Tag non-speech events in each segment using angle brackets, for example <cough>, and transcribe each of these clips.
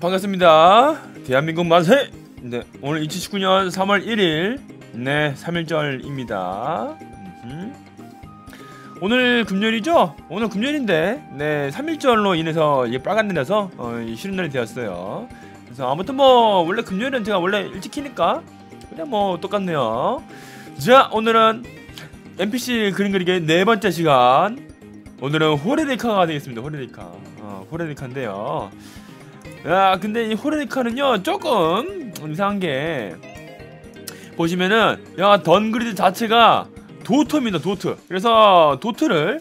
네, 반갑습니다. 대한민국 만세! 네, 오늘 2019년 3월 1일, 네, 3일절입니다. 오늘 금요일이죠? 오늘 금요일인데, 네, 3일절로 인해서 이게 빨간 날에서 어, 쉬는 날이 되었어요. 그래서 아무튼 뭐, 원래 금요일은 제가 원래 일찍 키니까, 그냥 뭐, 똑같네요. 자, 오늘은 NPC 그림 그리기 네 번째 시간. 오늘은 호레리카가 되겠습니다. 호레리카. 어, 호레리카인데요. 야, 근데 이 호레리카는요, 조금 이상한 게, 보시면은, 야, 던그리드 자체가 도트입니다, 도트. 그래서 도트를,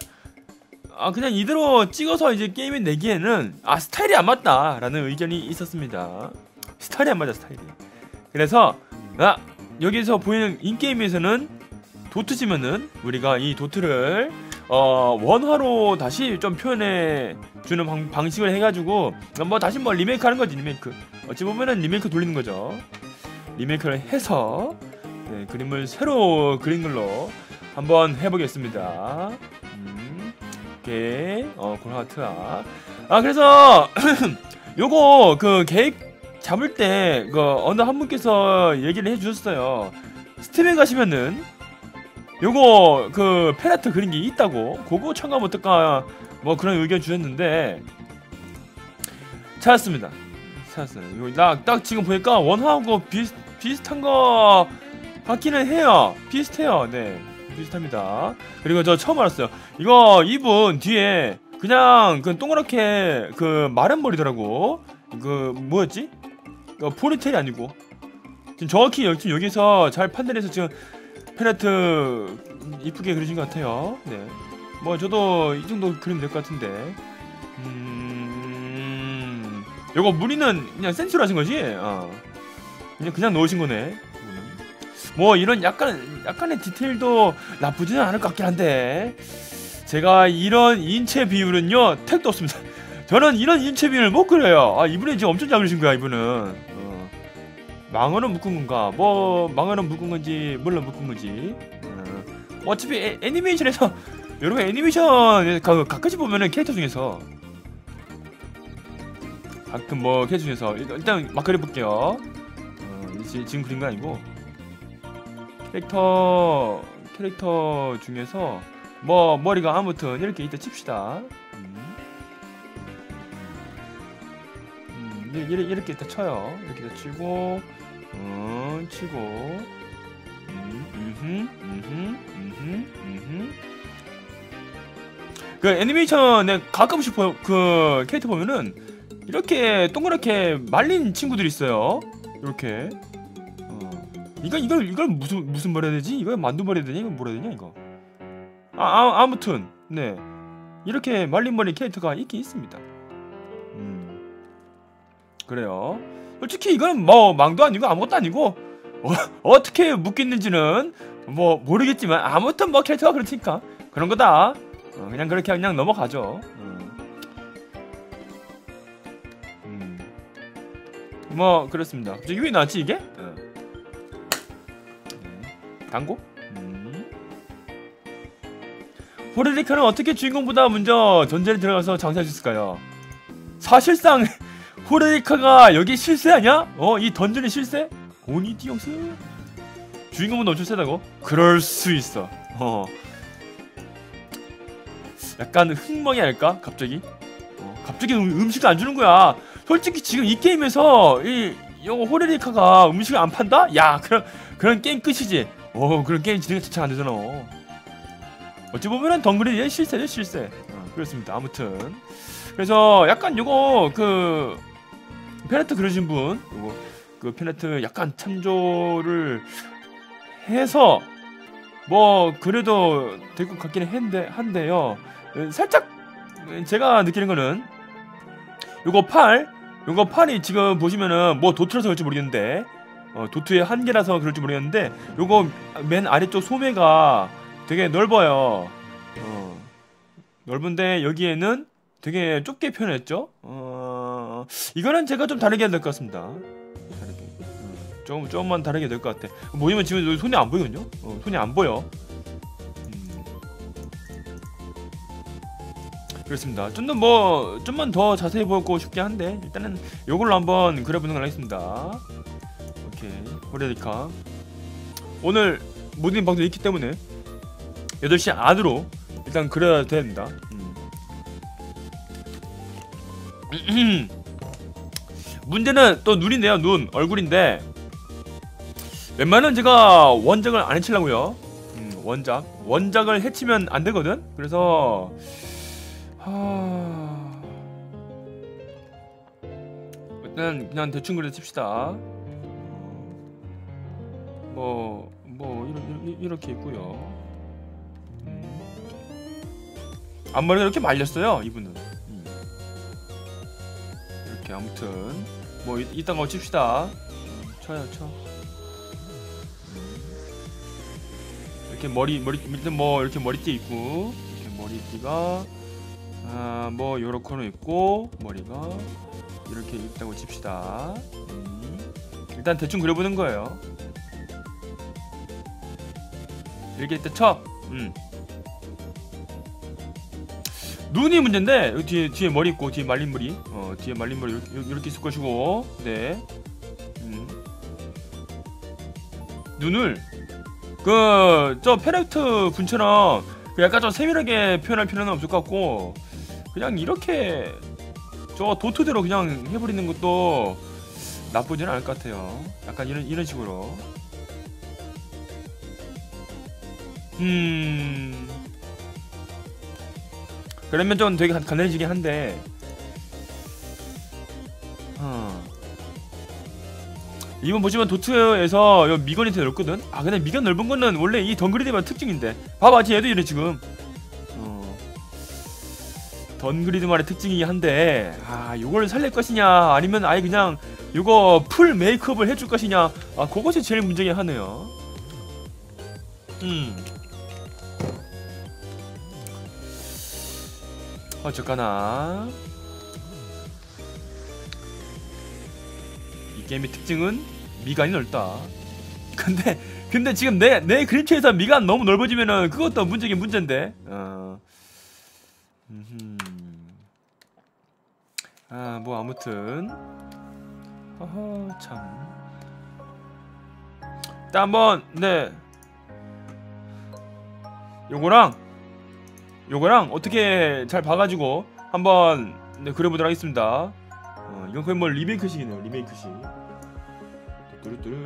아, 그냥 이대로 찍어서 이제 게임에 내기에는, 아, 스타일이 안 맞다 라는 의견이 있었습니다. 스타일이 안 맞아, 스타일이. 그래서, 아, 여기서 보이는 인게임에서는 도트지면은, 우리가 이 도트를, 어, 원화로 다시 좀 표현해 주는 방, 방식을 해가지고 뭐 다시 뭐 리메이크 하는 거지 리메이크. 어찌 보면은 리메이크 돌리는 거죠. 리메이크를 해서 네, 그림을 새로 그린 걸로 한번 해보겠습니다. 음, 오케이 어 골하트아. 아 그래서 <clears throat> 요거 그 계획 잡을 때 그 어느 한 분께서 얘기를 해주셨어요. 스팀에 가시면은 요거 그 페라트 그린 게 있다고. 그거 참가하면 어떨까 뭐 그런 의견 주셨는데. 찾았습니다. 찾았어요. 이거 나딱 지금 보니까 원하고 비슷, 비슷한 거 같기는 해요. 비슷해요. 네. 비슷합니다. 그리고 저 처음 알았어요. 이거 이분 뒤에 그냥 그 동그랗게 그 마른 머리더라고. 그 뭐였지? 그 포니테일이 아니고. 지금 정확히 여기, 여기서 잘 판단해서 지금 페레트 이쁘게 그리신 것 같아요. 네. 뭐 저도 이 정도 그리면 될 것 같은데. 음. 요거 무늬는 그냥 센스로 하신 거지? 어. 그냥 그냥 넣으신 거네. 뭐 이런 약간 약간의 디테일도 나쁘지는 않을 것 같긴 한데. 제가 이런 인체 비율은요 택도 없습니다. 저는 이런 인체 비율을 못 그려요. 아 이분이 지금 엄청 잘 그리신 거야 이분은. 망어는 묶은 건가? 뭐 망어는 묶은 건지 물론 묶은 건지. 어, 어차피 애, 애니메이션에서 <laughs> 여러분 애니메이션 가, 가끔씩 보면은 캐릭터 중에서 가끔 뭐 캐릭터 중에서 일단 막 그려볼게요. 어, 지금 그린 거 아니고 캐릭터 캐릭터 중에서 뭐 머리가 아무튼 이렇게 있다 칩시다. 음. 음, 이렇게, 이렇게 다 쳐요. 이렇게 다 치고 어, 치고 음, 음, 음, 음, 음. 그 애니메이션에 가끔씩 보, 그 캐릭터 보면은 이렇게 동그랗게 말린 친구들이 있어요. 이렇게. 어. 이거 이걸 이걸 무슨 무슨 말해야 되지? 이걸 만두 말해야 되냐? 이거 뭐라 해야 되냐 이거? 아, 아 아무튼 네 이렇게 말린 머리 캐릭터가 있긴 있습니다. 음 그래요. 솔직히 이건 뭐 망도 아니고 아무것도 아니고 어, 떻게 묶였는지는 뭐 모르겠지만 아무튼 뭐 캐릭터가 그렇니까 그런 거다. 어, 그냥 그렇게 그냥 넘어가죠. 음. 음. 뭐 그렇습니다. 갑자기 왜 나왔지 이게? 어. 음. 당고? 음. 호르리카는 어떻게 주인공보다 먼저 전제를 들어가서 장사할 수 있을까요? 사실상 호레이카가 여기 실세 아니야? 어? 이 던전의 실세? 오니디오스? 주인공은 엄청 세다고? 그럴 수 있어 어 약간 흥멍이 할까? 갑자기? 어, 갑자기 음, 식을안 주는 거야 솔직히 지금 이 게임에서 이 이거 호레리카가 음식을 안 판다? 야 그런 그런 게임 끝이지 어 그런 게임 진행 자체가 안 되잖아 어찌 보면은 덩그리의 실세죠 실세 어, 그렇습니다 아무튼 그래서 약간 요거 그 페네트 그러신 분, 요거 그 페네트 약간 참조를 해서 뭐 그래도 될 것 같기는 한데 한데요. 살짝 제가 느끼는 거는 요거 팔, 요거 팔이 지금 보시면은 뭐 도트라서 그럴지 모르겠는데 어, 도트의 한계라서 그럴지 모르겠는데 요거 맨 아래쪽 소매가 되게 넓어요. 어, 넓은데 여기에는 되게 좁게 표현했죠. 어, 이거는 제가 좀 다르게 해야 될 것 같습니다. 다르게. 음, 조금 조금만 다르게 될 것 같아. 뭐냐면 지금 손이 안 보이거든요. 어, 손이 안 보여. 음. 그렇습니다. 좀 더 뭐 좀만 더 자세히 보고 싶긴 한데 일단은 요걸로 한번 그려보는 걸 하겠습니다. 오케이 호레리카 오늘 모든 방송이 있기 때문에 8시 안으로 일단 그려야 됩니다. 음. <clears throat> 문제는 또 눈인데요 눈. 얼굴인데. 웬만하면 제가 원작을 안 해치려고요. 음, 원작. 원작을 해치면 안 되거든? 그래서 하... 일단 그냥 대충 그려 칩시다. 뭐, 뭐 이렇게, 이렇게 있고요. 음. 앞머리가 이렇게 말렸어요 이분은. 음. 이렇게 아무튼 뭐 이, 이딴 거 칩시다. 음, 쳐요 쳐. 이렇게 머리 머리 밑에 뭐 이렇게 머리띠 있고 이렇게 머리띠가 아 뭐 요렇게는 있고 머리가 이렇게 있다고 칩시다. 음. 일단 대충 그려보는 거예요. 이렇게 일단 쳐. 음. 눈이 문제인데 뒤에 뒤에 머리 있고 뒤에 말린 머리 어 뒤에 말린 머리 이렇게, 이렇게 있을 것이고 네 음. 눈을 그 저 페렉트 분처럼 그 약간 좀 세밀하게 표현할 필요는 없을 것 같고 그냥 이렇게 저 도트대로 그냥 해버리는 것도 나쁘지는 않을 것 같아요. 약간 이런 이런 식으로. 음. 그러면 좀 되게 간- 간단해지긴 한데. 어. 이번 보시면 도트에서 요 미건이 되게 넓거든? 아 근데 미건 넓은 거는 원래 이 덩그리드만 특징인데 봐봐 얘도 이래 지금 어. 덩그리드만의 특징이긴 한데 아 요걸 살릴 것이냐 아니면 아예 그냥 요거 풀 메이크업을 해줄 것이냐 아 그것이 제일 문제긴 하네요 음 어쩌까나 이 게임의 특징은 미간이 넓다. 근데 근데 지금 내 내 그림체에서 미간 너무 넓어지면은 그것도 문제긴 문제인데. 어. 음흠. 아, 뭐 아무튼 어허 참. 일단 한번 네. 요거랑 요거랑 어떻게 잘 봐가지고 한번 네, 그려보도록 하겠습니다. 어, 이건 거의 뭐 리메이크식이네요. 리메이크식. 뚜루뚜루.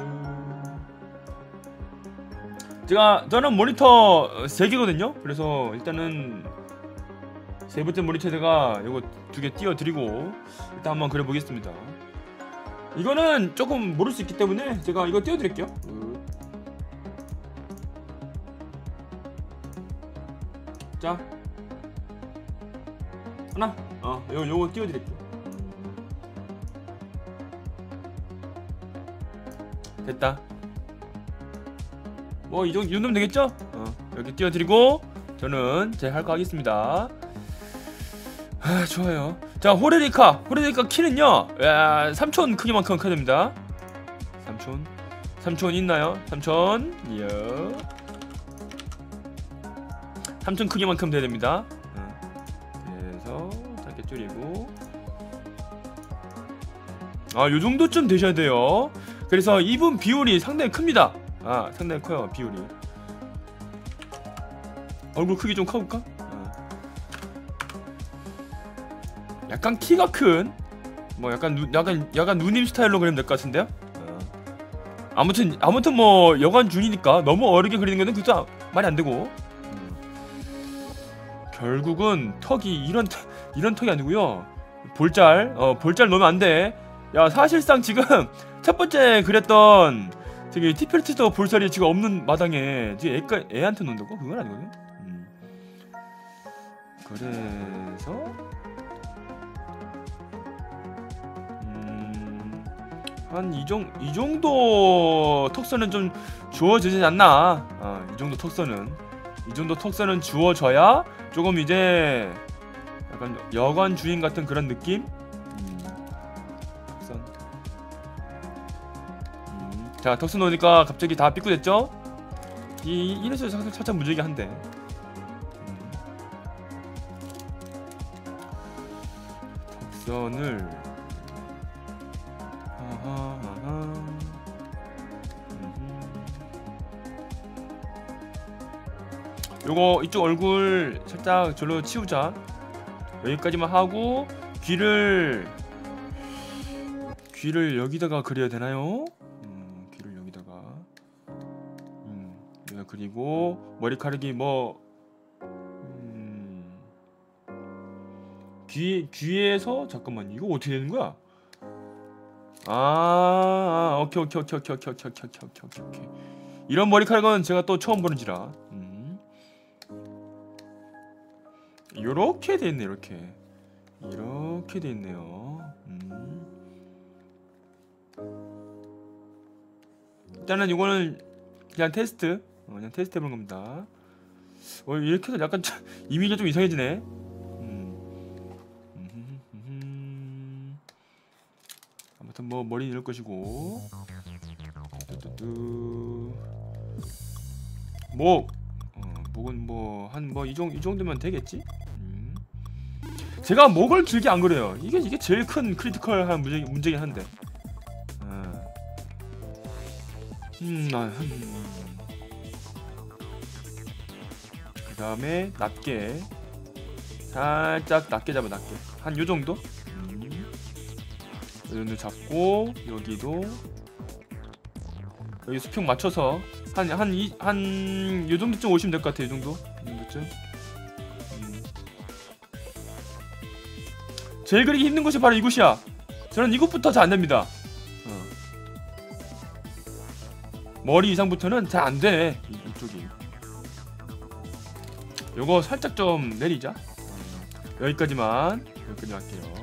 제가 저는 모니터 3개거든요. 그래서 일단은 세 번째 모니터에다가 이거 두 개 띄워드리고 일단 한번 그려보겠습니다. 이거는 조금 모를 수 있기 때문에 제가 이거 띄워드릴게요. 자 하나 어 요, 요거 띄워드릴게요. 됐다. 뭐 이 정도, 이 정도면 되겠죠? 어, 여기 띄워드리고 저는 제 할 거 하겠습니다. 아 좋아요. 자 호레리카 호레리카 키는요 야, 3촌 크기만큼 커야 됩니다. 3촌 3촌 있나요? 3촌 예. 3촌 크기만큼 돼야 됩니다. 어, 그래서 짧게 줄이고 아 요정도쯤 되셔야 돼요. 그래서 이분 비율이 상당히 큽니다. 아 상당히 커요 비율이. 얼굴 크기 좀 커볼까? 어. 약간 키가 큰, 뭐 약간 누, 약간 약간 누님 스타일로 그리면 될 것 같은데요? 어. 아무튼 아무튼 뭐 여관 중이니까 너무 어리게 그리는 거는 그저 말이 안 되고. 음. 결국은 턱이 이런 턱- 이런 턱이 아니고요. 볼짤, 어 볼짤 넣으면 안 돼. 야 사실상 지금 <laughs> 첫 번째 그랬던 저기 티펠트도 볼살이 지금 없는 마당에 지금 애가 애한테 논다고 그건 아니거든. 음. 그래서 음, 한이 정, 이 정도 턱선은 좀 주어지지 않나? 아, 이 정도 턱선은 이 정도 턱선은 주어져야 조금 이제 약간 여관 주인 같은 그런 느낌? 음, 턱선. 음, 자, 턱선 놓으니까 갑자기 다 삐꾸됐죠? 이 이래서 살짝 살짝 문제긴 한데. 음. 요거 이쪽 얼굴 살짝 절로 치우자. 여기까지만 하고 귀를 귀를 여기다가 그려야 되나요? 음, 귀를 여기다가. 음, 그리고 머리카락이 뭐 음, 귀 귀에서 잠깐만 이거 어떻게 되는 거야? 아, 아 오케이 오케이 오케이 오케이 오케이 오케이 오케이 오케이 오케이. 이런 머리카락은 제가 또 처음 보는지라 요렇게 돼 있네 이렇게. 이렇게 돼 있네요. 음. 일단은 이거는 그냥 테스트. 어, 그냥 테스트 해보는 겁니다. 어, 이렇게 해서 약간 좀 <laughs> 이미지가 좀 이상해지네. 음. 아무튼 뭐 머리 이럴 것이고. 뚜뚜뚜. 목. 어, 목은 뭐 한 뭐 이 정도 이 정도면 되겠지? 음. 제가 목을 길게 안 그려요. 이게 이게 제일 큰 크리티컬한 문제 문제긴 한데. 아. 음, 아, 음. 그 다음에 낮게 살짝 낮게 잡아 낮게 한 요 정도? 음. 요 정도 잡고 여기도. 여기 수평 맞춰서 한 한 이 한 요 정도쯤 오시면 될 것 같아요 이 정도. 이 정도쯤 제일 그리기 힘든 곳이 바로 이곳이야. 저는 이곳부터 잘 안됩니다. 어. 머리 이상부터는 잘 안돼. 이쪽이. 요거 살짝 좀 내리자. 음, 여기까지만. 여기까지 할게요.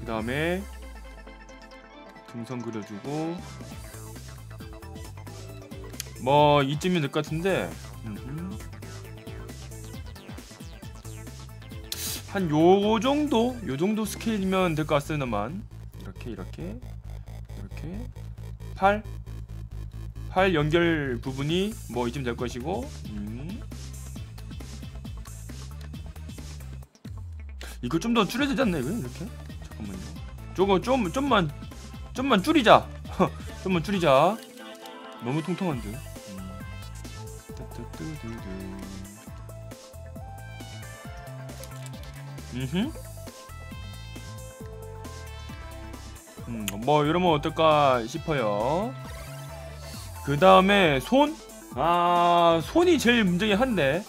그 다음에 등선 그려주고. 뭐 이쯤이면 될것 같은데. 음흠. 한 요 정도 요 정도 스케일이면 될 것 같습니다만. 이렇게 이렇게 이렇게. 팔. 팔 연결 부분이 뭐 이쯤 될 것이고. 음. 이거 좀 더 줄여야 되지 않나 이거? 이렇게? 잠깐만요. 저거 좀 좀만 좀만 줄이자. 좀만 줄이자. 너무 통통한데. 음. 음, 뭐 이러면 어떨까 싶어요. 그 다음에 손? 아 손이 제일 문제긴 한데.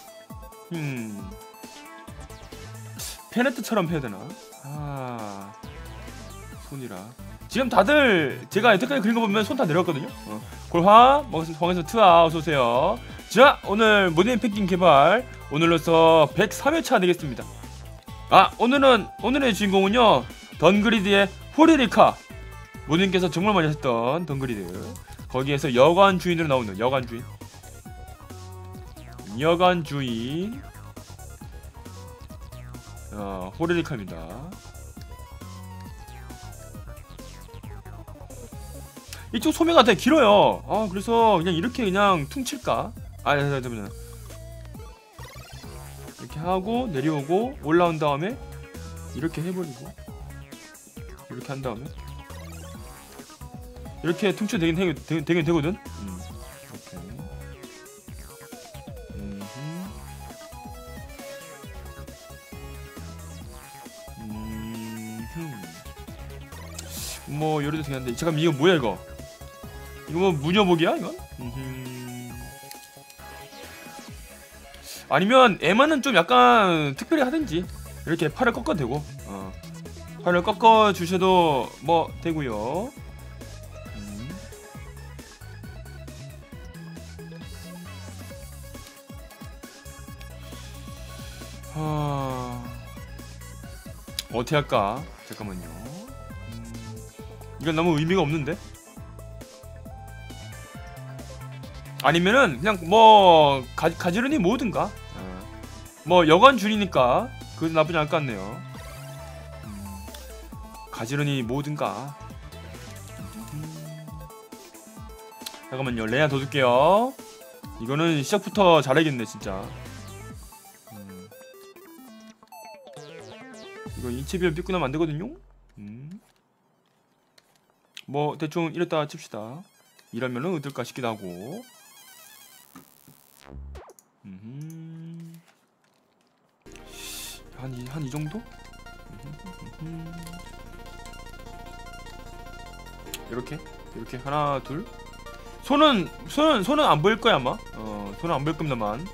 음. 페네트처럼 해야 되나? 아 손이라. 지금 다들 제가 여태까지 그린 거 보면 손 다 내려왔거든요. 어. 골화 방에서 트아 어서 오세요. 자 오늘 모델 패킹 개발 오늘로서 103회차 되겠습니다. 아 오늘은 오늘의 주인공은요 던그리드의 호리리카. 모님께서 정말 많이 하셨던 던그리드. 거기에서 여관 주인으로 나오는 여관 주인. 여관 주인. 어, 호리리카입니다. 이쪽 소매가 되게 길어요. 아 그래서 그냥 이렇게 그냥 퉁칠까? 아 잠깐만 이렇게 하고 내려오고 올라온 다음에 이렇게 해버리고 이렇게 한 다음에 이렇게 퉁쳐 되긴 되, 되, 되긴 되거든. 음. 음흠. 뭐 요리도 되긴 한데 잠깐 이거 뭐야 이거? 이거 뭐 무녀복이야 이건? 음흠. 아니면 에마는 좀 약간 특별히 하든지 이렇게 팔을 꺾어 대고 어. 팔을 꺾어 주셔도 뭐 되고요. 음. 하... 어떻게 할까? 잠깐만요. 음... 이건 너무 의미가 없는데? 아니면은 그냥 뭐 가, 가지런히 모든가 어. 뭐 여관 줄이니까 그것도 나쁘지 않을 것 같네요 음, 가지런히 모든가 음. 잠깐만요 레아 더 줄게요 이거는 시작부터 잘하겠네 진짜 음. 이거 인체비를 삐꾸 나면 안 되거든요. 음. 뭐 대충 이랬다 칩시다. 이러면은 어떨까 싶기도 하고. 음. 한이 한 이 정도? 이렇게 이렇게 하나 둘. 손은 손은 손은 안 보일 거야 아마. 어 손은 안 보일 겁니다만.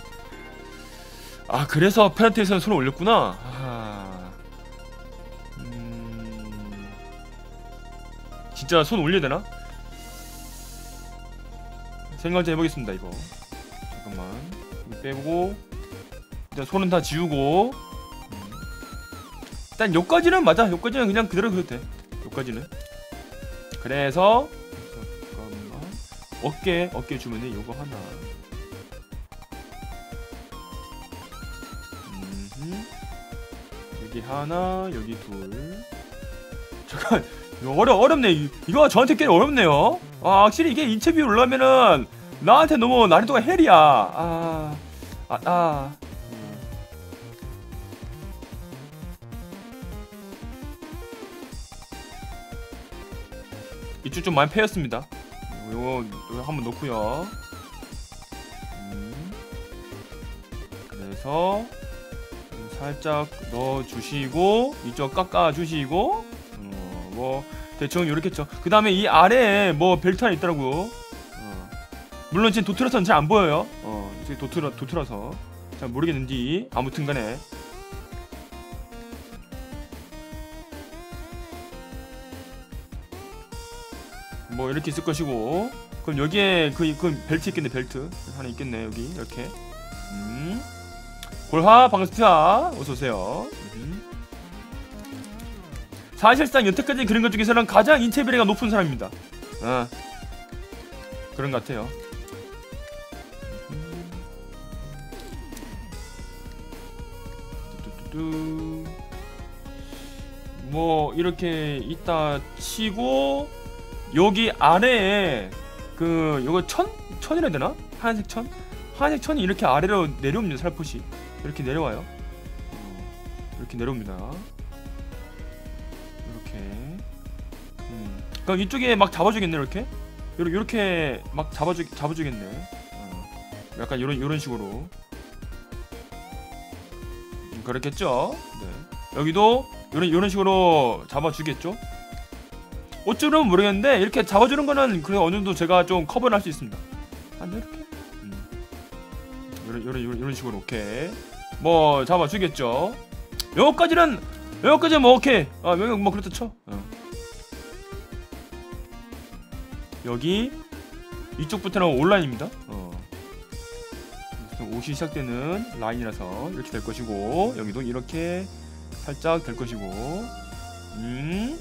아 그래서 페널티에서는 손을 올렸구나. 아. 음. 진짜 손 올려야 되나? 생각 좀 해보겠습니다 이거. 잠깐만 빼고 일단 손은 다 지우고 음. 일단 여기까지는 맞아. 여기까지는 그냥 그대로 그려도 돼. 여기까지는. 그래서 잠깐만. 어깨 어깨 주머니 요거 하나. 음흠. 여기 하나 여기 둘. 잠깐. 어려 어렵네. 이- 이거 저한테 꽤 어렵네요. 아 확실히 이게 인체 비율 올라면은 나한테 너무 난이도가 헬이야. 아아 아, 아. 이쪽 좀 많이 패였습니다. 요거 한번 놓고요. 음. 그래서 살짝 넣어주시고 이쪽 깎아주시고 어, 뭐 대충 요렇겠죠. 그 다음에 이 아래에 뭐 벨트 하나 있더라고요. 어. 물론 지금 도트라서는 잘 안 보여요. 어 도트라, 도트라서. 잘 모르겠는데 아무튼 간에 뭐 이렇게 있을 것이고. 그럼 여기에 그, 그 벨트 있겠네 벨트. 하나 있겠네 여기. 이렇게. 음. 골화 방스티아 어서오세요. 음. 사실상 여태까지 그린 것 중에서는 가장 인체 비례가 높은 사람입니다. 아. 그런 것 같아요. 음. 뭐 이렇게 있다 치고 여기 아래에 그 요거 천? 천이라 되나? 하얀색 천? 하얀색 천이 이렇게 아래로 내려옵니다 살포시. 이렇게 내려와요. 어, 이렇게 내려옵니다. 이렇게. 음. 그럼 이쪽에 막 잡아주겠네 이렇게? 요렇게, 요렇게 막 잡아주 잡아주겠네. 어. 약간 이런 이런 식으로. 음, 그렇겠죠? 네. 여기도 이런 이런 식으로 잡아주겠죠 어쩌면 모르겠는데 이렇게 잡아주는 거는 그래 어느 정도 제가 좀 커버를 할 수 있습니다. 안 돼 이렇게. 음. 이런 이런 이런 이런 식으로 오케이. 뭐 잡아주겠죠. 여기까지는 여기까지는 뭐 오케이. 아 여기 뭐 그렇다 쳐. 어. 여기 이쪽부터는 온라인입니다. 어. 옷이 시작되는 라인이라서 이렇게 될 것이고 여기도 이렇게 살짝 될 것이고. 음.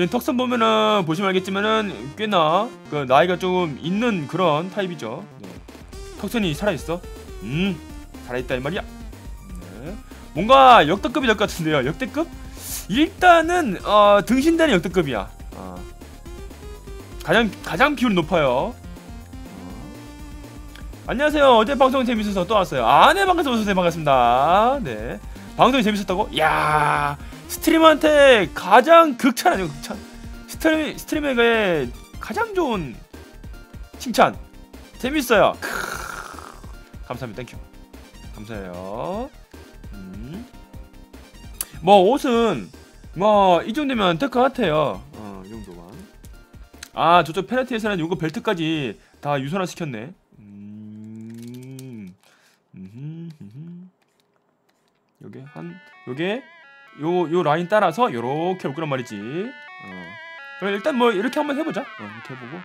저희 턱선 보면은 보시면 알겠지만은 꽤나 그 나이가 조금 있는 그런 타입이죠. 네. 턱선이 살아 있어. 음, 살아 있다 이 말이야. 네. 뭔가 역대급이 될 것 같은데요. 역대급? 일단은 어, 등신단이 역대급이야. 어. 가장 가장 비율이 높아요. 어. 안녕하세요. 어제 방송 재밌어서 또 왔어요. 아, 네 반갑습니다. 반갑습니다. 네. 방송이 재밌었다고? 야 스트리머한테 가장 극찬 아니고 극찬. 스트리, 스트리머에게 가장 좋은 칭찬. 재밌어요. 크으, 감사합니다. thank you 감사해요. 음. 뭐 옷은 뭐 이 정도면 될 것 같아요. 어 이 정도만. 아 저쪽 페널티에서는 요거 벨트까지 다 유선화 시켰네. 음. 음흠, 음흠. 요게 한 요게 요, 요 라인 따라서 요렇게 올 거란 말이지. 어. 그럼 일단 뭐 이렇게 한번 해보자. 어, 이렇게 해보고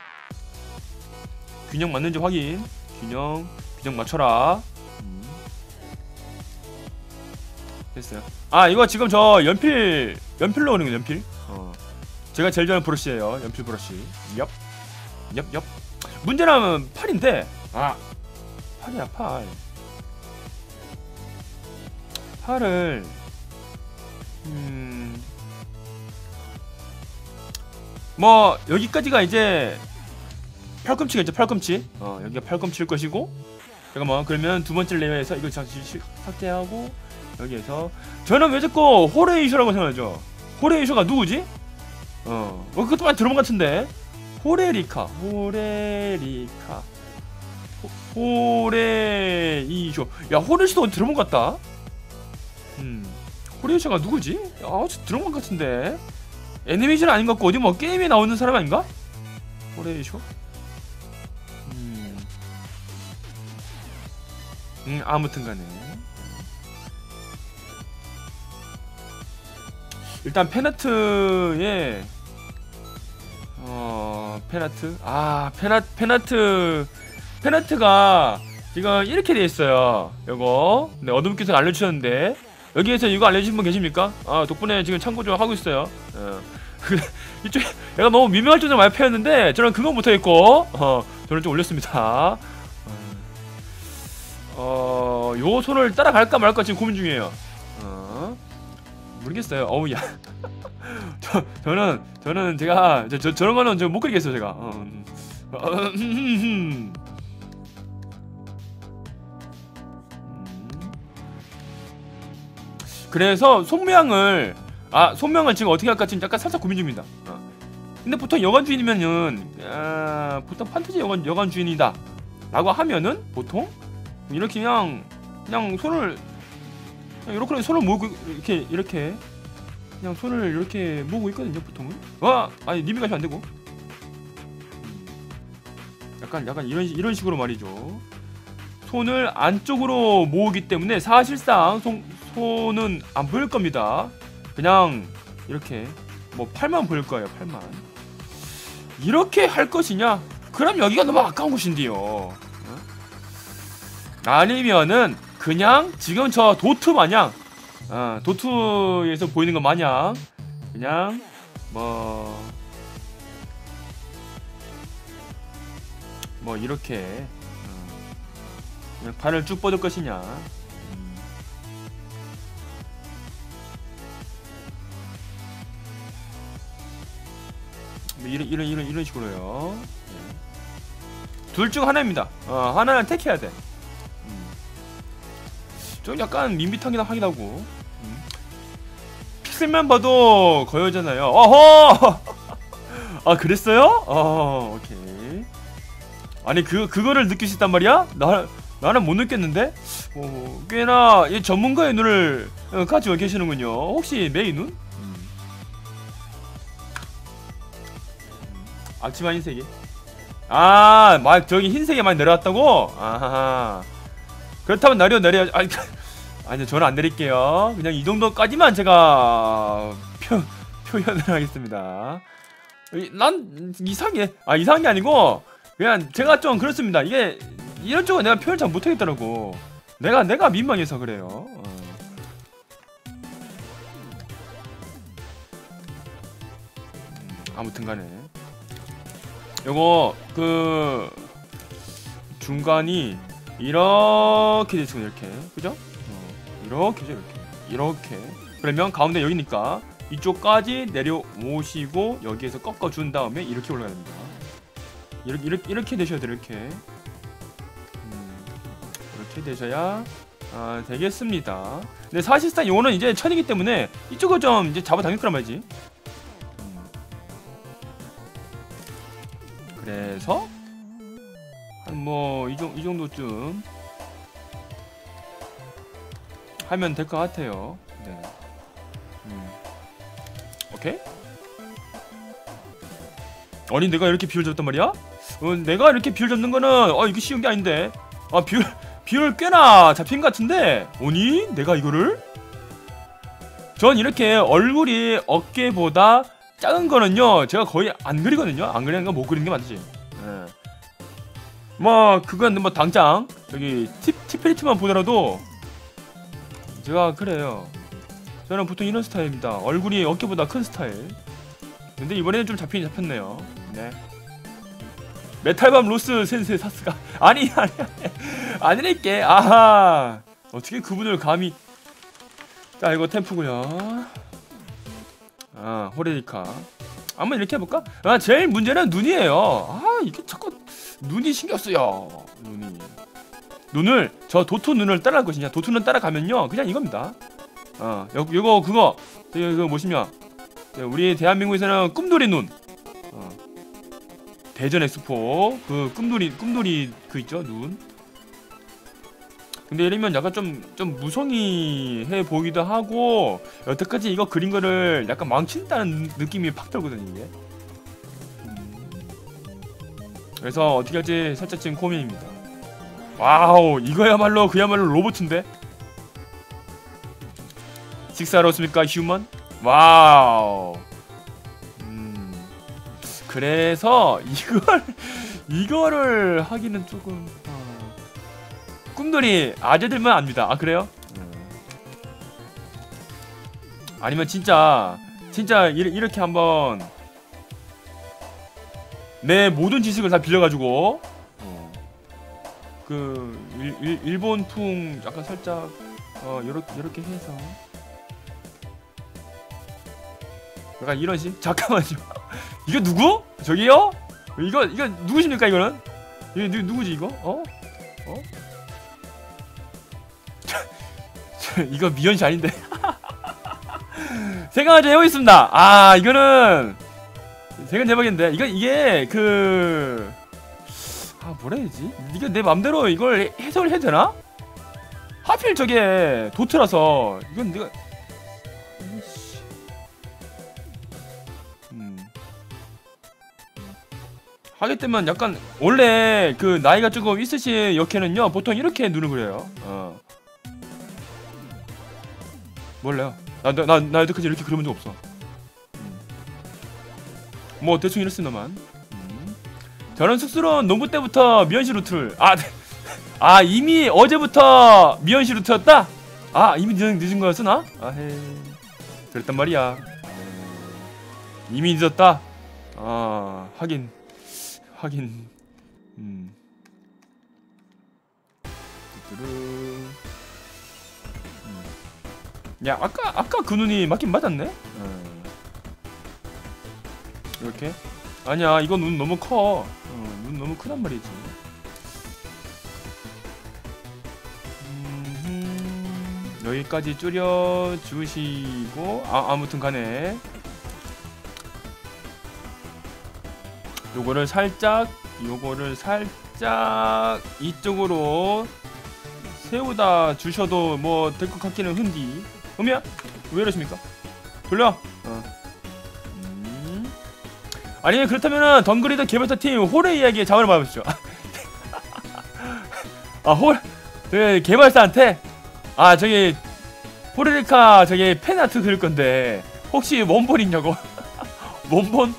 균형 맞는지 확인. 균형, 균형 맞춰라. 음. 됐어요. 아 이거 지금 저 연필 연필로 오는 거 연필. 어. 제가 제일 좋아하는 브러쉬예요. 연필 브러쉬. 엽, 엽, 엽. 문제는 팔인데. 아 팔이야 팔. 팔을 음. 뭐 여기까지가 이제 팔꿈치가 이제 팔꿈치. 어, 여기가 팔꿈치일 것이고. 잠깐만 그러면 두 번째 layer에서 이거 잠시 시- 삭제하고 여기에서. 저는 왜 자꾸 호레이쇼라고 생각하죠? 호레이쇼가 누구지? 어, 어 그것도 많이 들어본 것 같은데. 호레리카 호레리카. 호, 호레이쇼. 야 호레이쇼도 들어본 것 같다. 음 호레이쇼가 누구지? 아 어디서 들어본 것 같은데 애니메이션 아닌 것 같고 어디 뭐 게임에 나오는 사람 아닌가? 호레이쇼? 음, 음 아무튼간에 일단 펜아트에 어 펜아트 아 펜아 펜아트 펜아트가 지금 이렇게 돼 있어요. 요거 네 어둠께서 알려주셨는데 여기에서 이거 알려주신 분 계십니까? 아 덕분에 지금 참고 좀 하고 있어요. 어. <laughs> 이쪽 얘가 너무 미묘할 정도로 많이 패였는데 저는 그건 못하겠고 어 저는 좀 올렸습니다. 어, 요 손을 따라갈까 말까 지금 고민 중이에요. 어, 모르겠어요. 어우 야, <laughs> 저 저는 저는 제가 저, 저 저런 거는 저못 그리겠어요 제가. 어, 음. 어, 그래서 손모양을 아 손모양을 지금 어떻게 할까 지금 약간 살짝 고민 중입니다. 어. 근데 보통 여관 주인이면은 아, 보통 판타지 여관 여관 주인이다. 라고 하면은 보통 이렇게 그냥 그냥 손을 그냥 이렇게 손을 모으고 이렇게 이렇게 그냥 손을 이렇게 모으고 있거든요 보통은 와 아니 님이 가시면 안 되고 약간 약간 이런 식- 이런 식으로 말이죠 손을 안쪽으로 모으기 때문에 사실상 손, 손은 안 보일 겁니다. 그냥 이렇게 뭐 팔만 보일 거예요 팔만. 이렇게 할 것이냐? 그럼 여기가 너무 아까운 곳인데요. 어? 아니면은 그냥 지금 저 도트 마냥 어, 도트에서 보이는 것 마냥 그냥 뭐뭐 이렇게 어, 그냥 발을 쭉 뻗을 것이냐 뭐 이런 이런 이런 이런 식으로요 둘중 하나입니다 어, 하나는 택해야 돼 음. 좀 약간 밋밋하긴 하긴 하고 음. 픽셀만 봐도 거여잖아요 어허 <laughs> 아 그랬어요? 어 오케이 아니 그 그거를 느낄 수 있단 말이야? 나 나는 못 느꼈는데 어, 꽤나 이 전문가의 눈을 어, 가지고 계시는군요 혹시 메이 눈? 앞치마 흰색이 아, 막 저기 흰색이 많이 내려왔다고? 아하. 그렇다면 내려 내려. 아니, 아니 저는 안 내릴게요. 그냥 이 정도까지만 제가 표 표현을 하겠습니다. 이- 난 이상해. 아 이상한 게 아니고 그냥 제가 좀 그렇습니다. 이게 이런 쪽은 내가 표현 잘 못하겠더라고. 내가 내가 민망해서 그래요. 어. 음, 아무튼간에. 요거 그 중간이 이렇게 되죠 이렇게 그죠? 어, 이렇게죠 이렇게 이렇게 그러면 가운데 여기니까 이쪽까지 내려오시고 여기에서 꺾어 준 다음에 이렇게 올라가야 됩니다. 이렇게 이렇게, 이렇게 되셔야 돼요 이렇게 음, 이렇게 되셔야 아, 되겠습니다. 근데 사실상 요거는 이제 천이기 때문에 이쪽을 좀 이제 잡아 당길 거란 말이지. 정도쯤 하면 될 것 같아요. 네. 음. 오케이. 아니 내가 이렇게 비율 잡단 말이야? 어, 내가 이렇게 비율 잡는 거는 어 이게 쉬운 게 아닌데. 아 비율 비율 꽤나 잡힌 것 같은데. 오니 내가 이거를? 전 이렇게 얼굴이 어깨보다 작은 거는요 제가 거의 안 그리거든요 안 그리는 건 못 그리는 게 맞지 예. 뭐 그건 뭐 당장 저기 팁 티페리트만 보더라도 제가 그래요. 저는 보통 이런 스타일입니다. 얼굴이 어깨보다 큰 스타일. 근데 이번에는 좀 잡히긴 잡혔네요. 네. 메탈밤 로스 센세 사스가. <laughs> 아니 아니 아니. 아니랄게. 아하. 어떻게 그분을 감히. 자 이거 템프고요. 아 호레리카. 한번 이렇게 해볼까? 아 제일 문제는 눈이에요. 아 이게 자꾸 눈이 신경 쓰여 눈이. 눈을 저 도토 눈을 따라갈 것이냐? 도토 눈 따라가면요 그냥 이겁니다. 어 요, 요거 그거 저기 그 뭐시냐 우리 대한민국에서는 꿈돌이 눈. 어. 대전 엑스포 그 꿈돌이 꿈돌이 그 있죠 눈. 근데 이러면 약간 좀 좀 무성의해 보이기도 하고 여태까지 이거 그린 거를 약간 망친다는 느낌이 팍 들거든요 이게 그래서 어떻게 할지 살짝 지금 고민입니다 wow 이거야말로 그야말로 로봇인데 식사하러 왔습니까 human? Wow 음 그래서 <laughs> 이걸 이거를 하기는 조금 어, 꿈돌이 아재들만 압니다 아 그래요? 음. 아니면 진짜 진짜 이, 이렇게 한번 내 모든 지식을 다 빌려가지고. 어, 그 일, 일, 일본풍 약간 살짝 어 요렇게 요렇게 해서. 약간 이런 식? 잠깐만요. <laughs> 이거 누구? 저기요? 이거 이거 누구십니까 이거는? 이거 누, 누구지 이거? 어? 어? <laughs> 이거 미연 씨 아닌데. <laughs> 생각을 좀 해보겠습니다. 아 이거는 생각 해보겠는데 이거 이게 그 아 뭐라 해야 되지? 이게 내 맘대로 이걸 해석을 해도 되나? 하필 저게 도트라서 이건 내가 아이씨. 음. 하게 되면 약간 원래 그 나이가 조금 있으신 역해는요 보통 이렇게 눈을 그려요 어. 몰라요 나나 나, 나 여태까지 이렇게 그려본 적 없어 음. 뭐 대충 이랬습니다만 음. 저는 쑥스러운 농구 때부터 미연시 루트를 아, 네. <laughs> 아 이미 어제부터 미연시 루트였다? 아 이미 늦은, 늦은 거였어 나? 아헤 그랬단 말이야 네. 이미 늦었다? 아 하긴 하긴 음. 음. 야 아까 아까 그 눈이 맞긴 맞았네 음. 이렇게 아니야 이거 눈 너무 커 어, 눈 너무 크단 말이지. 여기까지 줄여 주시고 아, 아무튼 간에 요거를 살짝 요거를 살짝 이쪽으로 세우다 주셔도 뭐 될 것 같기는 흔디 음이야? 왜 이러십니까? 돌려 어. 음. 아니면 그렇다면은 덩그리더 개발자 팀 홀의 이야기에 자문을 받으시죠 아홀 그 개발사한테 아 저기 호르리카 저기 팬아트 그릴 건데 혹시 원본 있냐고 <laughs> 원본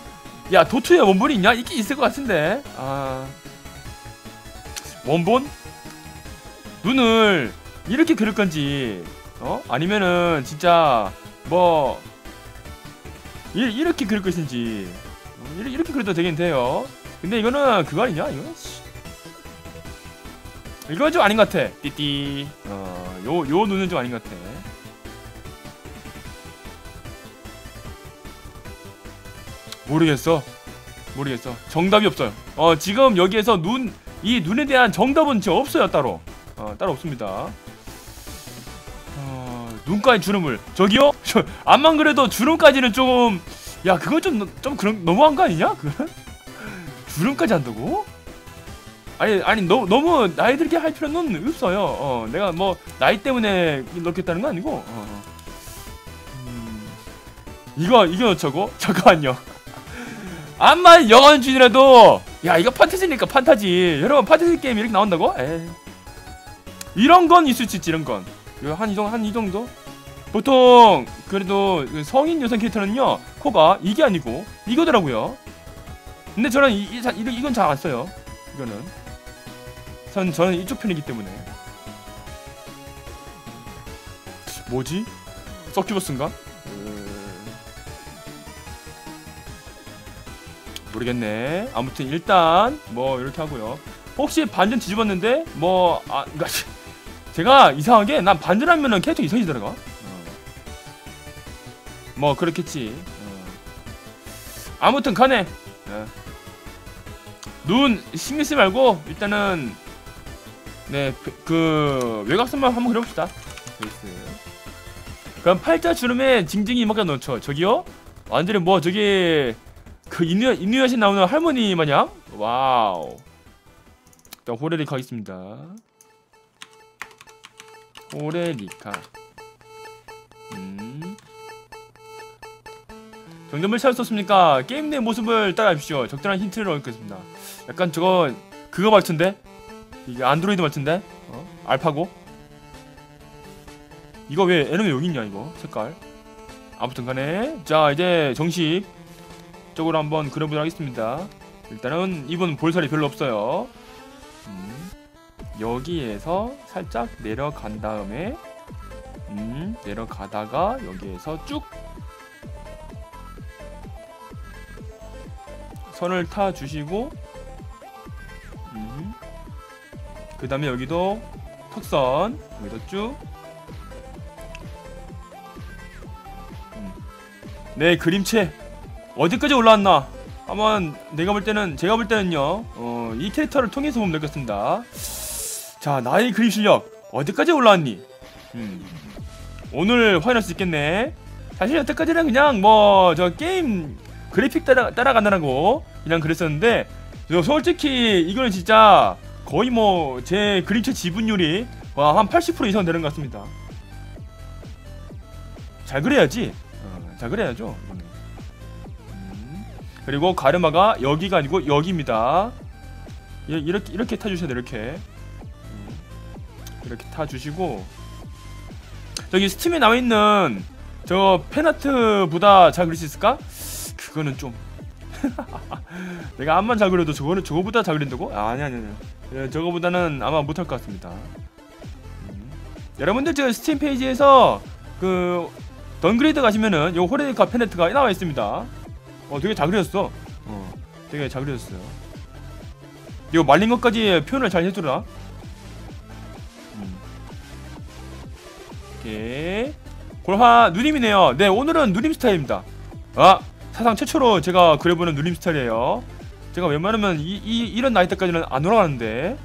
야 도트에 원본이 있냐? 있긴 있을 것 같은데 아 원본? 눈을 이렇게 그릴 건지 어? 아니면은 진짜 뭐 이, 이렇게 그릴 것인지 어, 이렇게, 이렇게 그려도 되긴 돼요? 근데 이거는 그거 아니냐? 이거? 씨. 이건 좀 아닌 것 같아. 띠띠. 어요 요 눈은 좀 아닌 것 같아. 모르겠어. 모르겠어. 정답이 없어요. 어 지금 여기에서 눈 이 눈에 대한 정답은 지금 없어요 따로. 어 따로 없습니다. 어 눈까지 주름을. 저기요? 저, <laughs> 암만 그래도 주름까지는 조금 야 그건 좀좀 좀 그런 너무한 거 아니냐? 그건 주름까지 한다고? 아니 아니 너, 너무 나이 들게 할 필요는 없어요. 어 내가 뭐 나이 때문에 넣겠다는 거 아니고 어. 음, 이거 이거 어쩌고 잠깐만요. 암만 영원주의라도 야 이거 판타지니까 판타지. 여러분 판타지 게임 이렇게 나온다고? 에이. 이런 건 있을 수 있지 이런 건 한이 정도 한이 정도 보통 그래도 그 성인 여성 캐릭터는요 코가 이게 아니고 이거더라고요 근데 저는 이, 이, 이 이 건 잘 안 써요 이거는 전 저는 이쪽 편이기 때문에 뭐지 서큐버스인가? 모르겠네. 아무튼 일단 뭐 이렇게 하고요. 혹시 반전 뒤집었는데 뭐 아, 그러니까 제가 이상하게 난 반전하면은 캐릭터 이상해지더라고. 어. 뭐 그렇겠지. 어. 아무튼 간에 어. 눈 신경 쓰지 말고 일단은 네, 베- 그 외곽선만 한번 그려봅시다. 그럼 팔자 주름에 징징이 이만큼 넣죠. 저기요? 완전히 뭐 저기 그 인류 인류여신 나오는 할머니 마냥? Wow. 일단 호레리카 하겠습니다. 호레리카. 음. 정답을 찾으셨습니까? 게임 내 모습을 따라하십시오. 적절한 힌트를 얻겠습니다. 약간 저거 그거 말투인데? 이게 안드로이드 말투인데? 어? 알파고? 이거 왜 애는 왜 여기 있냐 이거 색깔 아무튼 간에 자 이제 정식 쪽으로 한번 그려보도록 하겠습니다 일단은 이분 볼살이 별로 없어요 음, 여기에서 살짝 내려간 다음에 음, 내려가다가 여기에서 쭉 선을 타 주시고 음, 그 다음에 여기도 턱선 여기도 쭉. 음. 네 그림체. 어디까지 올라왔나? 한번 내가 볼 때는 제가 볼 때는요 어, 이 캐릭터를 통해서 보면 되겠습니다. 자 나의 그림 실력. 어디까지 올라왔니? 음. 오늘 확인할 수 있겠네. 사실 여태까지는 그냥 뭐 저 게임 그래픽 따라, 따라간다고 그냥 그랬었는데 저 솔직히 이거는 진짜 거의 뭐 제 그림체 지분율이 와, 한80% 이상 되는 것 같습니다. 잘 그려야지. 어, 잘. 이거는. 음, 그리고 가르마가 여기가 아니고 여기입니다. 이- 이렇게 이렇게 타주셔야 돼요. 이렇게 음, 이렇게 타주시고 저기 스팀에 나와 있는 저 팬아트보다 잘 그릴 수 있을까? 그거는 좀 <laughs> 내가 암만 잘 그려도 저거는 저거보다 잘 그린다고? 아, 아니 아니 아니. 예, 저거보다는 아마 못할 것 같습니다. 음. 여러분들 저 스팀 페이지에서 그 던그리드 가시면은 요 호레리카 fan art가 나와 있습니다. 어, 되게 잘 그렸어. 어, 되게 잘 그렸어요. 이거 말린 것까지 표현을 잘 해주라. 음. 오케이. 골화 누님이네요. 네, 오늘은 누님 스타일입니다. 아, 사상 최초로 제가 그려보는 누님 스타일이에요. 제가 웬만하면 이, 이 이런 나이 때까지는 안 올라가는데.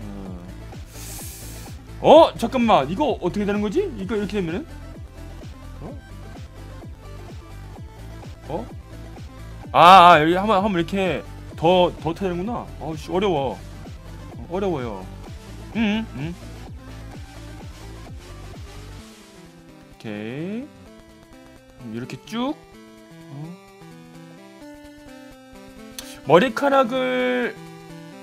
음. 어, 잠깐만, 이거 어떻게 되는 거지? 이거 이렇게 되면은? 어? 어? 아, 아 여기 한번 한번 이렇게 더 더 타야 되는구나. 어씨 어려워. 어, 어려워요. 음, 음. 오케이. 음, 이렇게 쭉. 머리카락을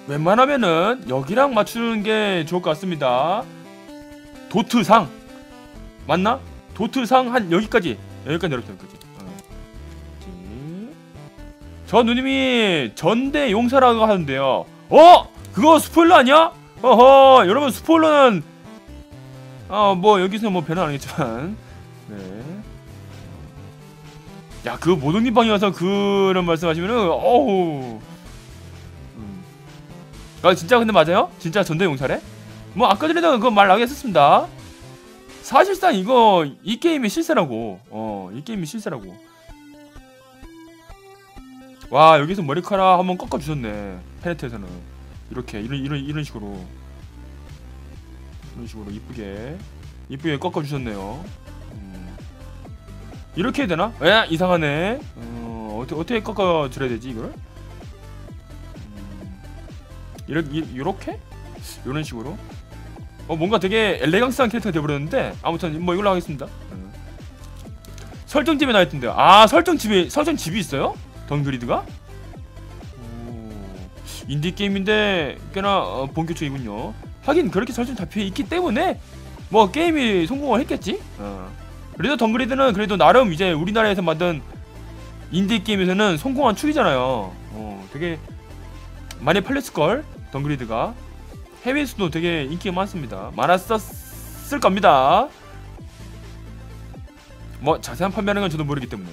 웬만하면은 여기랑 맞추는 게 좋을 것 같습니다. 도트상 맞나? 도트상 한 여기까지 여기까지 여기까지. 어. 저 누님이 전대 용사라고 하는데요. 어? 그거 스포일러 아니야? 어허 여러분 스포일러는 아뭐 여기서 뭐 변화 안 하겠지만 야, 그 모동님 방에 와서 그런 말씀하시면은 어우. 음. 아 진짜 근데 맞아요? 진짜 전대용사래? 뭐 아까 전에도 그거 말 나게 했었습니다. 사실상 이거 이 게임이 실세라고. 어, 이 게임이 실세라고. 와 여기서 머리카락 한번 꺾어 주셨네. 페네트에서는 이렇게 이런 이런 이런 식으로 이런 식으로 이쁘게 이쁘게 꺾어 주셨네요. 음. 이렇게 해야 되나? 에 이상하네. 어, 어떻게 어떻게 꺾어 드려야 되지 이걸? 음, 이렇게 이렇게? 이런 식으로? 어 뭔가 되게 엘레강스한 캐릭터가 되어버렸는데 아무튼 뭐 이걸로 하겠습니다. 음. 설정집에 나와 있던데. 아 설정집에 설정집이 있어요? 던그리드가? 오, 인디 게임인데 꽤나 어, 본격적이군요. 하긴 그렇게 설정 잡혀 있기 때문에 뭐 게임이 성공을 했겠지. 어. 그래도 덩그리드는 그래도 나름 이제 우리나라에서 만든 인디 게임에서는 성공한 축이잖아요. 어, 되게 많이 팔렸을 걸 덩그리드가 해외에서도 되게 인기가 많습니다. 많았었을 겁니다. 뭐 자세한 판매하는 건 저도 모르기 때문에.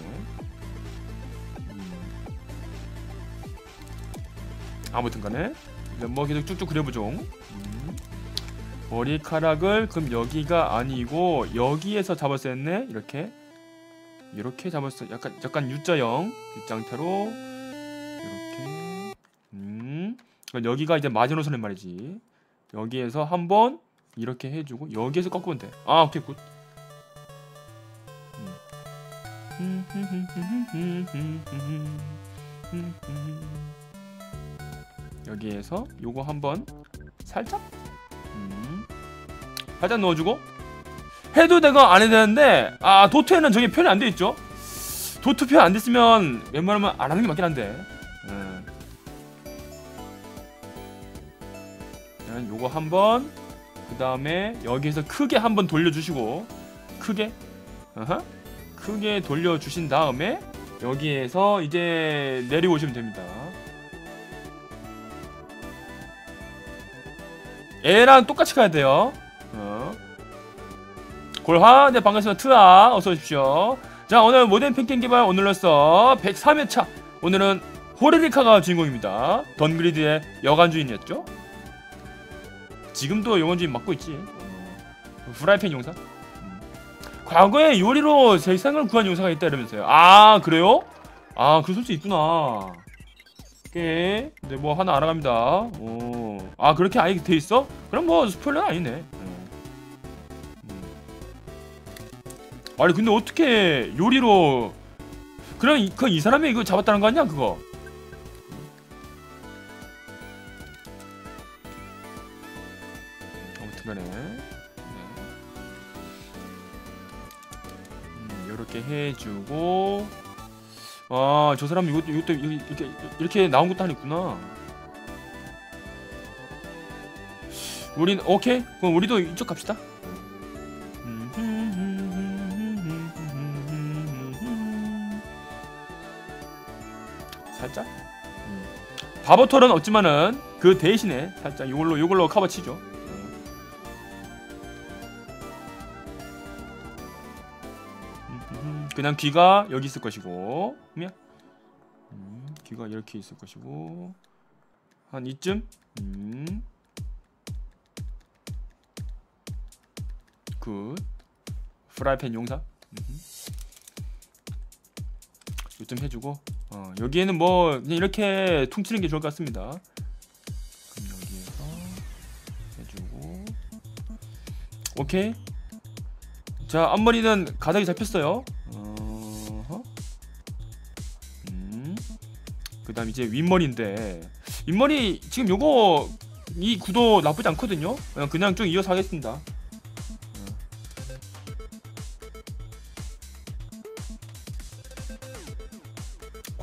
음. 아무튼 간에 이제 뭐 계속 쭉쭉 그려보죠. 음. 머리카락을 그럼 여기가 아니고 여기에서 잡았어야 했네 이렇게 이렇게 잡았어 약간 약간 U자형 U장태로 이렇게 음 그럼 여기가 이제 마지노선인 말이지 여기에서 한번 이렇게 해주고 여기에서 꺾으면 돼. 아 오케이 good. <laughs> 여기에서 요거 한번 살짝 음. 살짝 넣어주고 해도 되고 안 해도 되는데 아 도트에는 저게 표현이 안 돼 있죠. 도트 표현 안 됐으면 웬만하면 안 하는 게 맞긴 한데. 음. 요거 한번 그 다음에 여기에서 크게 한번 돌려주시고 크게 어허. 크게 돌려주신 다음에 여기에서 이제 내려오시면 됩니다. 얘랑 똑같이 가야 돼요. 어. 골화, 네 반갑습니다. 트아, 어서 오십시오. 자, 오늘 모든 팬게임 개발 오늘로써 103회차. 오늘은 호레리카가 주인공입니다. 던그리드의 여관 주인이었죠. 지금도 여관 주인 맡고 있지. 어. 프라이팬 용사. 음. 과거에 요리로 세상을 구한 용사가 있다 이러면서요. 아, 그래요? 아, 그럴 수 있구나. 오케이. 네, 뭐 하나 알아갑니다. 오. 아, 그렇게 아예 돼 있어? 그럼 뭐 스포일러는 아니네. 음. 음. 아니, 근데 어떻게 요리로 그럼 이, 그이 사람이 이거 잡았다는 거 아니야, 그거? 아무튼간에 네. 음, 요렇게 해주고 아, 저 사람 이것도 이것도 이렇게 이렇게, 이렇게 나온 것도 아니구나. 우린 오케이. 그럼 우리도 이쪽 갑시다. 살짝. 음. 바보털은 없지만은 그 대신에 살짝 이걸로 이걸로 커버 치죠. 그냥 귀가 여기 있을 것이고 음, 귀가 이렇게 있을 것이고 한 이쯤 음. Good 프라이팬 용사 음. 요쯤 해주고 어, 여기에는 뭐 그냥 이렇게 퉁치는 게 좋을 것 같습니다. 그럼 여기에서 해주고. 오케이. 자 앞머리는 가닥이 잡혔어요. 그 다음 이제 윗머리인데 윗머리 지금 요거 이 구도 나쁘지 않거든요. 그냥, 그냥 좀 이어서 하겠습니다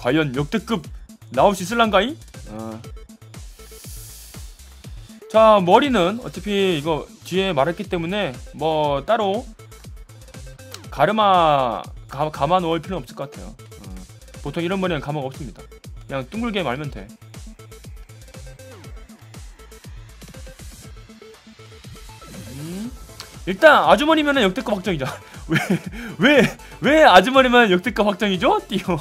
과연 역대급 나올 수 있을란가이? 어. 자 머리는 어차피 이거 뒤에 말했기 때문에 뭐 따로 가르마 가, 감아 놓을 필요는 없을 것 같아요 어. 보통 이런 머리는 감아가 없습니다 그냥 둥글게 말면 돼 음. 일단 아주머니면 역대급 확정이죠 <laughs> 왜 왜 왜 아주머니면 역대급 확정이죠? 띠용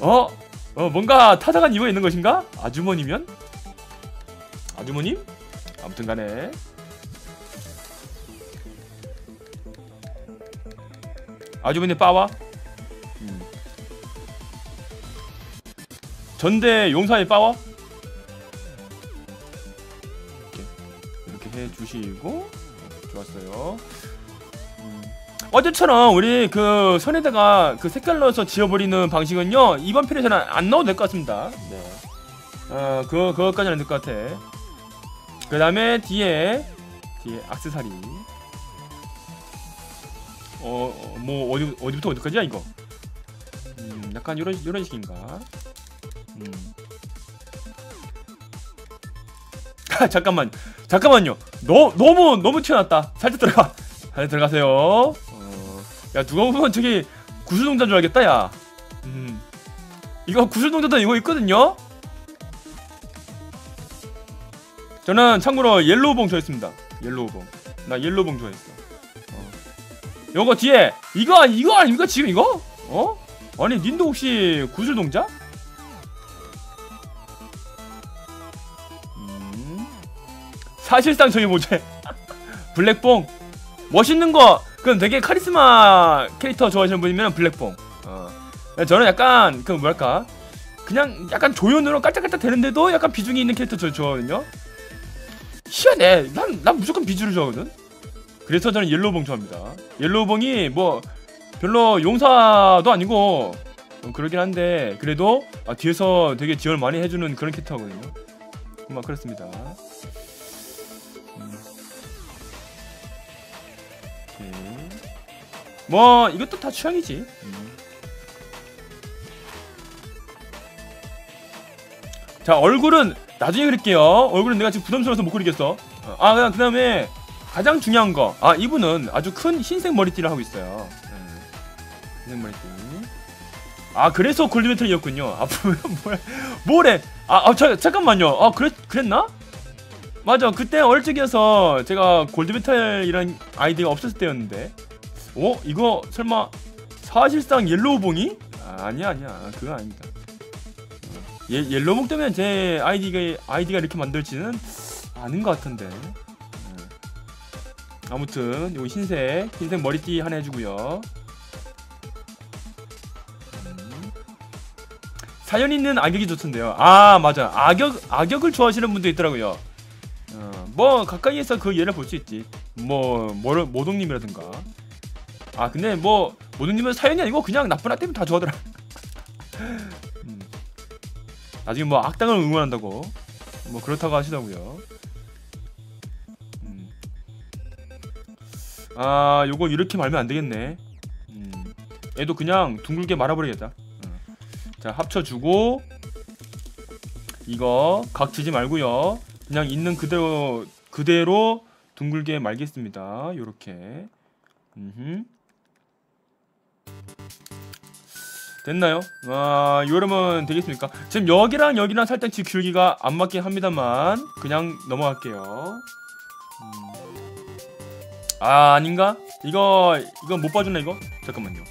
어? 어 뭔가 타당한 이유가 있는 것인가? 아주머니면? 아주머님? 아무튼 간에 아주머니 빠와 전대 용사의 파워 이렇게 이렇게 해주시고 좋았어요. 음. 어제처럼 우리 그 선에다가 그 색깔 넣어서 지워버리는 방식은요 이번 편에서는 안 넣어도 될 것 같습니다. 네. 어 그거 그거까지는 될 것 같아. 그 다음에 뒤에 뒤에 악세사리. 어 뭐 어디 어디부터 어디까지야 이거? 음 약간 이런 이런 식인가? 음. <laughs> 잠깐만 잠깐만요 너, 너무 너무 튀어났다 살짝 들어가 <laughs> 살짝 들어가세요 어. 야 누가 보면 저기 구슬동자인 줄 알겠다 야 음. 이거 구슬동자도 이거 있거든요 저는 참고로 옐로우봉 좋아했습니다 옐로우봉 나 옐로우봉 좋아했어 어. 요거 뒤에 이거 이거 아닙니까 지금 이거? 어? 아니 닌도 혹시 구슬동자? 사실상 저기 뭐지 <laughs> 블랙봉 멋있는 거 그럼 되게 카리스마 캐릭터 좋아하시는 분이면 블랙봉. 어. 저는 약간 그 뭐랄까? 그냥 약간 조연으로 깔짝깔짝 되는데도 약간 비중이 있는 캐릭터 저 좋아하거든요. 희한해. 난, 난 무조건 비중을 좋아하거든. 그래서 저는 옐로우봉 좋아합니다. 옐로우봉이 뭐 별로 용사도 아니고 어, 그러긴 한데 그래도 아, 뒤에서 되게 지원을 많이 해주는 그런 캐릭터거든요. 막 그렇습니다 뭐 이것도 다 취향이지. 음. 자 얼굴은 나중에 그릴게요. 얼굴은 내가 지금 부담스러워서 못 그리겠어. 어, 아 그냥 그 다음에 가장 중요한 거 아 이분은 아주 큰 흰색 머리띠를 하고 있어요. 음. 흰색 머리띠. 아 그래서 골드메탈이었군요. 아 <laughs> 뭐야 뭐래? 아, 아 자, 잠깐만요. 아 그랬, 그랬나? 맞아. 그때 어릴 적이어서 제가 골드메탈이란 아이디가 없었을 때였는데 어? 이거 설마 사실상 옐로우봉이? 아, 아니야 아니야. 그거 아닙니다. 예, 옐로우봉 때문에 제 아이디가 아이디가 이렇게 만들지는 않은 것 같은데. 음. 아무튼 요 흰색 흰색 머리띠 하나 해주고요. 음. 사연 있는 악역이 좋던데요. 아 맞아. 악역 악역을 좋아하시는 분도 있더라고요. 어, 뭐 가까이에서 그 예를 볼 수 있지. 뭐 뭐, 모동님이라든가 아 근데 뭐 모동님은 사연이 아니고 그냥 나쁜 아 때문에 다 좋아하더라 음. 나중에 뭐 악당을 응원한다고 뭐 그렇다고 하시더라고요 음. 아 요거 이렇게 말면 안 되겠네 음. 얘도 그냥 둥글게 말아버리겠다 어. 자 합쳐주고 이거 각 지지 말고요 그냥 있는 그대로 그대로 둥글게 말겠습니다 요렇게 음흠. 됐나요? 아 요러면 되겠습니까? 지금 여기랑 여기랑 살짝 지 길기가 안 맞긴 합니다만 그냥 넘어갈게요 음. 아 아닌가? 이거 이거 못 봐주나 이거? 잠깐만요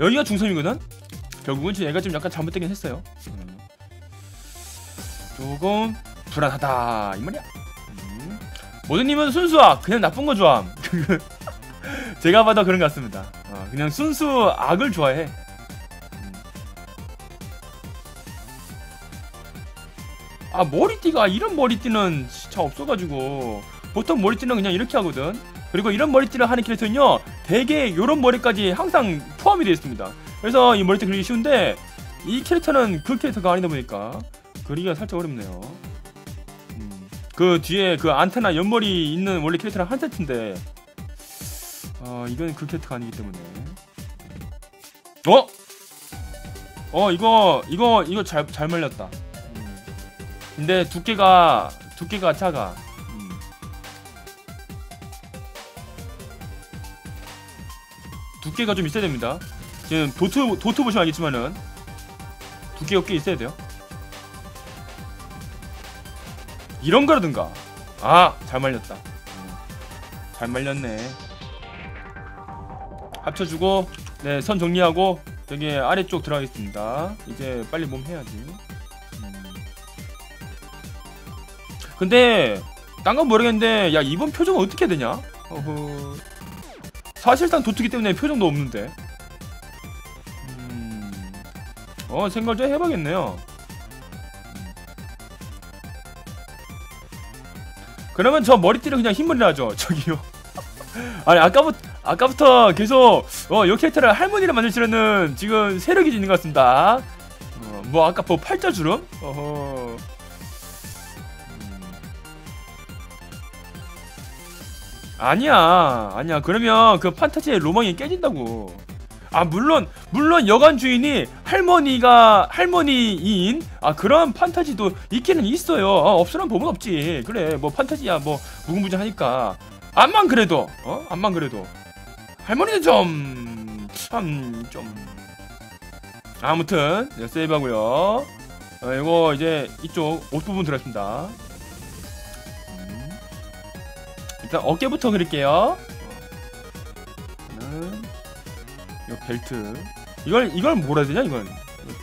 여기가 중섬이거든? 결국은 얘가 좀 약간 잘못되긴 했어요 음. 조금 불안하다 이 말이야 음. 모든님은 순수악 그냥 나쁜 거 좋아함 <laughs> <laughs> 제가 봐도 그런 것 같습니다. 어, 그냥 순수 악을 좋아해. 아 머리띠가 이런 머리띠는 진짜 없어가지고. 보통 머리띠는 그냥 이렇게 하거든. 그리고 이런 머리띠를 하는 캐릭터는요 대개 이런 머리까지 항상 포함이 되어 있습니다. 그래서 이 머리띠 그리기 쉬운데 이 캐릭터는 그 캐릭터가 아니다 보니까 그리기가 살짝 어렵네요. 음, 그 뒤에 그 안테나 옆머리 있는 원래 캐릭터랑 한 세트인데 어 이건 그 캐릭터가 아니기 때문에 어? 어 이거 이거 이거 잘 잘 말렸다 근데 두께가 두께가 작아. 음. 두께가 좀 있어야 됩니다. 지금 도트 도트 보시면 알겠지만은 두께가 꽤 있어야 돼요. 이런 거라든가. 아, 잘 말렸다. 음. 잘 말렸네. 합쳐주고, 네, 선 정리하고, 여기 아래쪽 들어가겠습니다. 이제 빨리 몸 해야지. 근데 딴 건 모르겠는데 야 이번 표정은 어떻게 되냐? 어허. 사실상 도트기 때문에 표정도 없는데. 음. 어 생각 좀 해봐야겠네요. 음. 그러면 저 머리띠를 그냥 흰머리를 하죠. 저기요. <laughs> 아니 아까부터 아까부터 계속 어, 요 캐릭터를 할머니를 만들시려는 지금 세력이 있는 것 같습니다. 어, 뭐 아까 뭐 팔자 주름? 어허. 아니야 아니야. 그러면 그 판타지의 로망이 깨진다고. 아 물론 물론 여관 주인이 할머니가 할머니인 아 그런 판타지도 있기는 있어요. 어, 없으란 법은 없지. 그래 뭐 판타지야 뭐 무궁무진하니까. 암만 그래도 어? 암만 그래도 할머니는 좀 참 좀. 아무튼 세이브하고요. 어, 이거 이제 이쪽 옷 부분 들어갔습니다. 일단 어깨부터 그릴게요. 음, 이 벨트. 이걸 이걸 뭐라 해야 되냐 이건?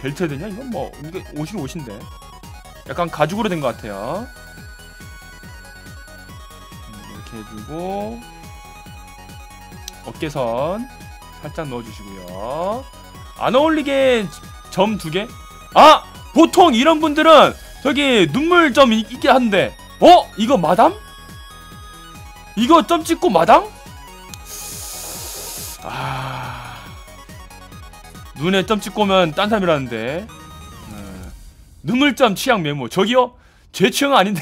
벨트 해야 되냐? 이건 뭐 이게 옷이 옷인데. 약간 가죽으로 된 것 같아요. 음, 이렇게 해주고 어깨선 살짝 넣어주시고요. 안 어울리게 점 두 개. 아 보통 이런 분들은 저기 눈물 점 있게 하는데 어 이거 마담? 이거 점 찍고 마당? 아 눈에 점 찍고 오면 딴 사람이라는데 어. 눈물점 취향 메모 저기요? 제 취향 아닌데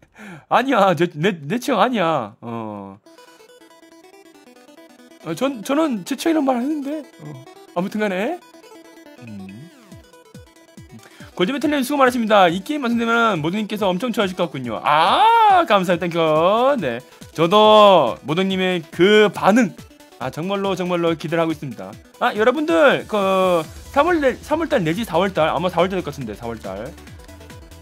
<laughs> 아니야 제, 내, 내 취향 아니야 어. 어, 전, 저는 제 취향이란 말 했는데 어. 아무튼간에. 음. 골드메탈님 수고 많으십니다. 이 게임 완성되면 모덕님께서 엄청 좋아하실 것 같군요. 아 감사해요. Thank you 네. 저도 모덕님의 그 반응. 아 정말로 정말로 기대를 하고 있습니다. 아 여러분들 그 3월 3월달 내지 4월달? 아마 4월달 될것 같은데 4월달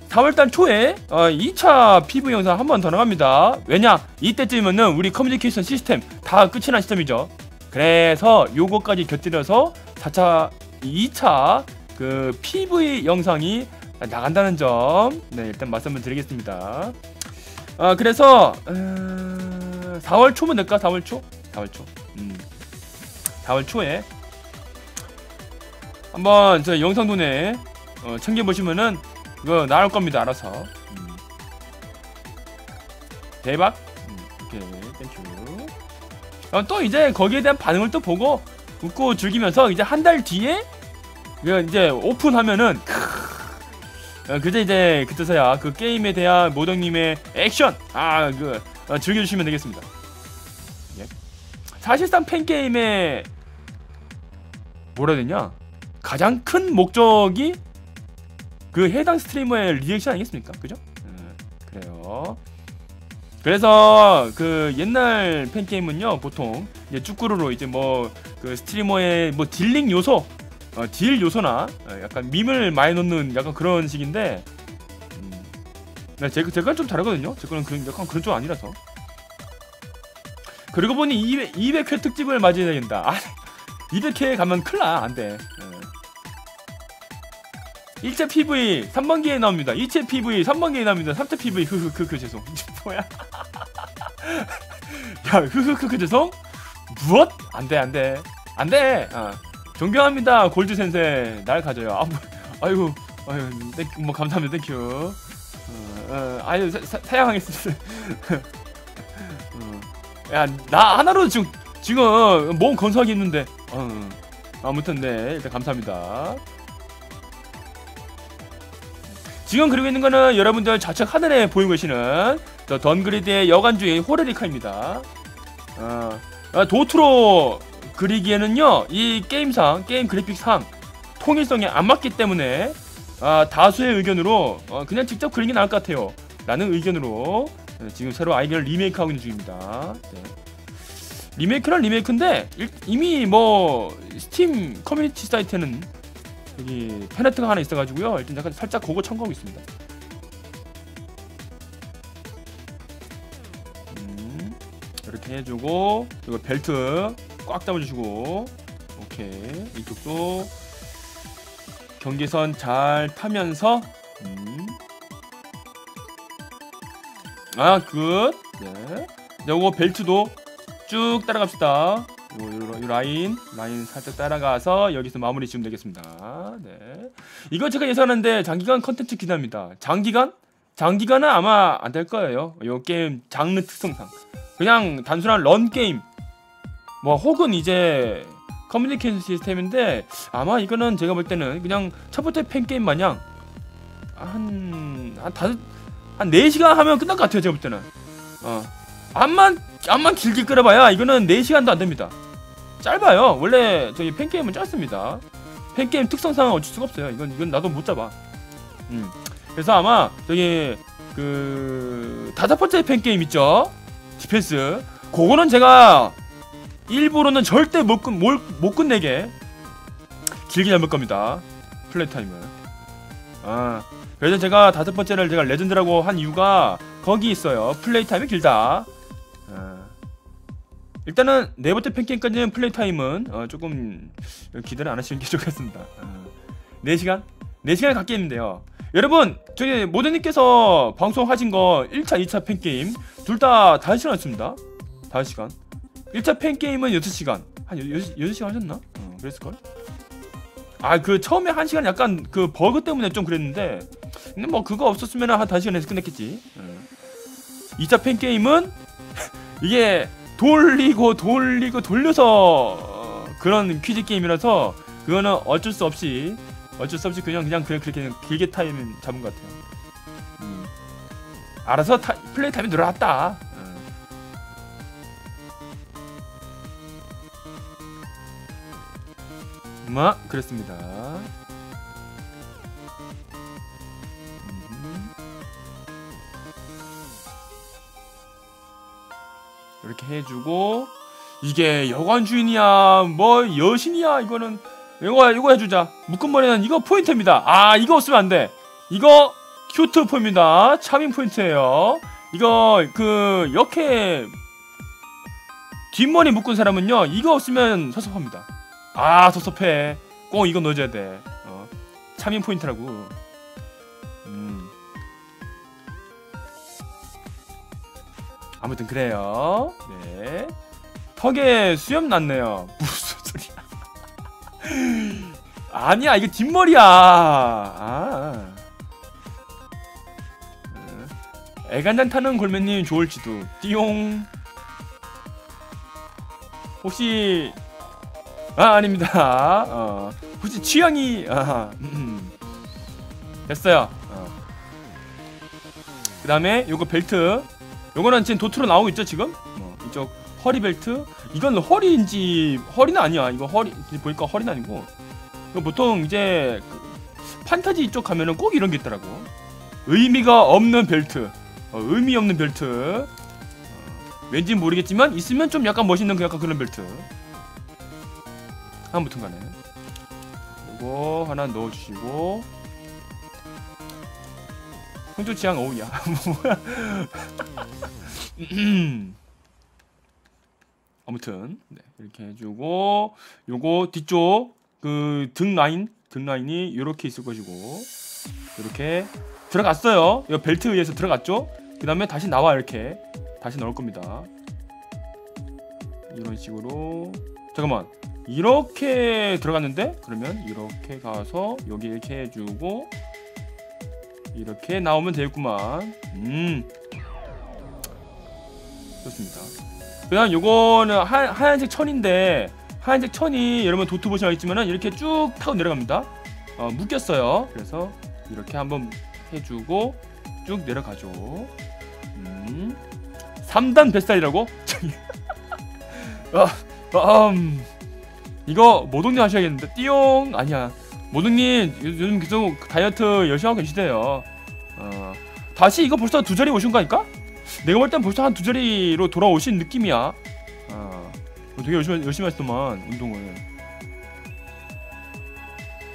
4월달 초에 어, 2차 PV 영상 한 번 더 나갑니다 왜냐 이때쯤이면은 우리 커뮤니케이션 시스템 다 끝이 난 시점이죠 그래서 요거까지 곁들여서 4차 2차 그 PV 영상이 나간다는 점 네, 일단 말씀 을 드리겠습니다 아 그래서 어, 4월 초면 될까? 4월 초? 4월 초. 음. 4월 초에 한번 저 영상 돈에 어, 챙겨 보시면은 이거 나올 겁니다. 알아서. 음. 대박. 음, 오케이, thank you. 어, 또 이제 거기에 대한 반응을 또 보고 웃고 즐기면서 이제 한 달 뒤에 그 이제 오픈하면은 어, 그제 이제 그때서야 그 게임에 대한 모덕님의 액션 아그 어, 즐겨주시면 되겠습니다. 예. 사실상 팬 게임의 뭐라 해야 되냐 가장 큰 목적이 그 해당 streamer의 reaction 아니겠습니까? 그죠? 음, 그래요. 그래서 그 옛날 팬 게임은요 보통 이제 쯔꾸르로 이제 뭐 그 streamer의 뭐 딜링 요소 어, 딜 요소나 어, 약간 밈을 많이 넣는 약간 그런 식인데 음, 네, 제, 제 거는 좀 다르거든요 제 거는 그런, 약간 그런 쪽 아니라서 그리고 보니 200, 200회 특집을 맞이해야 된다 아 200회 가면 큰일 나 안돼 네. 1차 PV 3번기에 나옵니다. 2차 PV 3번기에 나옵니다. 3차 PV 흐흐흐흐 죄송. <laughs> 뭐야? 야 흐흐흐흐 죄송? 무엇? 안돼 안돼. 안돼! 어. 존경합니다 골드 先生. 날 가져요. 아, 뭐, 아유 아유 땡, 뭐 감사합니다. Thank you 어, 어, 아유 사, 사양하겠습니다. <laughs> 어. 야나 하나로 지금 지금 몸 건조하게 있는데. 어, 아무튼 네 일단 감사합니다 지금 그리고 있는 거는 여러분들 좌측 하늘에 보이고 계시는 더 던그리드의 여관주인 호레리카입니다. 어, 어, 도트로 그리기에는요 이 게임상 게임 그래픽상 통일성에 안 맞기 때문에 아, 다수의 의견으로 어, 그냥 직접 그리는 게 나을 것 같아요. 라는 의견으로 네, 지금 새로 아이디어를 리메이크하고 있는 중입니다. 네. 리메이크란 리메이크인데 일, 이미 뭐 스팀 커뮤니티 사이트에는 여기 팬아트가 하나 있어가지고요. 일단 약간 살짝 그거 첨가하고 있습니다. 음, 이렇게 해주고 이거 벨트 꽉 잡아주시고 오케이. 이쪽도 경계선 잘 타면서 음. 아 good. 네. 요거 벨트도 쭉 따라갑시다. 요, 요, 요, 라인 라인 살짝 따라가서 여기서 마무리 지으면 되겠습니다 네. 이거 제가 예상하는데 장기간 컨텐츠 기대합니다. 장기간? 장기간은 아마 안 될 거예요. 요 게임 장르 특성상. 그냥 단순한 run 게임. 뭐 혹은 이제 커뮤니케이션 시스템인데 아마 이거는 제가 볼 때는 그냥 첫 번째 팬 게임 마냥 한 한 다섯 한 4시간 하면 끝날 것 같아요 제가 볼 때는. 어. 암만 암만 길게 끌어봐야 이거는 4시간도 안 됩니다. 짧아요. 원래 저기 팬 게임은 짧습니다 팬 게임 특성상 어쩔 수가 없어요 이건 이건 나도 못 잡아 음 그래서 아마 저기 그 다섯 번째 팬 게임 있죠 디펜스 그거는 제가 일부러는 절대 못, 끝, 못, 못 끝내게 길게 잡을 겁니다. 플레이 타임은. 아, 그래서 제가 다섯 번째를 제가 레전드라고 한 이유가 거기 있어요. 플레이 타임이 길다. 아, 일단은 네 번째 팬게임까지는 플레이 타임은 어, 조금 기대를 안 하시는 게 <laughs> 좋겠습니다. 아, 4시간? 4시간을 갖게 했는데요. 여러분, 저기 모델님께서 방송하신 거 1차, 2차 팬게임 둘 다 5시간 했습니다. 5시간. 1차 팬게임은 6시간 한 6, 6시간 하셨나? 어, 그랬을걸? 아 그 처음에 1시간 약간 그 버그 때문에 좀 그랬는데 근데 뭐 그거 없었으면 한 5시간 에서 끝냈겠지 어. 2차 팬게임은 <laughs> 이게 돌리고 돌리고 돌려서 어, 그런 퀴즈 게임이라서 그거는 어쩔 수 없이 어쩔 수 없이 그냥 그냥 그냥 그렇게 그냥 길게 타임 잡은 것 같아요. 음. 알아서 타, 플레이 타임이 늘어났다. 음. 뭐 그랬습니다. 이렇게 해주고 이게 여관 주인이야 뭐 여신이야 이거는 이거 이거 해주자. 묶음머리는 이거 포인트입니다. 아 이거 없으면 안 돼. 이거 cute 포입니다. charming 포인트예요. 이거 그 이렇게 뒷머리 묶은 사람은요 이거 없으면 섭섭합니다. 아 섭섭해. 꼭 이거 넣어줘야 돼. 어. charming 포인트라고 아무튼 그래요 네 턱에 수염 났네요 <laughs> 무슨 소리야 아니야 이거 뒷머리야 아. 어. 애간단 타는 골매님 좋을지도 띠용 혹시 아 아닙니다 어. 혹시 취향이 아, 음. 됐어요 어. 그 다음에 요거 벨트 요거는 지금 도트로 나오고 있죠 지금? 어, 이쪽 허리 벨트. 이건 허리인지 허리는 아니야. 이거 허리 보니까 허리는 아니고. 이거 보통 이제 그 판타지 쪽 가면은 꼭 이런 게 있더라고. 의미가 없는 벨트. 어, 의미 없는 벨트. 어, 왠지 모르겠지만 있으면 좀 약간 멋있는 그 약간 그런 벨트. 아무튼 간에. 요거 하나 넣어주시고 홍조 취향 어우야 아무튼 네, 이렇게 해주고 요거 뒤쪽 그 등 라인 등 라인이 이렇게 있을 것이고 이렇게 들어갔어요. 이 벨트 위에서 들어갔죠. 그 다음에 다시 나와 이렇게 다시 넣을 겁니다. 이런 식으로 잠깐만 이렇게 들어갔는데 그러면 이렇게 가서 여기 이렇게 해주고 이렇게 나오면 되겠구만. 음 좋습니다. 그냥 요거는 하, 하얀색 천인데 하얀색 천이 여러분 도트 보시면 있지만은 이렇게 쭉 타고 내려갑니다. 어, 묶였어요. 그래서 이렇게 한번 해주고 쭉 내려가죠. 음. 3단 뱃살이라고? 어, <laughs> 어, 음. 이거 모동님 하셔야겠는데 띠용 아니야 모동님 요즘 계속 다이어트 열심히 하고 계시대요 어, 다시 이거 벌써 두 자리 오신 거니까? 내가 볼 땐 벌써 한 두 자리로 돌아오신 느낌이야. 아, 되게 열심히 열심히 했더만 운동을.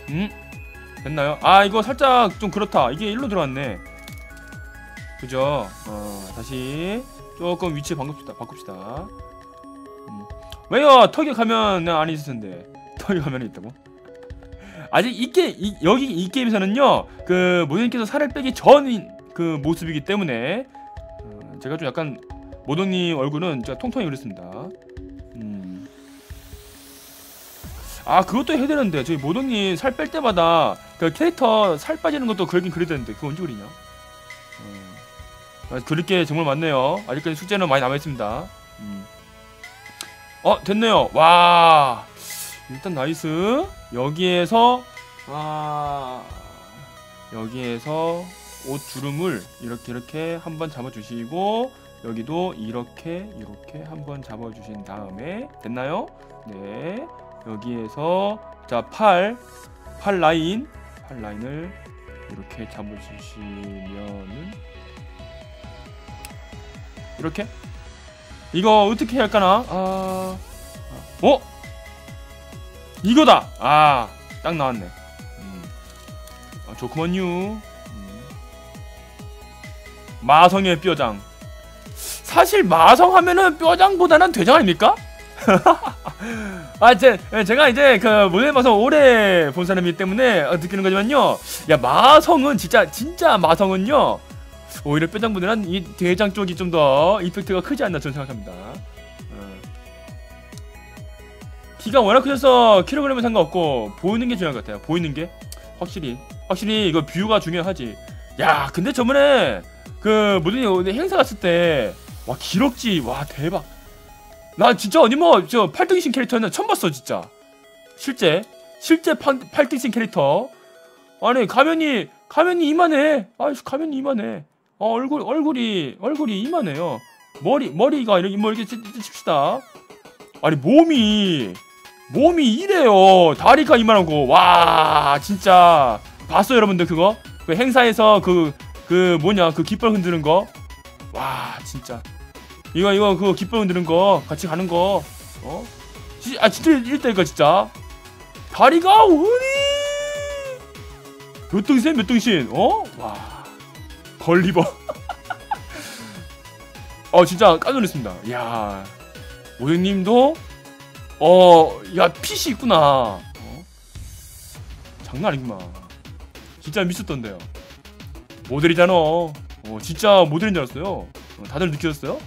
음? 됐나요? 아 이거 살짝 좀 그렇다. 이게 일로 들어왔네. 그죠? 어, 다시 조금 위치 바꿉시다. 바꿉시다. 음. 왜요? 턱에 가면 안 있을 텐데. 턱에 가면 있다고? 아직 이게 이, 여기 이 게임에서는요 그 모델님께서 살을 빼기 전 그 모습이기 때문에 제가 좀 약간 모동님 얼굴은 제가 통통히 그렸습니다. 음. 아 그것도 해야 되는데 저희 모동님 살 뺄 때마다 그 캐릭터 살 빠지는 것도 그리긴 그려야 되는데 그거 언제 그리냐? 음. 아, 그릴 게 정말 많네요. 아직까지 숙제는 많이 남아 있습니다. 음. 어 됐네요. 와 일단 nice. 여기에서 아 여기에서 옷 주름을 이렇게 이렇게 한번 잡아주시고 여기도 이렇게 이렇게 한번 잡아주신 다음에 됐나요? 네 여기에서 자팔팔 팔 라인 팔 라인을 이렇게 잡아주시면은 이렇게 이거 어떻게 해야 할까나 아 어? 이거다 아 딱 나왔네 음. 아, 좋구먼요 마성의 뼈장 사실 마성 하면은 뼈장보다는 대장 아닙니까? <laughs> 아, 제, 제가 이제 그 모델 마성 오래 본 사람이기 때문에 느끼는 거지만요. 야, 마성은 진짜, 진짜 마성은요. 오히려 뼈장보다는 이 대장 쪽이 좀더 이펙트가 크지 않나 저는 생각합니다. 어. 키가 워낙 크셔서 킬로그램은 상관없고 보이는 게 중요한 것 같아요. 보이는 게? 확실히. 확실히 이거 뷰가 중요하지. 야, 근데 저번에 그 모든이 행사 갔을 때 와 기럭지. 와 대박. 나 진짜 어디 뭐저 8등신 캐릭터는 처음 봤어 진짜. 실제? 실제 8등신 캐릭터. 아니 가면이 가면이 이만해. 아 가면이 이만해. 어, 얼굴 얼굴이 얼굴이 이만해요. 머리 머리가 이렇게 뭐 이렇게 칩시다. 아니 몸이 몸이 이래요. 다리가 이만하고. 와 진짜. 봤어요 여러분들 그거? 그 행사에서 그그 그 뭐냐 그 깃발 흔드는 거? 와 진짜. 이거 이거 그 깃발 흔드는 거 같이 가는 거. 어? 아 진짜 일대니까 진짜? 다리가 우리 몇 등신? 몇 등신? 어? 와 걸리버. <laughs> 어 진짜 깜짝 놀랐습니다. 야. 오영님도 어 야 핏이 있구나 어? 장난 아니구만 진짜 미쳤던데요 모델이잖아 어 진짜 모델인 줄 알았어요 어, 다들 느끼셨어요? 어.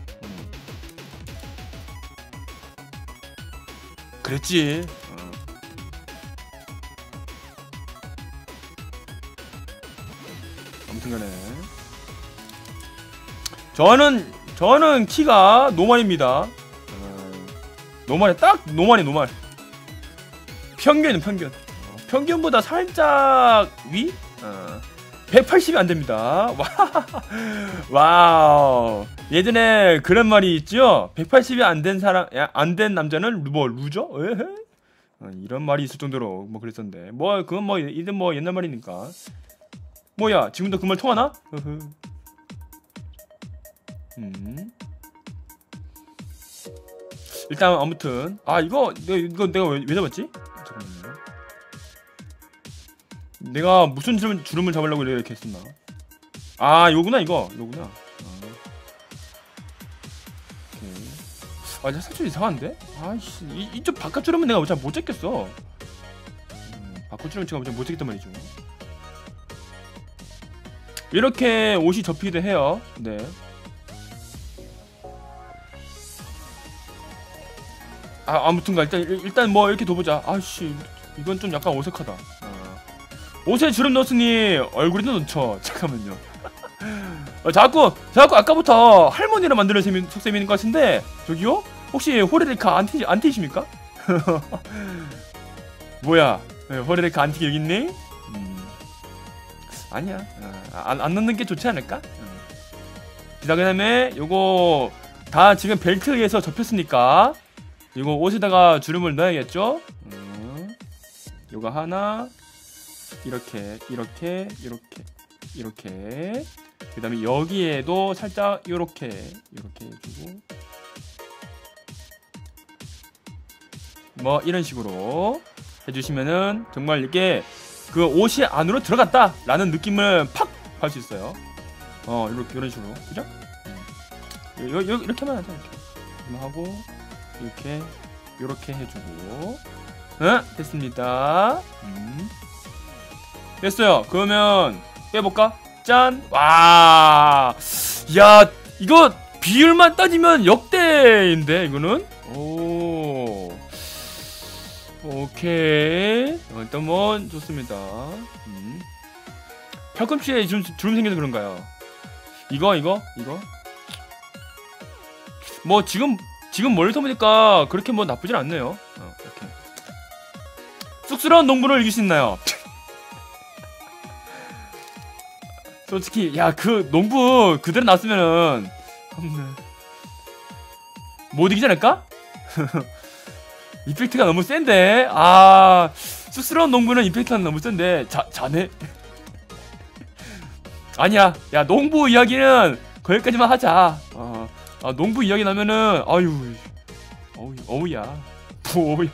그랬지 어. 아무튼간에 저는 저는 키가 노말입니다 어, 노말에 딱 노말이 노말 평균은 평균 어, 평균보다 살짝 위? 어, 180이 안 됩니다. <laughs> Wow. 예전에 그런 말이 있죠. 180이 안 된 사람, 안 된 남자는 뭐 루저? 에헤? 어, 이런 말이 있을 정도로 뭐 그랬었는데. 뭐 그건 뭐 이든 뭐 옛날 말이니까. 뭐야 지금도 그 말 통하나? <laughs> 음. 일단 아무튼. 아 이거 이거 내가 왜, 왜 잡았지? 잠깐만요. 내가 무슨 주름, 주름을 잡으려고 이렇게 했었나? 아 요구나 이거. 요구나. 아, 오케이. 아 살짝 이상한데? 아이씨 이, 이쪽 바깥 주름은 내가 잘못 잡겠어. 음, 바깥 주름은 제가 못 잡겠단 말이죠. 이렇게 옷이 접히기도 해요. 네 아, 아무튼가 일단 일단 뭐 이렇게 둬보자 아씨 이건 좀 약간 어색하다 옷에 주름 넣었으니 얼굴에도 넣죠 <laughs> 잠깐만요 어, 자꾸 자꾸 아까부터 할머니를 만드는 셈인, 속셈인 것 같은데 저기요? 혹시 호레리카 안티, 안티십니까? <laughs> 뭐야 네, 호레리카 안티 여기 있니? 음, 아니야 어, 안, 안 넣는 게 좋지 않을까? 음. 자, 그 다음에 요거 다 지금 벨트에서 접혔으니까 이거 옷에다가 주름을 넣어야겠죠? 음, 요거 하나 이렇게 이렇게 이렇게 이렇게. 그 다음에 여기에도 살짝 이렇게 이렇게 해주고. 뭐 이런 식으로 해주시면은 정말 이게 그 옷이 안으로 들어갔다 라는 느낌을 팍 할 수 있어요. 어 이렇게 이런 식으로. 그죠? 음. 요, 요, 이렇게만 하자 이렇게. 하고 이렇게 이렇게 해주고 응? 됐습니다 음. 됐어요. 그러면 빼볼까? 짠! 와! 야, 이거 비율만 따지면 역대인데, 이거는? 오. 오케이. 어, 일단 뭐, 좋습니다. 음. 팔꿈치에 주름, 주름 생겨서 그런가요? 이거, 이거, 이거? 뭐, 지금, 지금 멀리서 보니까 그렇게 뭐 나쁘진 않네요. 어, 오케이. 쑥스러운 농부를 이길 수 있나요? <laughs> 솔직히 야 그 농부 그대로 났으면은 못 이기지 않을까? <laughs> 이펙트가 너무 센데 아 쑥스러운 농부는 이펙트가 너무 센데 자 자네 <laughs> 아니야 야 농부 이야기는 거기까지만 하자 어, 아, 농부 이야기 나면은 아유 어우 어우야. <laughs> 어우야.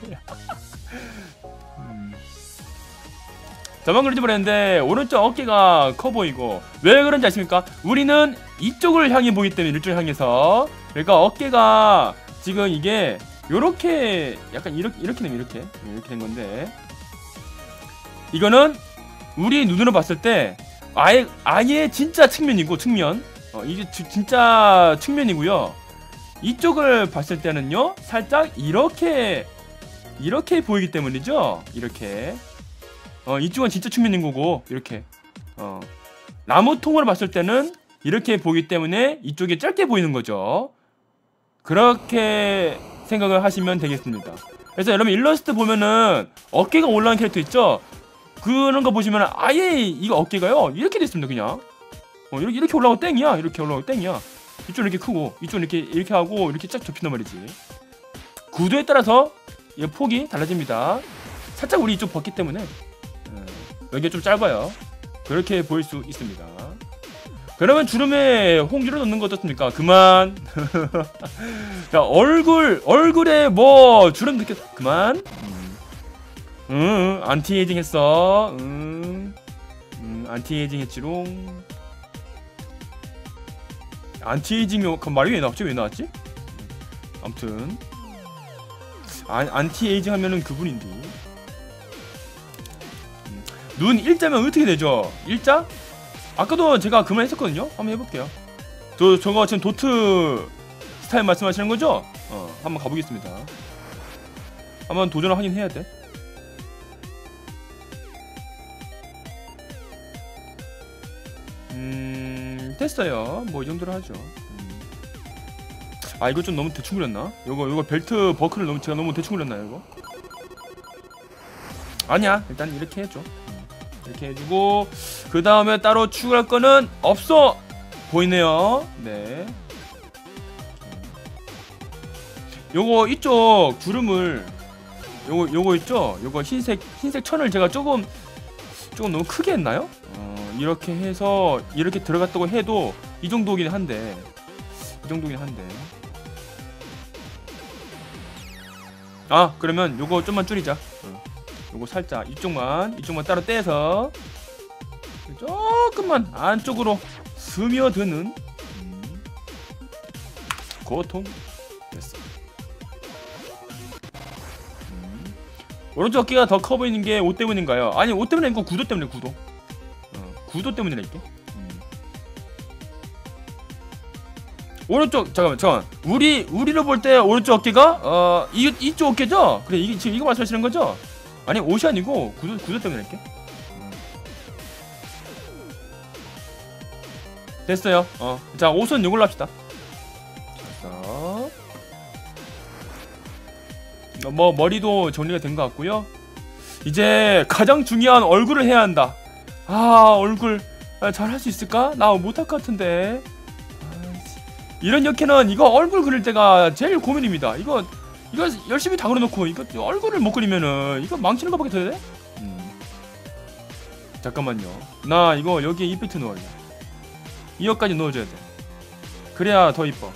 저만 그런지 모르겠는데 오른쪽 어깨가 커 보이고 왜 그런지 아십니까? 우리는 이쪽을 향해 보기 때문에 이쪽을 향해서. 그러니까 어깨가 지금 이게 요렇게 약간 이렇게 이렇게 되면 이렇게 이렇게 된 건데. 이거는 우리 눈으로 봤을 때 아예 아예 진짜 측면이고 측면 어, 이게 주, 진짜 측면이고요 이쪽을 봤을 때는요 살짝 이렇게 이렇게 보이기 때문이죠 이렇게 어, 이쪽은 진짜 측면인 거고 이렇게 어, 나무통을 봤을 때는 이렇게 보기 때문에 이쪽이 짧게 보이는 거죠. 그렇게 생각을 하시면 되겠습니다. 그래서 여러분 일러스트 보면은 어깨가 올라간 캐릭터 있죠? 그런 거 보시면 아예 이거 어깨가요 이렇게 됐습니다 그냥 어, 이렇게 이렇게 올라가고 땡이야. 이렇게 올라가고 땡이야. 이쪽 이렇게 크고 이쪽 이렇게 이렇게 하고 이렇게 쫙 접힌단 말이지. 구도에 따라서 이 폭이 달라집니다. 살짝 우리 이쪽 벗기 때문에 어, 여기가 좀 짧아요. 그렇게 보일 수 있습니다. 그러면 주름에 홍조를 넣는 거 어떻습니까? 그만. <laughs> 자 얼굴 얼굴에 뭐 주름 넣기 그만. 음. 응, 안티에이징 했어. 응, 응 안티에이징 했지롱. 안티에이징이 그 말이 왜 나왔지? 왜 나왔지? 아무튼 안, 안티에이징 하면은 그분인데 음. 눈 일자면 어떻게 되죠? 일자? 아까도 제가 그 말 했었거든요. 한번 해볼게요. 저 저거 지금 도트 스타일 말씀하시는 거죠? 어, 한번 가보겠습니다. 한번 도전을 하긴 해야 돼. 음 됐어요 뭐 이 정도로 하죠 음. 아 이거 좀 너무 대충 그렸나? 요거 요거 벨트 버클을 너무 제가 너무 대충 그렸나요 이거? 아니야 일단 이렇게 해줘 음. 이렇게 해주고 그 다음에 따로 추가할 거는 없어 보이네요 네 요거 이쪽 주름을 요거 요거 있죠? 요거 흰색 흰색 천을 제가 조금 조금 너무 크게 했나요? 어, 이렇게 해서 이렇게 들어갔다고 해도 이 정도긴 한데 이 정도긴 한데. 아 그러면 요거 좀만 줄이자. 어, 요거 살짝 이쪽만 이쪽만 따로 떼서 조금만 안쪽으로 스며드는 음, 고통. 됐어 오른쪽 어깨가 더 커 보이는 게 옷 때문인가요? 아니 옷 때문에 이거 구도 때문에 구도 어, 구도 때문이라니까 음. 오른쪽 잠깐만 잠깐만 우리 우리로 볼 때 오른쪽 어깨가 어 이, 이쪽 어깨죠? 그래 이게 지금 이거 말씀하시는 거죠? 아니 옷이 아니고 구도 구도 때문이랄게 음. 됐어요 어자 옷은 이걸로 합시다 뭐 머리도 정리가 된 것 같고요 이제 가장 중요한 얼굴을 해야 한다 아 얼굴 아, 잘할 수 있을까? 나 못할 것 같은데. 이런 역해는 이거 얼굴 그릴 때가 제일 고민입니다 이거 이거 열심히 다 그려놓고 이거 얼굴을 못 그리면은 이거 망치는 것밖에 더 돼? 음. 잠깐만요 나 이거 여기에 이펙트 넣어야 돼 이어까지 넣어줘야 돼 그래야 더 이뻐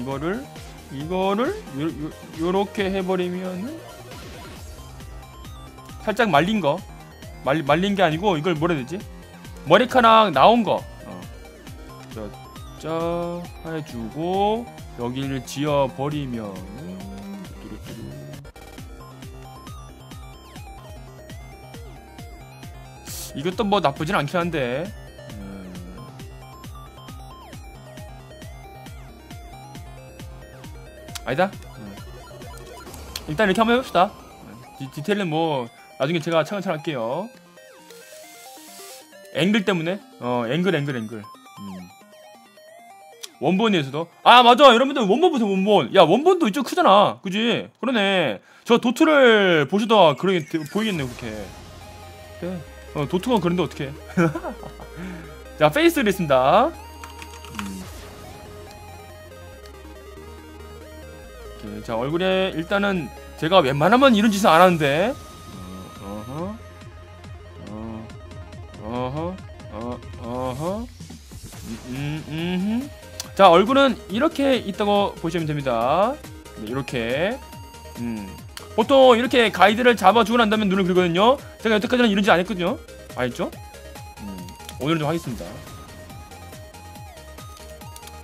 이거를 이거를 요, 요, 요 렇게 해버리면은 살짝 말린 거 말, 말린 게 아니고 이걸 뭐라 해야 되지 머리카락 나온 거 어. 저, 저 해주고 여기를 지어버리면. 이것도 뭐 나쁘진 않긴 한데 아니다? 음. 일단 이렇게 한번 해봅시다. 디, 디테일은 뭐 나중에 제가 차근차근 할게요. 앵글 때문에? 어 앵글 앵글 앵글. 음. 원본에서도? 아 맞아. 여러분들 원본 보세요 원본. 야 원본도 이쪽 크잖아. 그지? 그러네. 저 도트를 보시다 그러게 보이겠네 그렇게. 그래 어 도트가 그런데 어떡해? <laughs> 자 페이스를 했습니다 오케이, 자 얼굴에 일단은 제가 웬만하면 이런 짓은 안 하는데 어, 어허 어, 어허 어, 어허 음. 자 얼굴은 이렇게 있다고 보시면 됩니다 네, 이렇게 음. 보통 이렇게 가이드를 잡아주고 난 다음에 눈을 그리거든요 제가 여태까지는 이런 짓 안 했거든요 알죠? 음. 오늘은 좀 하겠습니다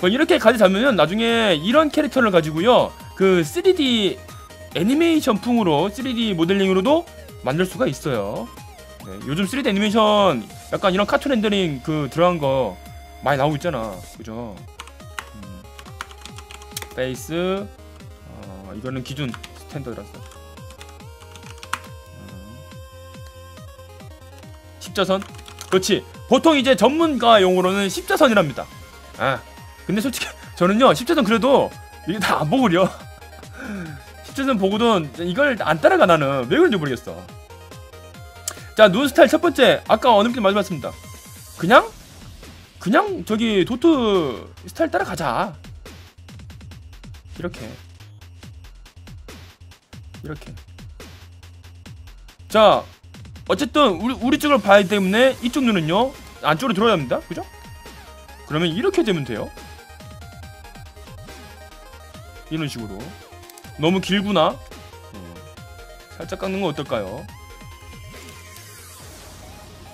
뭐 이렇게 가이드 잡으면 나중에 이런 캐릭터를 가지고요 그 3D 애니메이션풍으로 3D 모델링으로도 만들 수가 있어요. 네, 요즘 3D 애니메이션 약간 이런 카툰 rendering 그 들어간 거 많이 나오고 있잖아. 그죠? 음. face 어, 이거는 기준 스탠더드라서. 어. 십자선? 그렇지. 보통 이제 전문가 용어로는 십자선이랍니다. 아 근데 솔직히 저는요 십자선 그래도 이게 다 안 보고려 십자선 보고도 이걸 안 따라가 나는. 왜 그런지 모르겠어. 자 눈스타일 첫 번째. 아까 어느 분이 말씀하셨습니다. 그냥? 그냥 저기 도트 스타일 따라가자. 이렇게. 이렇게. 자 어쨌든 우리, 우리 쪽을 봐야 하기 때문에 이쪽 눈은요 안쪽으로 들어야 합니다. 그죠? 그러면 이렇게 되면 돼요. 이런 식으로 너무 길구나. 어, 살짝 깎는 건 어떨까요?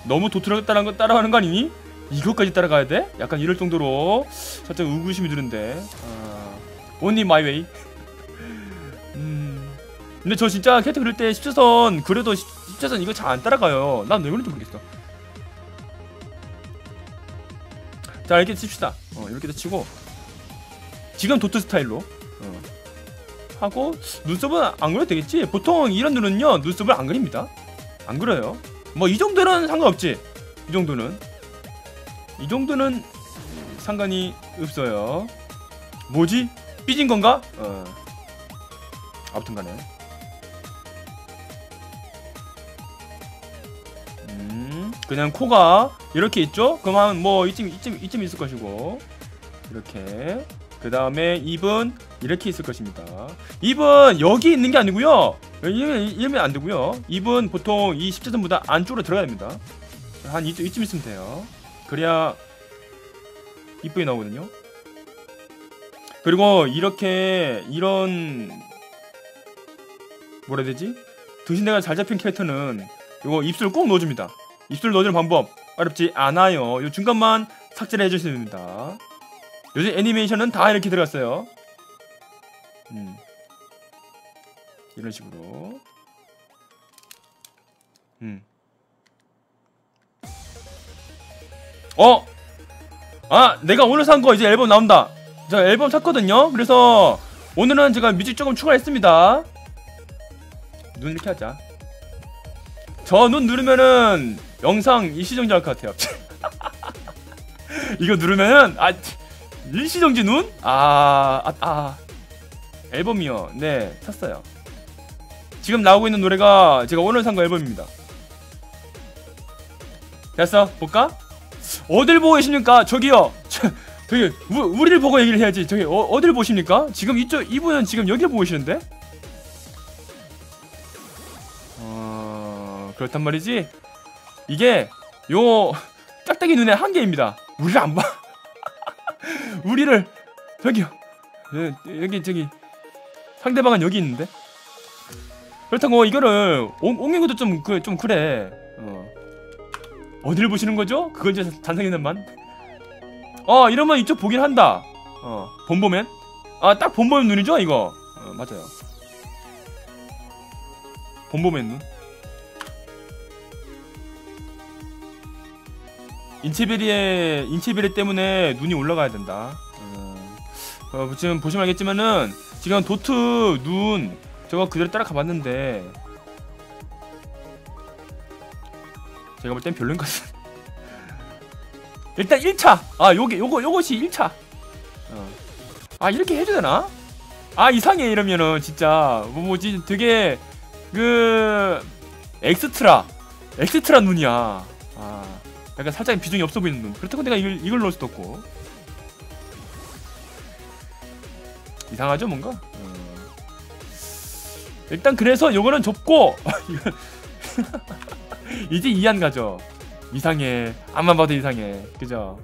너무 따라가는 거, 따라가는 거 아니니? 이것까지 따라가야 돼? 약간 이럴 정도로 살짝 의구심이 드는데. 아, only my way. <laughs> 음, 근데 저 진짜 캐릭터 그릴 때 10차선 그래도 10차선 이거 잘 안 따라가요. 난 왜 그런지 모르겠어. 자 이렇게 칩시다. 어 이렇게 도 치고. 지금 도트 스타일로. 어. 하고 눈썹은 안 그려도 되겠지? 보통 이런 눈은요 눈썹을 안 그립니다. 안 그려요. 뭐 이 정도는 상관없지? 이 정도는? 이 정도는 상관이 없어요. 뭐지? 삐진 건가? 어. 아무튼 간에. 음 그냥 코가 이렇게 있죠? 그러면 뭐 이쯤 이쯤 이쯤 있을 것이고. 이렇게 그 다음에 입은 이렇게 있을 것입니다. 입은 여기 있는 게 아니고요. 이러면, 안 되고요. 입은 보통 이 십자선보다 안쪽으로 들어가야 됩니다. 한 이쯤, 이쯤 있으면 돼요. 그래야 이쁘게 나오거든요. 그리고 이렇게 이런 뭐라 해야 되지? 등신대가 잘 잡힌 캐릭터는 이거 입술 꼭 넣어줍니다. 입술 넣어주는 방법 어렵지 않아요. 이 중간만 삭제를 해주시면 됩니다. 요즘 애니메이션은 다 이렇게 들어갔어요. 음. 이런 식으로. 음. 어! 아, 내가 오늘 산 거 이제 앨범 나온다. 저 앨범 샀거든요. 그래서 오늘은 제가 뮤직 조금 추가했습니다. 눈 이렇게 하자. 저 눈 누르면은 영상 일시정지 할 것 같아요. <laughs> 이거 누르면은 아 일시정지 눈? 아, 아, 아. 앨범이요. 네, 샀어요. 지금 나오고 있는 노래가 제가 오늘 산 거 앨범입니다. 됐어? 볼까? 어딜 보고 계십니까? 저기요. 저, 저기 우, 우리를 보고 얘기를 해야지. 저기 어, 어딜 보십니까? 지금 이쪽 이분은 지금 여기를 보고 계시는데? 어, 그렇단 말이지. 이게 요 짝짝이 눈의 한계입니다. 우리를 안 봐. 우리를. 저기요. 예, 여기 저기 상대방은 여기 있는데? 그렇다고 이거를 옹, 인 것도 좀, 그, 좀 그래. 어. 어디를 보시는 거죠? 그건 이제 잔상이는만? 어 이러면 이쪽 보긴 한다. 어 본보면? 아딱 본보면 눈이죠 이거? 어, 맞아요. 본보면 눈 인체베리에 인체베리 때문에 눈이 올라가야 된다. 어, 어, 지금 보시면 알겠지만은 지금 도트 눈 저거 그대로 따라가 봤는데 제가 볼 땐 별로인 것 같아. <laughs> 일단 1차. 아, 요게 요거 요것이 1차. 어. 아, 이렇게 해도 되나? 아, 이상해 이러면은 진짜 뭐 뭐지 되게 그 엑스트라 엑스트라 눈이야. 아. 약간 살짝 비중이 없어 보이는 눈. 그렇다고 내가 이걸, 이걸 넣을 수도 없고. 이상하죠, 뭔가? 어. 일단 그래서 요거는 접고 <laughs> 이제 이해 안 가죠. 이상해. 앞만 봐도 이상해. 그죠?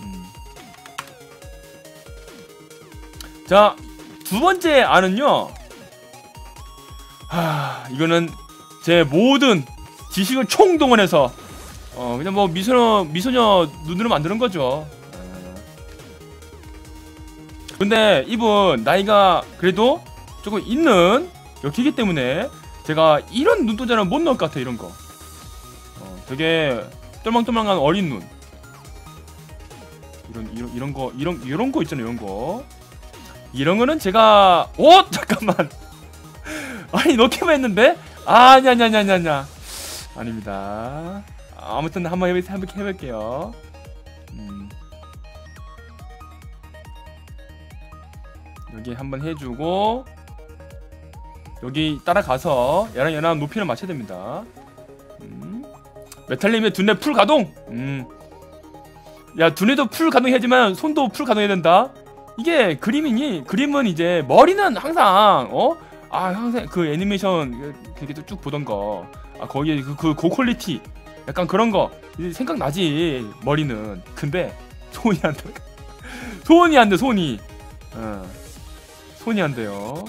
음. 자, 두 번째 안은요. 하, 이거는 제 모든 지식을 총동원해서 어 그냥 뭐 미소녀 미소녀 눈으로 만드는 거죠. 어. 근데 이분 나이가 그래도 조금 있는 역기기 때문에 제가 이런 눈도자는 못 넣을 것 같아 이런 거. 어, 되게 똘망똘망한 어린 눈. 이런 이런 이런 거 이런 이런 거 있잖아요 이런 거. 이런 거는 제가 오 잠깐만 <laughs> 아니 넣기만 했는데 아니 아니 아니 아니 아닙니다 아무튼 한번 해볼, 한번 해볼게요 음. 여기 한번 해주고 여기 따라가서 얘랑 얘랑 높이를 맞춰야 됩니다 음. 메탈님의 두뇌 풀 가동 음. 야 두뇌도 풀 가동해야지만 손도 풀 가동해야 된다 이게 그림이니 그림은 이제 머리는 항상 어? 아 항상 그 애니메이션 그렇게 쭉 보던 거 아 거기에 그, 그 고quality 약간 그런 거 생각나지 머리는 근데 손이 안 돼. <laughs> 손이 안 돼 손이 어. 손이 안 돼요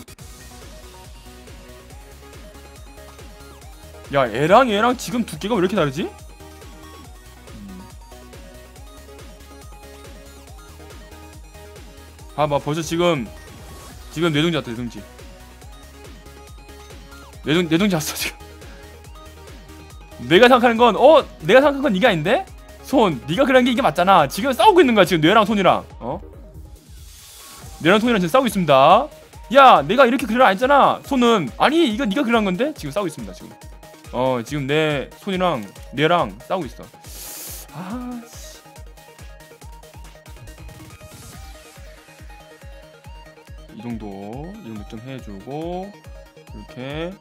야 얘랑 얘랑 지금 두께가 왜 이렇게 다르지? 음. 봐봐 벌써 지금 지금 뇌둥지 왔다 뇌둥지 뇌둥, 뇌둥지 왔어 지금 내가 생각하는 건 어? 내가 생각한 건 이게 아닌데? 손 네가 그런 게 이게 맞잖아 지금 싸우고 있는 거야 지금 뇌랑 손이랑 어? 뇌랑 손이랑 지금 싸우고 있습니다 야 내가 이렇게 그려라 했잖아 손은 아니 이거 네가 그려한 건데 지금 싸우고 있습니다 지금 어 지금 내 손이랑 뇌랑 싸우고 있어 아 씨. 이 정도 이 정도 좀 해주고 이렇게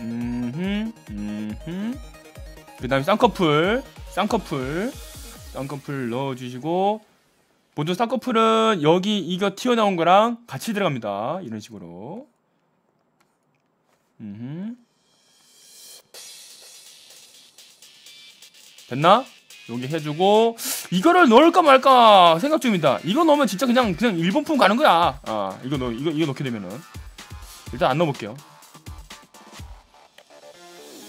음흠 음흠. 그 다음에 쌍꺼풀 쌍꺼풀 쌍꺼풀 넣어주시고 보통 쌍꺼풀은 여기 이거 튀어나온 거랑 같이 들어갑니다. 이런 식으로. 음흠. 됐나? 여기 해주고 이거를 넣을까 말까 생각 중입니다. 이거 넣으면 진짜 그냥 그냥 일본품 가는 거야. 아 이거 넣 이거 이거 넣게 되면은. 일단 안 넣어볼게요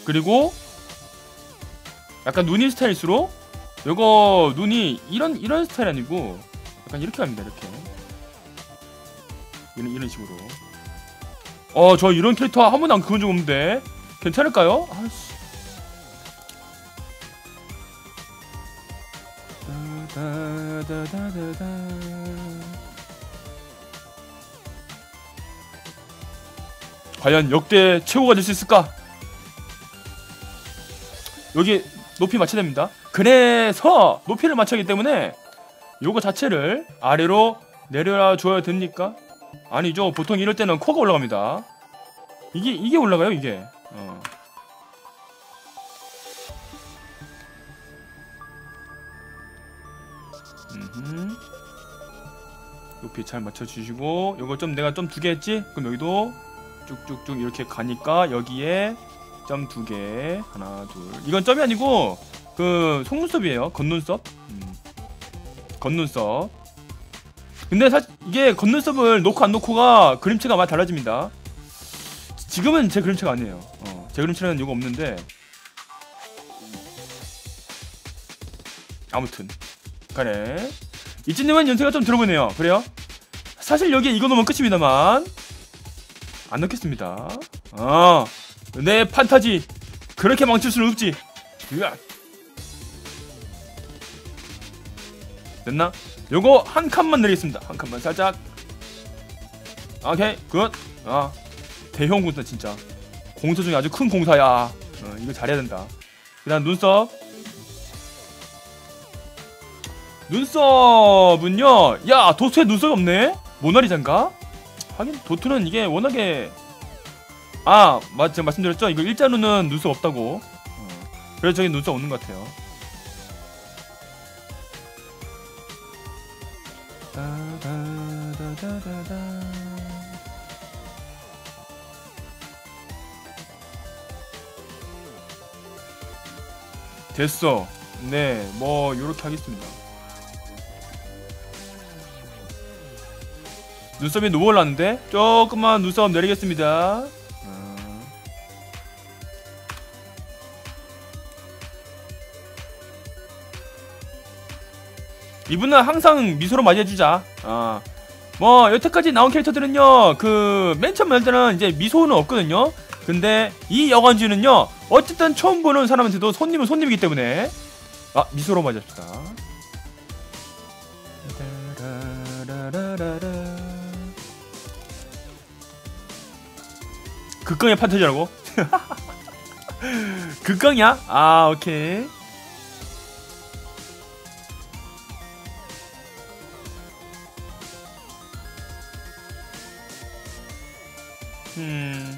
그리고 약간 눈이 스타일수록 요거 눈이 이런 이런 스타일 아니고 약간 이렇게 갑니다 이렇게 이런 이런 식으로 어 저 이런 캐릭터 한 번도 안 그은 적 없는데 괜찮을까요? 아씨 과연 역대 최고가 될 수 있을까? 여기 높이 맞춰야 됩니다. 그래서 높이를 맞추기 때문에 요거 자체를 아래로 내려라 줘야 됩니까? 아니죠. 보통 이럴 때는 코가 올라갑니다. 이게 이게 올라가요, 이게. 어. 음흠. 높이 잘 맞춰주시고 요거 좀 내가 좀 두 개 했지? 그럼 여기도 쭉쭉쭉 이렇게 가니까 여기에 점 두 개 하나 둘. 이건 점이 아니고 그 속눈썹이에요. 겉눈썹? 음. 겉눈썹. 근데 사실 이게 겉눈썹을 놓고 안 놓고가 그림체가 많이 달라집니다. 지금은 제 그림체가 아니에요. 어, 제 그림체는 이거 없는데. 아무튼. 그래 이쯤되면 연세가 좀 들어보네요. 그래요? 사실 여기에 이거 넣으면 끝입니다만. 안 넣겠습니다. 어, 내 판타지 그렇게 망칠 수는 없지. 으악. 됐나? 요거 한 칸만 내리겠습니다. 한 칸만 살짝. 오케이 good. 아, 대형 공사 진짜. 공사 중에 아주 큰 공사야. 어, 이거 잘해야 된다. 그 다음 눈썹. 눈썹은요. 야 도트에 눈썹이 없네. 모나리자인가? 하긴 도트는 이게 워낙에 아 맞, 제가 말씀드렸죠? 이거 일자눈은 눈썹 없다고. 어, 그래서 저기 눈썹 없는 것 같아요. 됐어. 네뭐 요렇게 하겠습니다. 눈썹이 올랐는데 조금만 눈썹 내리겠습니다 이분은 항상 미소로 맞이해주자 아. 뭐 여태까지 나온 캐릭터들은요 그 맨 처음 할 때는 이제 미소는 없거든요 근데 이 여관주는요 어쨌든 처음 보는 사람한테도 손님은 손님이기 때문에 아 미소로 맞이합시다. 극강의 판타지라고? <laughs> 극강이야? 아 오케이 음.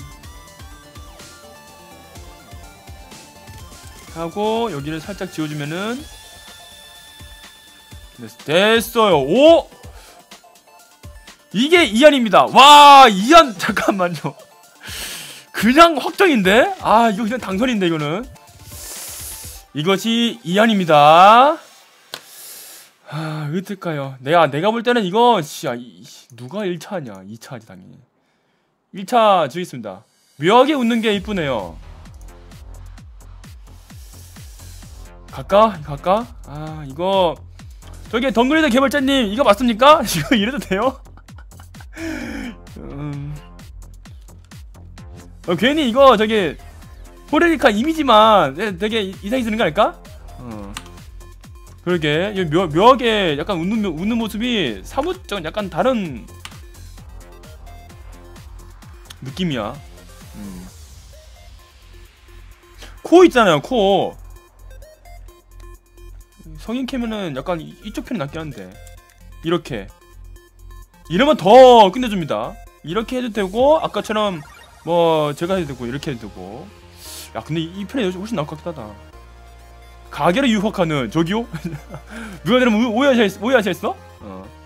하고 여기를 살짝 지워주면은 됐, 됐어요. 오! 이게 이안입니다. 와 이안 <laughs> 잠깐만요. 그냥 확정인데? 아 이거 그냥 당선인데 이거는. 이것이 이안입니다. 아 어떨까요? 내가 내가 볼 때는 이거 이- 누가 1차 하냐? 2차 하지 당연히 1차 주겠습니다 묘하게 웃는 게 이쁘네요 갈까? 갈까? 아 이거 저기 덩그리드 개발자님 이거 맞습니까? <laughs> 이거 이래도 돼요? <laughs> 음... 어, 괜히 이거 저기 호레리카 이미지만 예, 되게 이- 이상히 쓰는 거 아닐까? 어. 그러게 묘, 묘하게 약간 웃는, 모- 웃는 모습이 사뭇 좀 약간 다른 느낌이야 음. 코 있잖아요 코 성인 캐면은 약간 이- 이쪽 편이 낫긴 한데 이렇게 이러면 더 끝내줍니다 이렇게 해도 되고 아까처럼 뭐 제가 해도 되고 이렇게 해도 되고 야 근데 이, 이 편이 훨씬 나을 것 같긴 하다 가게를 유혹하는 저기요? <laughs> 누가 들으면 오- 오해하셨, 오해하셨어? 어.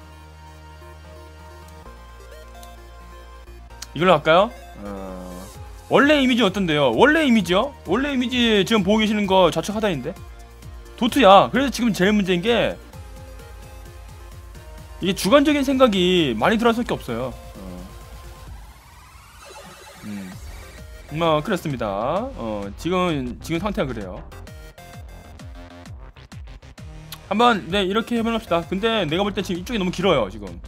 이걸로 할까요? 어. 원래 이미지 어떤데요? 원래 이미지요? 원래 이미지 지금 보고 계시는 거 좌측 하단인데 도트야 그래서 지금 제일 문제인 게 이게 주관적인 생각이 많이 들어갈 수밖에 없어요 어. 음. 뭐 그렇습니다 어 지금 지금 상태가 그래요 한번 네 이렇게 해봅시다 근데 내가 볼 때 지금 이쪽이 너무 길어요 지금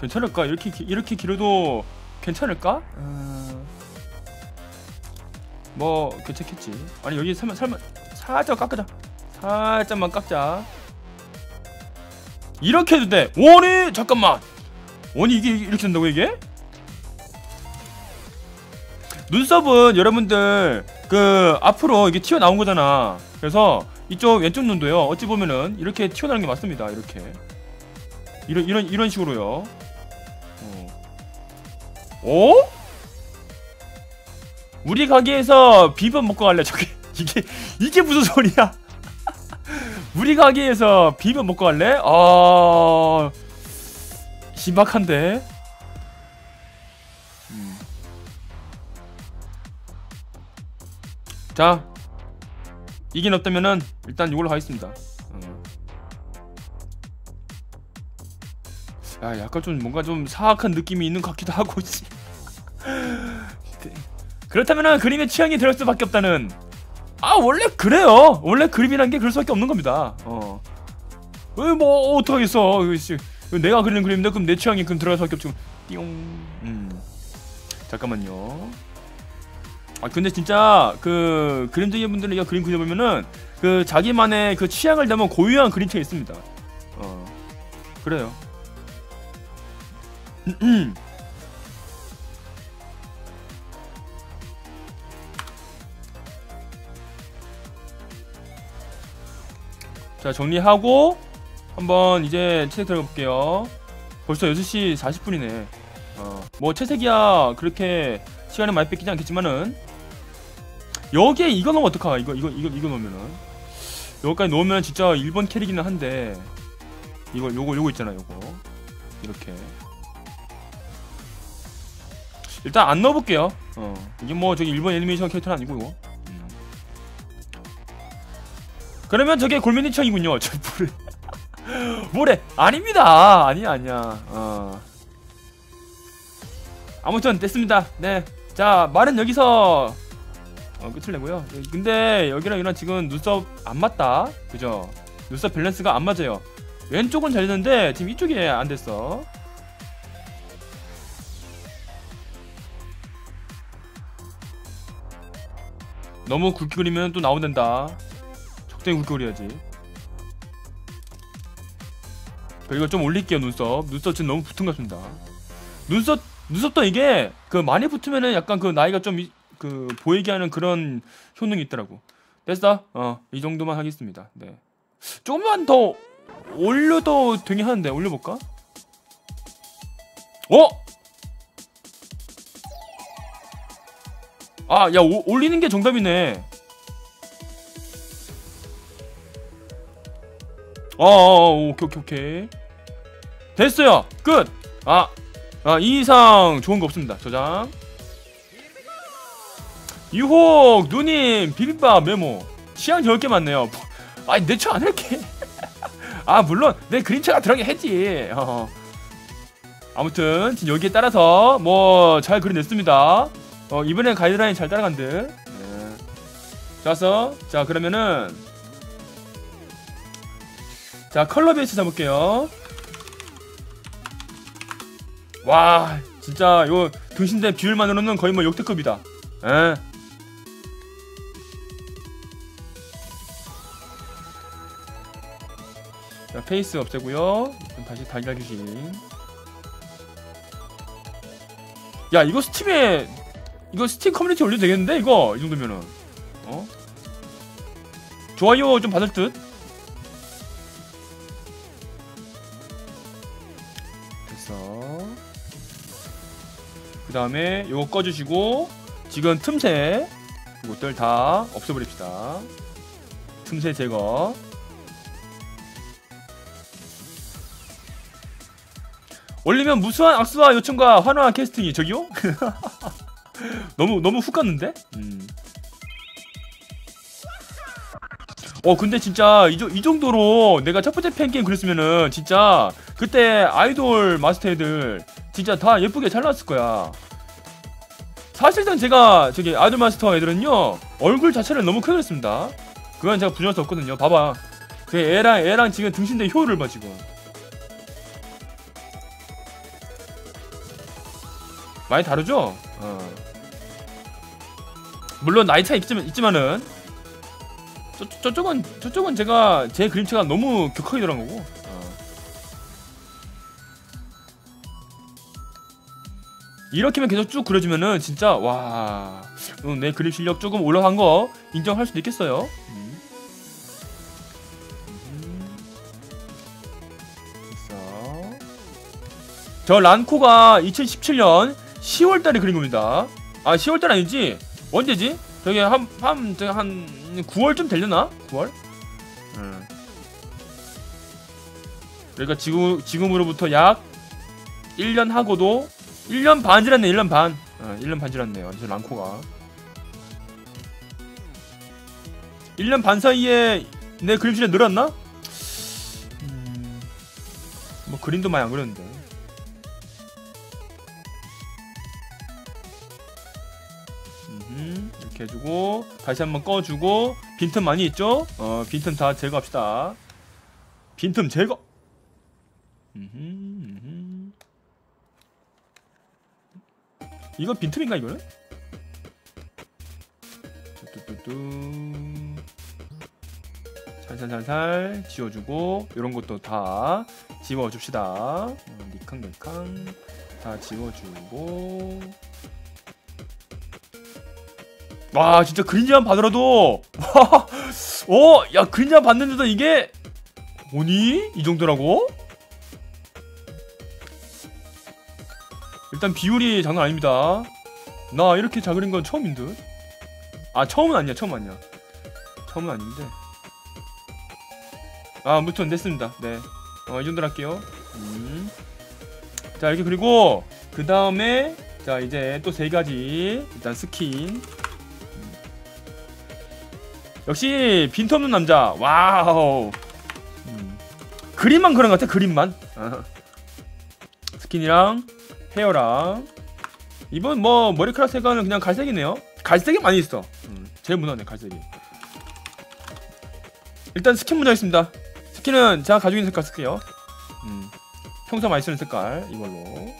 괜찮을까 이렇게 기- 이렇게 길어도 괜찮을까? 어... 뭐 괜찮겠지. 아니 여기 설마 설마 살짝 깎자. 살짝만 깎자. 이렇게 해도 돼. 원이 잠깐만. 원이 이게 이렇게 된다고 이게? 눈썹은 여러분들 그 앞으로 이게 튀어나온 거잖아. 그래서 이쪽 왼쪽 눈도요. 어찌 보면은 이렇게 튀어나오는 게 맞습니다. 이렇게. 이런 이런 이런 식으로요. 어? 어? 우리 가게에서 비빔 먹고 갈래 저게 <laughs> 이게 이게 무슨 소리야 <laughs> 우리 가게에서 비빔 먹고 갈래? 아 신박한데 음. 자 이긴 없다면은 일단 이걸로 가겠습니다 어. 야 약간 좀 뭔가 좀 사악한 느낌이 있는 것 같기도 하고 <laughs> 씨. 그- 그렇다면은 그림의 취향이 들을 수밖에 없다는 아 원래 그래요. 원래 그림이란 게 그럴 수밖에 없는 겁니다. 어. 왜 뭐 어떡하겠어. 내가 그리는 그림인데 그럼 내 취향이 그럼 들어갈 수밖에 없지. 띠용. 음. 잠깐만요. 아 근데 진짜 그 그림쟁이 분들이 그림 그려보면은 그 자기만의 그 취향을 담은 고유한 그림체가 있습니다. 어. 그래요 <clears throat> 자 정리하고 한번 이제 채색 들어가 볼게요. 벌써 6시 40분이네. 어 뭐 채색이야 그렇게 시간을 많이 뺏기지 않겠지만은 여기에 이거 넣으면 어떡하 이거 이거 이거 이거 넣으면은. 여기까지 넣으면 진짜 1번 캐릭이긴 한데 이거 요거 요거 있잖아 요거. 이렇게. 일단 안 넣어볼게요. 어 이게 뭐 저기 일본 애니메이션 캐릭터는 아니고 이거. 음. 그러면 저게 골면이 청이군요. <laughs> 저 뭐래 뭐래 아닙니다. 아니야 아니야. 어. 아무튼 됐습니다. 네 자 말은 여기서 어, 끝을 내고요. 근데 여기랑 여기랑 지금 눈썹 안 맞다. 그죠? 눈썹 밸런스가 안 맞아요. 왼쪽은 잘 되는데 지금 이쪽이 안 됐어. 너무 굵게 그리면 또 나온단다 적당히 굵게 그려야지. 그리고 좀 올릴게요 눈썹. 눈썹 지금 너무 붙은 것 같습니다. 눈썹 눈썹도 이게 그 많이 붙으면은 약간 그 나이가 좀 그 보이게 하는 그런 효능이 있더라고. 됐어? 어이 정도만 하겠습니다. 네. 조금만 더 올려도 되긴 하는데 올려볼까? 어? 아, 야, 오, 올리는 게 정답이네. 어, 어, 어, 오케이, 오케이, 오케이. 됐어요. 끝. 아, 아, 이 이상 좋은 거 없습니다. 저장. 유혹, 누님, 비빔밥 메모. 취향 10개 맞네요. <laughs> 아니, 내차 안 할게. <laughs> 아, 물론, 내 그림체가 들어가게 했지. 어. 아무튼, 지금 여기에 따라서, 뭐, 잘 그려냈습니다. 어, 이번엔 가이드라인 잘 따라간들. 네. 좋았어. 자, 그러면은, 자, 컬러 베이스 잡을게요. 와, 진짜, 요, 등신대 비율만으로는 거의 뭐 역대급이다. 에. 자, face 없애고요. 다시 달걀 귀신. 야, 이거 스팀에 이거 스팀 커뮤니티 올려도 되겠는데 이거 이 정도면은 어 좋아요 좀 받을 듯 다음에 요거 꺼주시고 지금 틈새 이것들 다 없애버립시다 틈새 제거 올리면 무수한 악수와 요청과 환호한 캐스팅이 저기요? <laughs> 너무 너무 훅 갔는데? 음. 어 근데 진짜 이, 이 정도로 내가 첫 번째 팬게임 그랬으면은 진짜 그때 아이돌 마스터 애들 진짜 다 예쁘게 잘 나왔을 거야 사실상 제가 저기 아이돌 마스터 애들은요 얼굴 자체를 너무 크게 그렸습니다. 그건 제가 부정할 수 없거든요. 봐봐. 그 애랑 애랑 지금 등신대 효율을 봐 지금. 많이 다르죠? 어. 물론 나이 차이 있지만, 있지만은 저, 저쪽은 저쪽은 제가 제 그림체가 너무 격하게 들어간 거고 이렇게만 계속 쭉 그려주면은 진짜 와내 어, 그림 실력 조금 올라간 거 인정할 수도 있겠어요 음. 음. 저 란코가 2017년 10월달에 그린 겁니다 아 10월달 아니지 언제지? 저기 한, 한, 한 9월쯤 되려나? 9월? 음. 그러니까 지금, 지금으로부터 약 1년 하고도 1년 반 지났네 1년 반. 어, 1년 반 지났네요 저 랑코가. 1년 반 사이에 내 그림실에 늘었나? 음, 뭐 그림도 많이 안 그렸는데. 이렇게 해주고 다시 한번 꺼주고 빈틈 많이 있죠? 어 빈틈 다 제거합시다. 빈틈 제거 이거 빈틈인가 이거는? 뚜뚜뚜 살살살살 지워주고 이런 것도 다 지워줍시다 어, 니캉니캉 다 지워주고 와 진짜 그린자만 받으라도 <laughs> 어야 그린자 받는데도 이게 뭐니? 이 정도라고? 일단 비율이 장난 아닙니다. 나 이렇게 잘 그린 건 처음인 듯아 처음은 아니야 처음 아니야. 처음은 아닌데. 아 아무튼 됐습니다. 네 어 이 정도로 할게요. 음. 자 이렇게 그리고 그 다음에 자 이제 또 세 가지 일단 스킨. 역시 빈틈없는 남자. 와우. 음. 그림만 그런 것 같아 그림만. 어. <laughs> skin이랑 hair랑. 이번 뭐 머리카락 색깔은 그냥 갈색이네요. 갈색이 많이 있어. 음. 제일 무난해 갈색이. 일단 스킨 먼저 하겠습니다. skin은 제가 가지고 있는 색깔 쓸게요. 음. 평소 많이 쓰는 색깔 이걸로.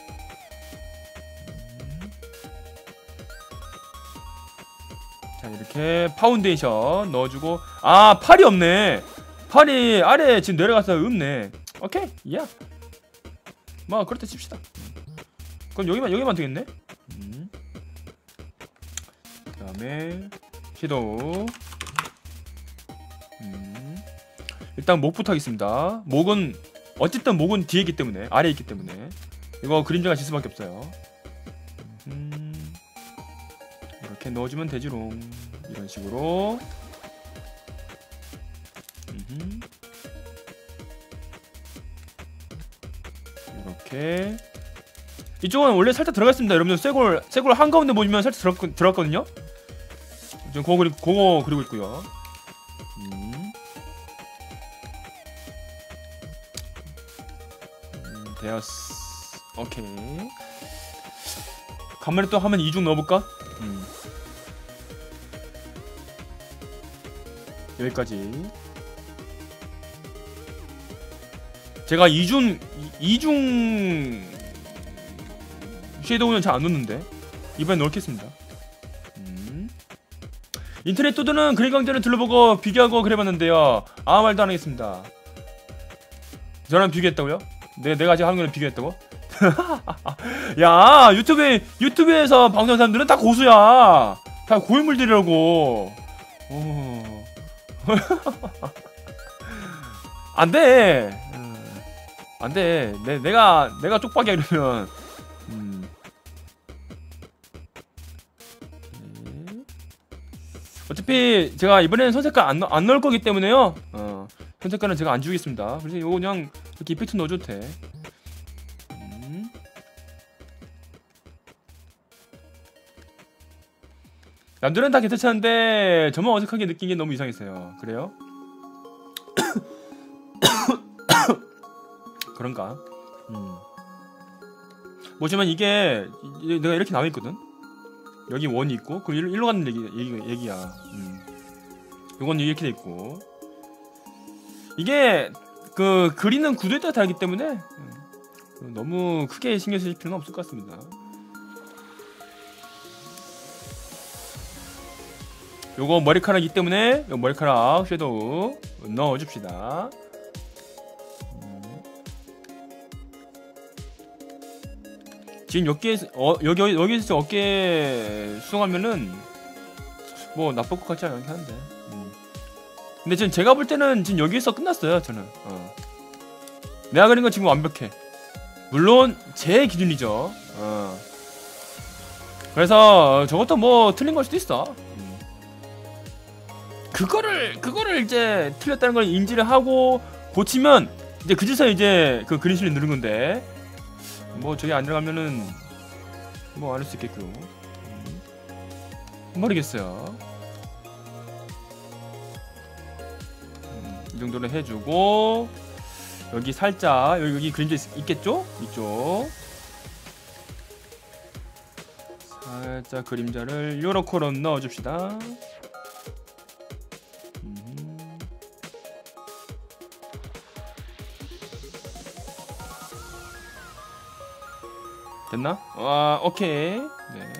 자 이렇게 파운데이션 넣어주고. 아 팔이 없네. 팔이 아래 지금 내려가서 없네. 어, 오케이 야. 뭐 그렇다 칩시다. 그럼 여기만 여기만 되겠네. 음. 그다음에 섀도우. 음. 일단 목부터 하겠습니다. 목은 어쨌든 목은 뒤에 있기 때문에 아래에 있기 때문에 이거 그림자가 질 수밖에 없어요. 음. 이렇게 넣어주면 되지롱. 이런 식으로. 음흠. 이렇게 이쪽은 원래 살짝 들어갔습니다. 여러분들 쇠골 쇠골 한 가운데 보시면 살짝 들어, 들어갔거든요. 지금 그거 그리 그거 그리고 있고요. 음. 음, 되었어. 오케이. 간만에 또 하면 이중 넣어볼까? 음. 여기까지. 제가 이중 이- 이 중 섀도우는 잘 안 넣는데 이번에 넣겠습니다. 음. 인터넷 도드는 그림 강좌를 둘러보고 비교하고 그래봤는데요. 아무 말도 안 하겠습니다. 저랑 비교했다고요? 내 내가 아직 하는 거랑 비교했다고? <laughs> 야 유튜브에 유튜브에서 방송하는 사람들은 다 고수야. 다 고인물들이라고. 어. <laughs> 안 돼. 음. 안 돼. 내, 내가, 내가 쪽박이야, 이러면. 음. 어차피 제가 이번에는 선색깔 안, 넣- 안 넣을 거기 때문에요. 어. 선색깔은 제가 안 지우겠습니다. 그래서 이거 그냥 이렇게 이펙트 넣어줘도 돼. 음. 남들은 다 괜찮은데 저만 어색하게 느낀 게 너무 이상했어요. 그래요? <coughs> 그런가? 음. 보시면 이게 이- 내가 이렇게 나와 있거든. 여기 원이 있고 그 일로, 일로 가는 얘기, 얘기 얘기야. 음. 요건 이렇게 돼 있고 이게 그 그리는 구도에 따라 다르기 때문에 음, 너무 크게 신경 쓰실 필요는 없을 것 같습니다. 요거 머리카락이기 때문에 요 머리카락 섀도우 넣어줍시다. 지금 여기에 어, 여기 여기서 어깨 수정하면은 뭐 나쁠 것 같지 않긴 한데. 음. 근데 지금 제가 볼 때는 지금 여기서 끝났어요. 저는. 어. 내가 그린 건 지금 완벽해. 물론 제 기준이죠. 어. 그래서 저것도 뭐 틀린 걸 수도 있어. 음. 그거를 그거를 이제 틀렸다는 걸 인지를 하고 고치면 이제 그제서 이제 그 그린실을 누른 건데 뭐 저기 안 들어가면은 뭐 안 할 수 있겠고 음. 모르겠어요. 음, 이 정도로 해주고 여기 살짝 여기, 여기 그림자 있, 있겠죠? 이쪽 살짝 그림자를 요렇게로 넣어줍시다. 됐나? 와 오케이. 네.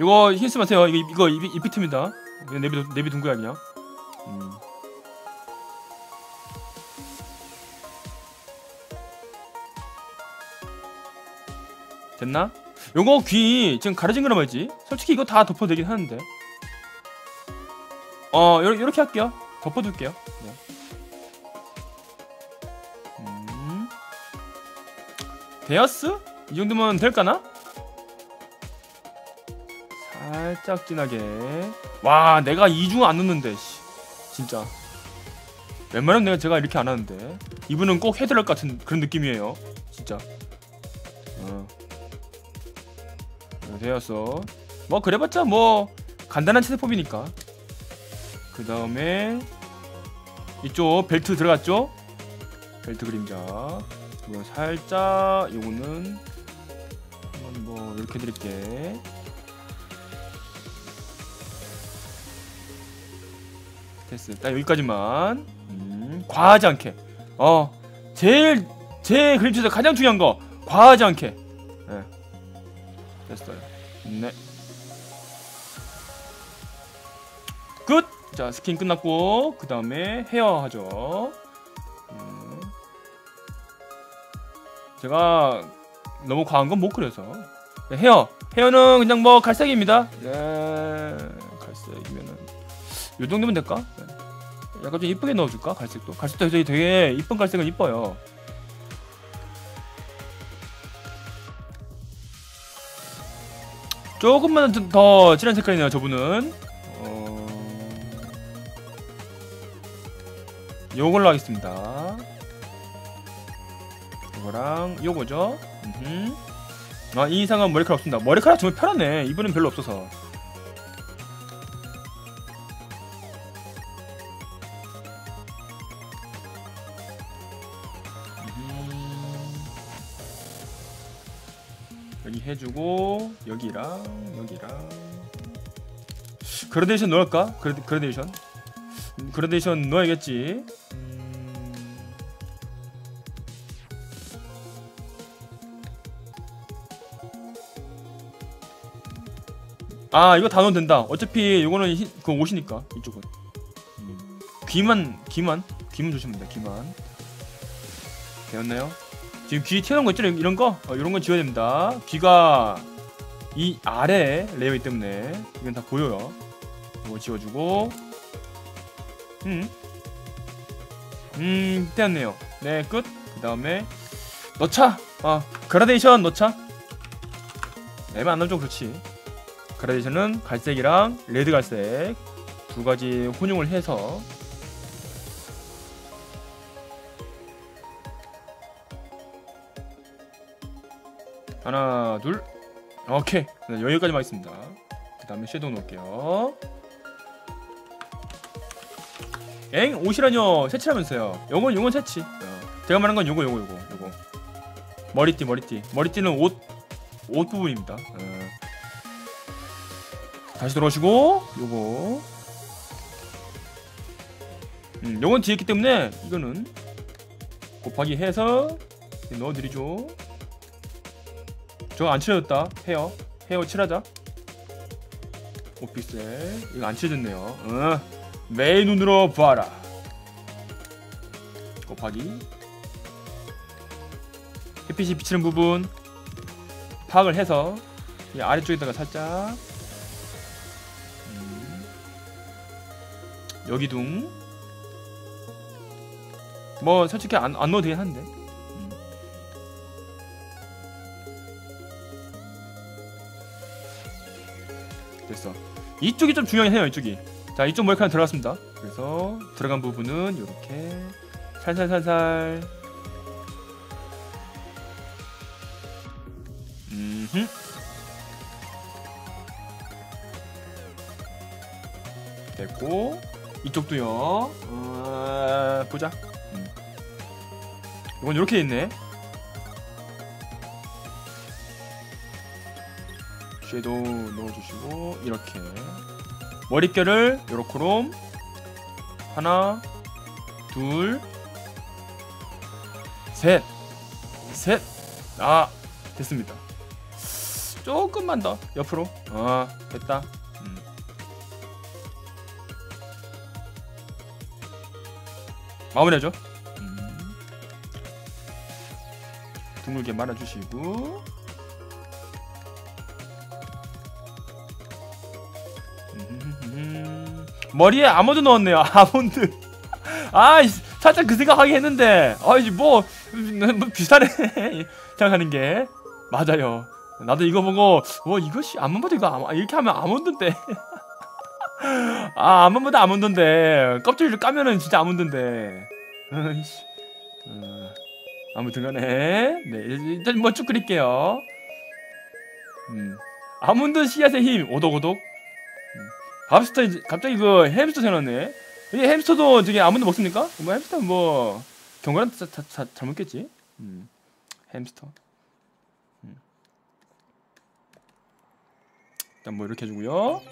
이거 힌스 마세요. 이거 이거 이피트입니다. 내비 내비 둥구야 그냥. 음. 됐나? 요거 귀 지금 가려진 거란 말이지. 솔직히 이거 다 덮어도 되긴 하는데. 어 요, 요렇게 할게요. 덮어둘게요. 네. 되었어? 이 정도면 될까나? 살짝 진하게 와 내가 이중 안 넣는데 씨. 진짜 웬만하면 내가 제가 이렇게 안 하는데 이분은 꼭 해드릴 것 같은 그런 느낌이에요 진짜 어. 어, 되었어 뭐 그래봤자 뭐 간단한 채세법이니까 그 다음에 이쪽 벨트 들어갔죠? 벨트 그림자 이거 살짝 요거는 한번 뭐 이렇게 드릴게. 됐어 딱 여기까지만. 음, 과하지 않게. 어 제일 제 그림체에서 가장 중요한 거 과하지 않게. 네. 됐어요. 네. 끝! 자 스킨 끝났고 그 다음에 헤어 하죠 제가 너무 과한 건 못 그려서. 네, 헤어. 헤어는 그냥 뭐 갈색입니다. 네 갈색이면은. 요 정도면 될까? 네. 약간 좀 이쁘게 넣어줄까? 갈색도? 갈색도 되게, 되게 이쁜 갈색은 이뻐요. 조금만 더- 더 진한 색깔이네요 저분은. 어... 요걸로 하겠습니다 이거랑 요거죠. 아, 이 이상은 머리카락 없습니다. 머리카락 정말 편하네. 이분은 별로 없어서. 여기 해주고 여기랑 여기랑. 그라데이션 넣을까? 그라, 그라데이션? 음, 그라데이션 넣어야겠지 아 이거 다 넣으면 된다 어차피 이거는 히, 그 옷이니까 이쪽은 음. 귀만 귀만 귀만 조심면 돼 귀만 되었나요? 지금 귀 튀어나온 거 있죠? 이런 거? 어, 이런 건 지워야 됩니다. 귀가 이 아래 layer이기 때문에 이건 다 보여요. 이거 지워주고 음, 음 되었네요. 네 끝. 그 다음에 넣자. 아 gradation 넣자. 얘만 안 넣으면 좀 그렇지. gradation은 갈색이랑 red 갈색 두 가지 혼용을 해서 하나 둘. 오케이. 네, 여기까지만 하겠습니다. 그 다음에 섀도우 넣을게요. 엥? 옷이라뇨? 새치라면서요. 요건 요건 새치. 어. 제가 말한 건 요거 요거 요거 요거. 머리띠 머리띠. 머리띠는 옷 옷 부분입니다. 어. 다시 들어오시고 요거. 음 요건 뒤에 있기 때문에 이거는 곱하기 해서 넣어드리죠. 저거 안 칠해졌다. 헤어. 헤어 칠하자. 오피셀 이거 안 칠해졌네요. 어. 내 눈으로 봐라. 곱하기. 햇빛이 비치는 부분 파악을 해서 이 아래쪽에다가 살짝 여기 둥뭐 솔직히 안, 안 넣어도 되긴 한데. 됐어. 이쪽이 좀 중요하긴 해요 이쪽이. 자 이쪽 머리카락 들어갔습니다. 그래서 들어간 부분은 이렇게. 살살살살. 음흠. 됐고 이쪽도요. 어... 보자. 음. 이건 이렇게 있네. 섀도우 넣어주시고 이렇게. 머릿결을 요렇게롬. 하나 둘 셋 셋 아 됐습니다. 조금만 더. 옆으로. 아 됐다 마무리하죠 음. 둥글게 말아주시고 음, 머리에 아몬드 넣었네요. <laughs> 아몬드. 아, 살짝 그 생각하긴 했는데, 아이 뭐, 뭐 비슷하네 <laughs> 생각하는 게 맞아요. 나도 이거 보고, 뭐 이것이 아몬드 이거 아마, 이렇게 하면 아몬드인데. <laughs> 아, 아몬드 아몬드인데 껍질을 까면은 진짜 아몬드인데. 아이씨. 어, 아무튼 간에 네 일단 뭐 쭉 그릴게요. 음, 아몬드 씨앗의 힘 오독오독. 밥스터 이제 갑자기 그 햄스터 생각났네. 이게 햄스터도 저기 아몬드 먹습니까? 뭐 햄스터 뭐 경관한테 자, 자, 자, 잘 먹겠지. 음. 햄스터. 음. 일단 뭐 이렇게 해주고요.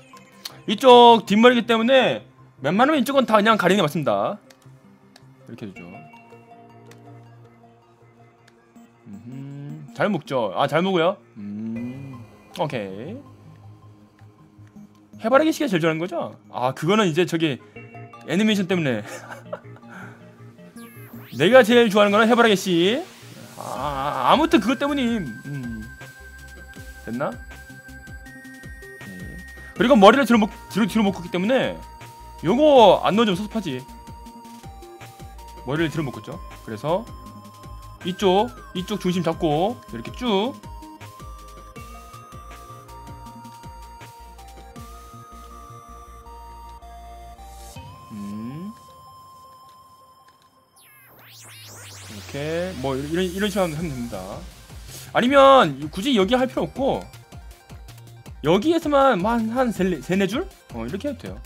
이쪽 뒷머리기 때문에 웬만하면 이쪽은 다 그냥 가리는 게 맞습니다. 이렇게 해주죠. 잘 먹죠. 아잘 먹어요. 음. 오케이. 해바라기 씨가 제일 좋아하는 거죠? 아 그거는 이제 저기 애니메이션 때문에 <laughs> 내가 제일 좋아하는 거는 해바라기 씨. 아, 아무튼 그것 때문임. 음. 됐나? 네. 그리고 머리를 뒤로 먹 뒤로 뒤로 먹었기 때문에 요거 안 넣어주면 섭섭하지. 머리를 뒤로 먹었죠. 그래서 이쪽 이쪽 중심 잡고 이렇게 쭉 음. 이렇게 뭐 이런 이런 식으로 하면 됩니다. 아니면 굳이 여기 할 필요 없고 여기에서만 한한 세네 줄? 어 이렇게 해도 돼요.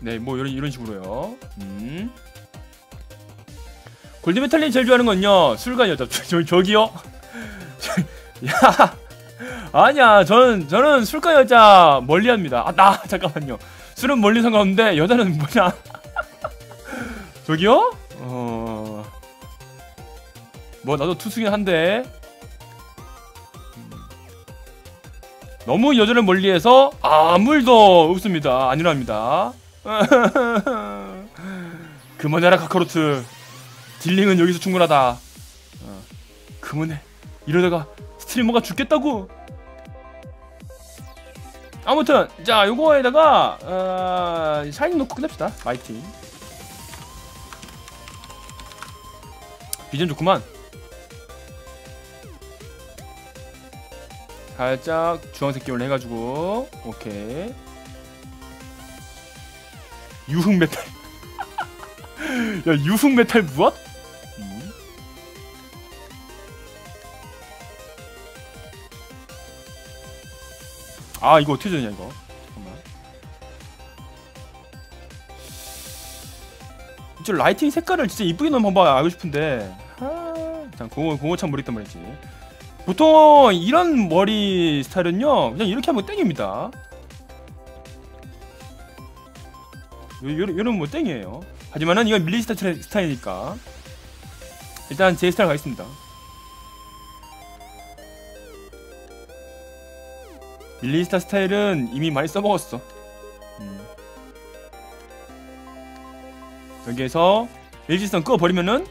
네, 뭐 이런 이런 식으로요. 음. 골드메탈님 제일 좋아하는 건요 술과 여자. 저 저 기요. <laughs> 야, 아니야. 저는 저는 술과 여자 멀리합니다. 아, 나 잠깐만요. 술은 멀리 상관없는데 여자는 뭐냐? <laughs> 저기요? 어. 뭐 나도 투수긴 한데. 음. 너무 여자를 멀리해서 아무 일도 없습니다. 아니랍니다. <laughs> 그만해라 카카로트 dealing은 여기서 충분하다 어, 그만해 이러다가 streamer가 죽겠다고 아무튼 자 요거에다가 어, shining 놓고 끝냅시다. lighting. 비전 좋구만. 살짝 주황색 계열 해가지고 오케이. 유흥 메탈. <laughs> 야 유흥 메탈 무엇? 아 이거 어떻게 되냐 이거? 잠깐만. 저 lighting 색깔을 진짜 이쁘게 넣은 방법 알고 싶은데. 아, 참 그거 그거 참 모르겠단 말이지. 보통 이런 머리 스타일은요 그냥 이렇게 하면 땡입니다. 요, 요런 뭐 땡이에요. 하지만은 이건 밀리스타 스타일이니까. 일단 제 스타일 가겠습니다 밀리스타 스타일은 이미 많이 써먹었어 음. 여기에서 일직선 끄어버리면은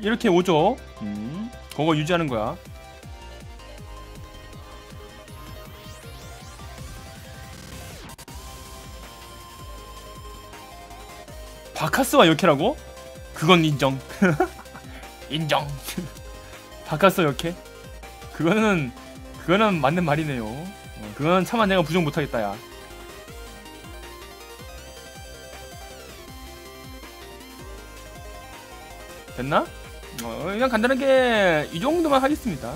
이렇게 오죠 음. 그거 유지하는 거야 바카스와 역해라고? 그건 인정. <laughs> 인정. <laughs> 바카스 역해? 그거는 그거는 맞는 말이네요. 어, 그거는 차마 내가 부정 못하겠다 야. 됐나? 어, 그냥 간단하게 이 정도만 하겠습니다.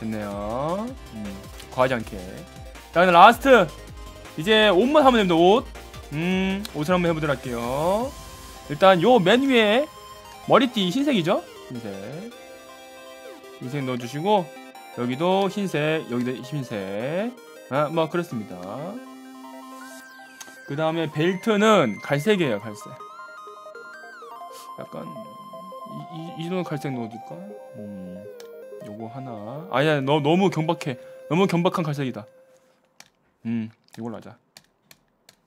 됐네요. 음, 과하지 않게. 자, last 이제 옷만 하면 됩니다 옷 음, 옷을 한번 해보도록 할게요 일단 요 맨 위에 머리띠 흰색이죠? 흰색 흰색 넣어주시고 여기도 흰색 여기도 흰색. 아 뭐 그렇습니다. 그 다음에 벨트는 갈색이에요 갈색. 약간 이, 이, 이 정도 갈색 넣어줄까? 음, 요거 하나. 아니야 너, 너무 경박해. 너무 경박한 갈색이다. 음 이걸로 하자.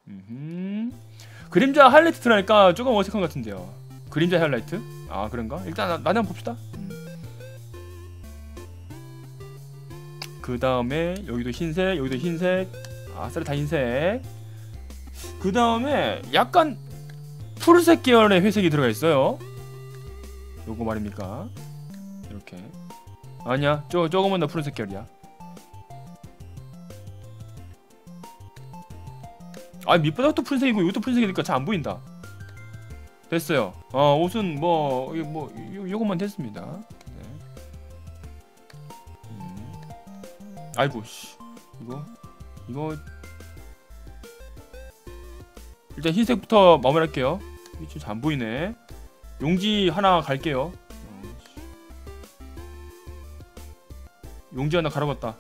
음흠. 그림자 하이라이트 들어니까 조금 어색한 것 같은데요. 그림자 하이라이트? 아 그런가? 일단 나, 나는 봅시다 그 다음에 여기도 흰색 여기도 흰색. 아싸리 다 흰색. 그 다음에 약간 푸르색 계열의 회색이 들어가 있어요. 요거 말입니까? 이렇게. 아니야 저, 조금만 더 푸르색 계열이야. 아 밑바닥도 푸른색이고 이것도 푸른색이니까 잘 안 보인다. 됐어요. 어 옷은 뭐 뭐, 뭐 요, 요것만 됐습니다 아이고 씨. 이거 이거. 일단 흰색부터 마무리할게요. 이게 잘 안 보이네. 용지 하나 갈게요. 어, 용지 하나 갈아봤다.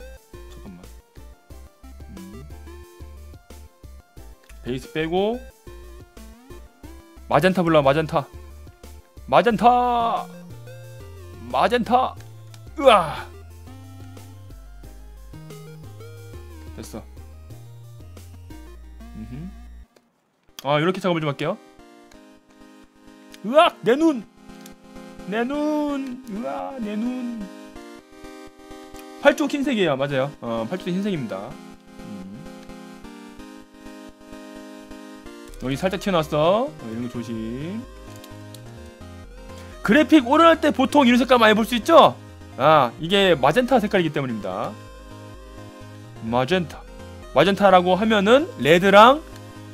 베이스 빼고. 마젠타 불러 마젠타. 마젠타! 마젠타! 으아 됐어. 음흠. 아 이렇게 작업을 좀 할게요. 으악! 내 눈! 내 눈! 으아 내 눈! 팔쪽 흰색이에요. 맞아요. 어 팔쪽 흰색입니다. 음. 여기 살짝 튀어나왔어. 어, 이런 거 조심. 그래픽 오류 날 때 보통 이런 색깔 많이 볼 수 있죠? 아 이게 마젠타 색깔이기 때문입니다 마젠타. 마젠타라고 하면은 red랑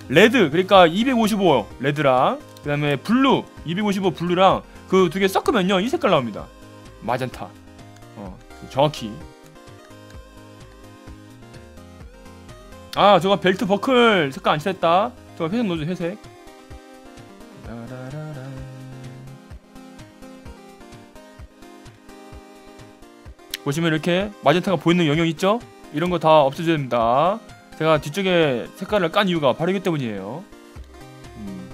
red 그러니까 255 red랑 그 다음에 blue 255 blue랑 그 두 개 섞으면요 이 색깔 나옵니다. 마젠타. 어 정확히. 아 저거 벨트 버클 색깔 안 칠했다. 저거 회색 넣어줘 회색. 보시면 이렇게 마젠타가 보이는 영역 있죠? 이런 거 다 없애줘야 됩니다. 제가 뒤쪽에 색깔을 깐 이유가 바로 이기 때문이에요. 음.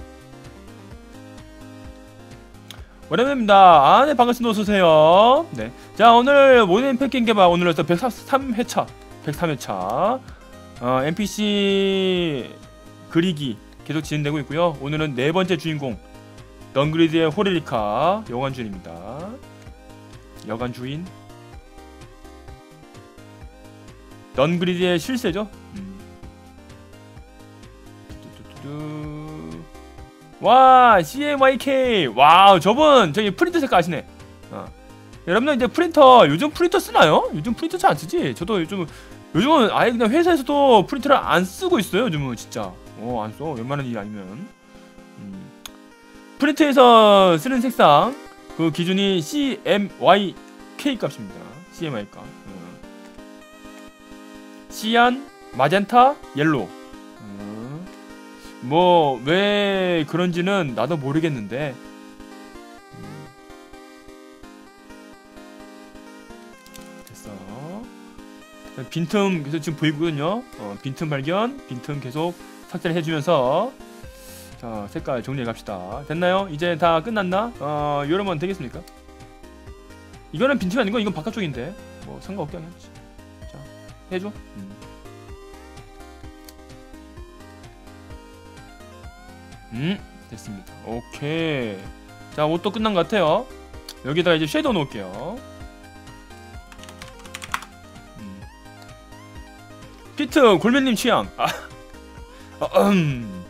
오랜만입니다. 아, 네 반갑습니다. 어서오세요. 네. 자 오늘 모든 패킹 개발 오늘로서 103회차 103회차. 어, NPC 그리기 계속 진행되고 있고요. 오늘은 네 번째 주인공 던그리드의 호레리카 여관 주인입니다. 여관 주인 던그리드의 실세죠. 와 CMYK wow 저분 저기 프린터 색깔 아시네 어. 여러분들 이제 프린터 요즘 프린터 쓰나요? 요즘 프린터 잘 안 쓰지? 저도 요즘 요즘은 아예 그냥 회사에서도 프린터를 안 쓰고 있어요 요즘은 진짜 어안써 웬만한 일이 아니면 음. 프린터에서 쓰는 색상 그 기준이 CMYK 값입니다 CMY 값 어. 시안 마젠타 옐로 어. 뭐왜 그런지는 나도 모르겠는데 음. 됐어 빈틈 계속 지금 보이거든요 어, 빈틈 발견 빈틈 계속 삭제를 해주면서 자 색깔 정리해 갑시다 됐나요? 이제 다 끝났나? 어 이러면 되겠습니까? 이거는 빈틈이 아니고 이건 바깥쪽인데 뭐 상관없게 하겠지 자 해줘? 음. 음 됐습니다. 오케이. 자 옷도 끝난 것 같아요. 여기다가 이제 섀도우 놓을게요. 음. 피트 골면님 취향. 아, 어, <laughs> 음.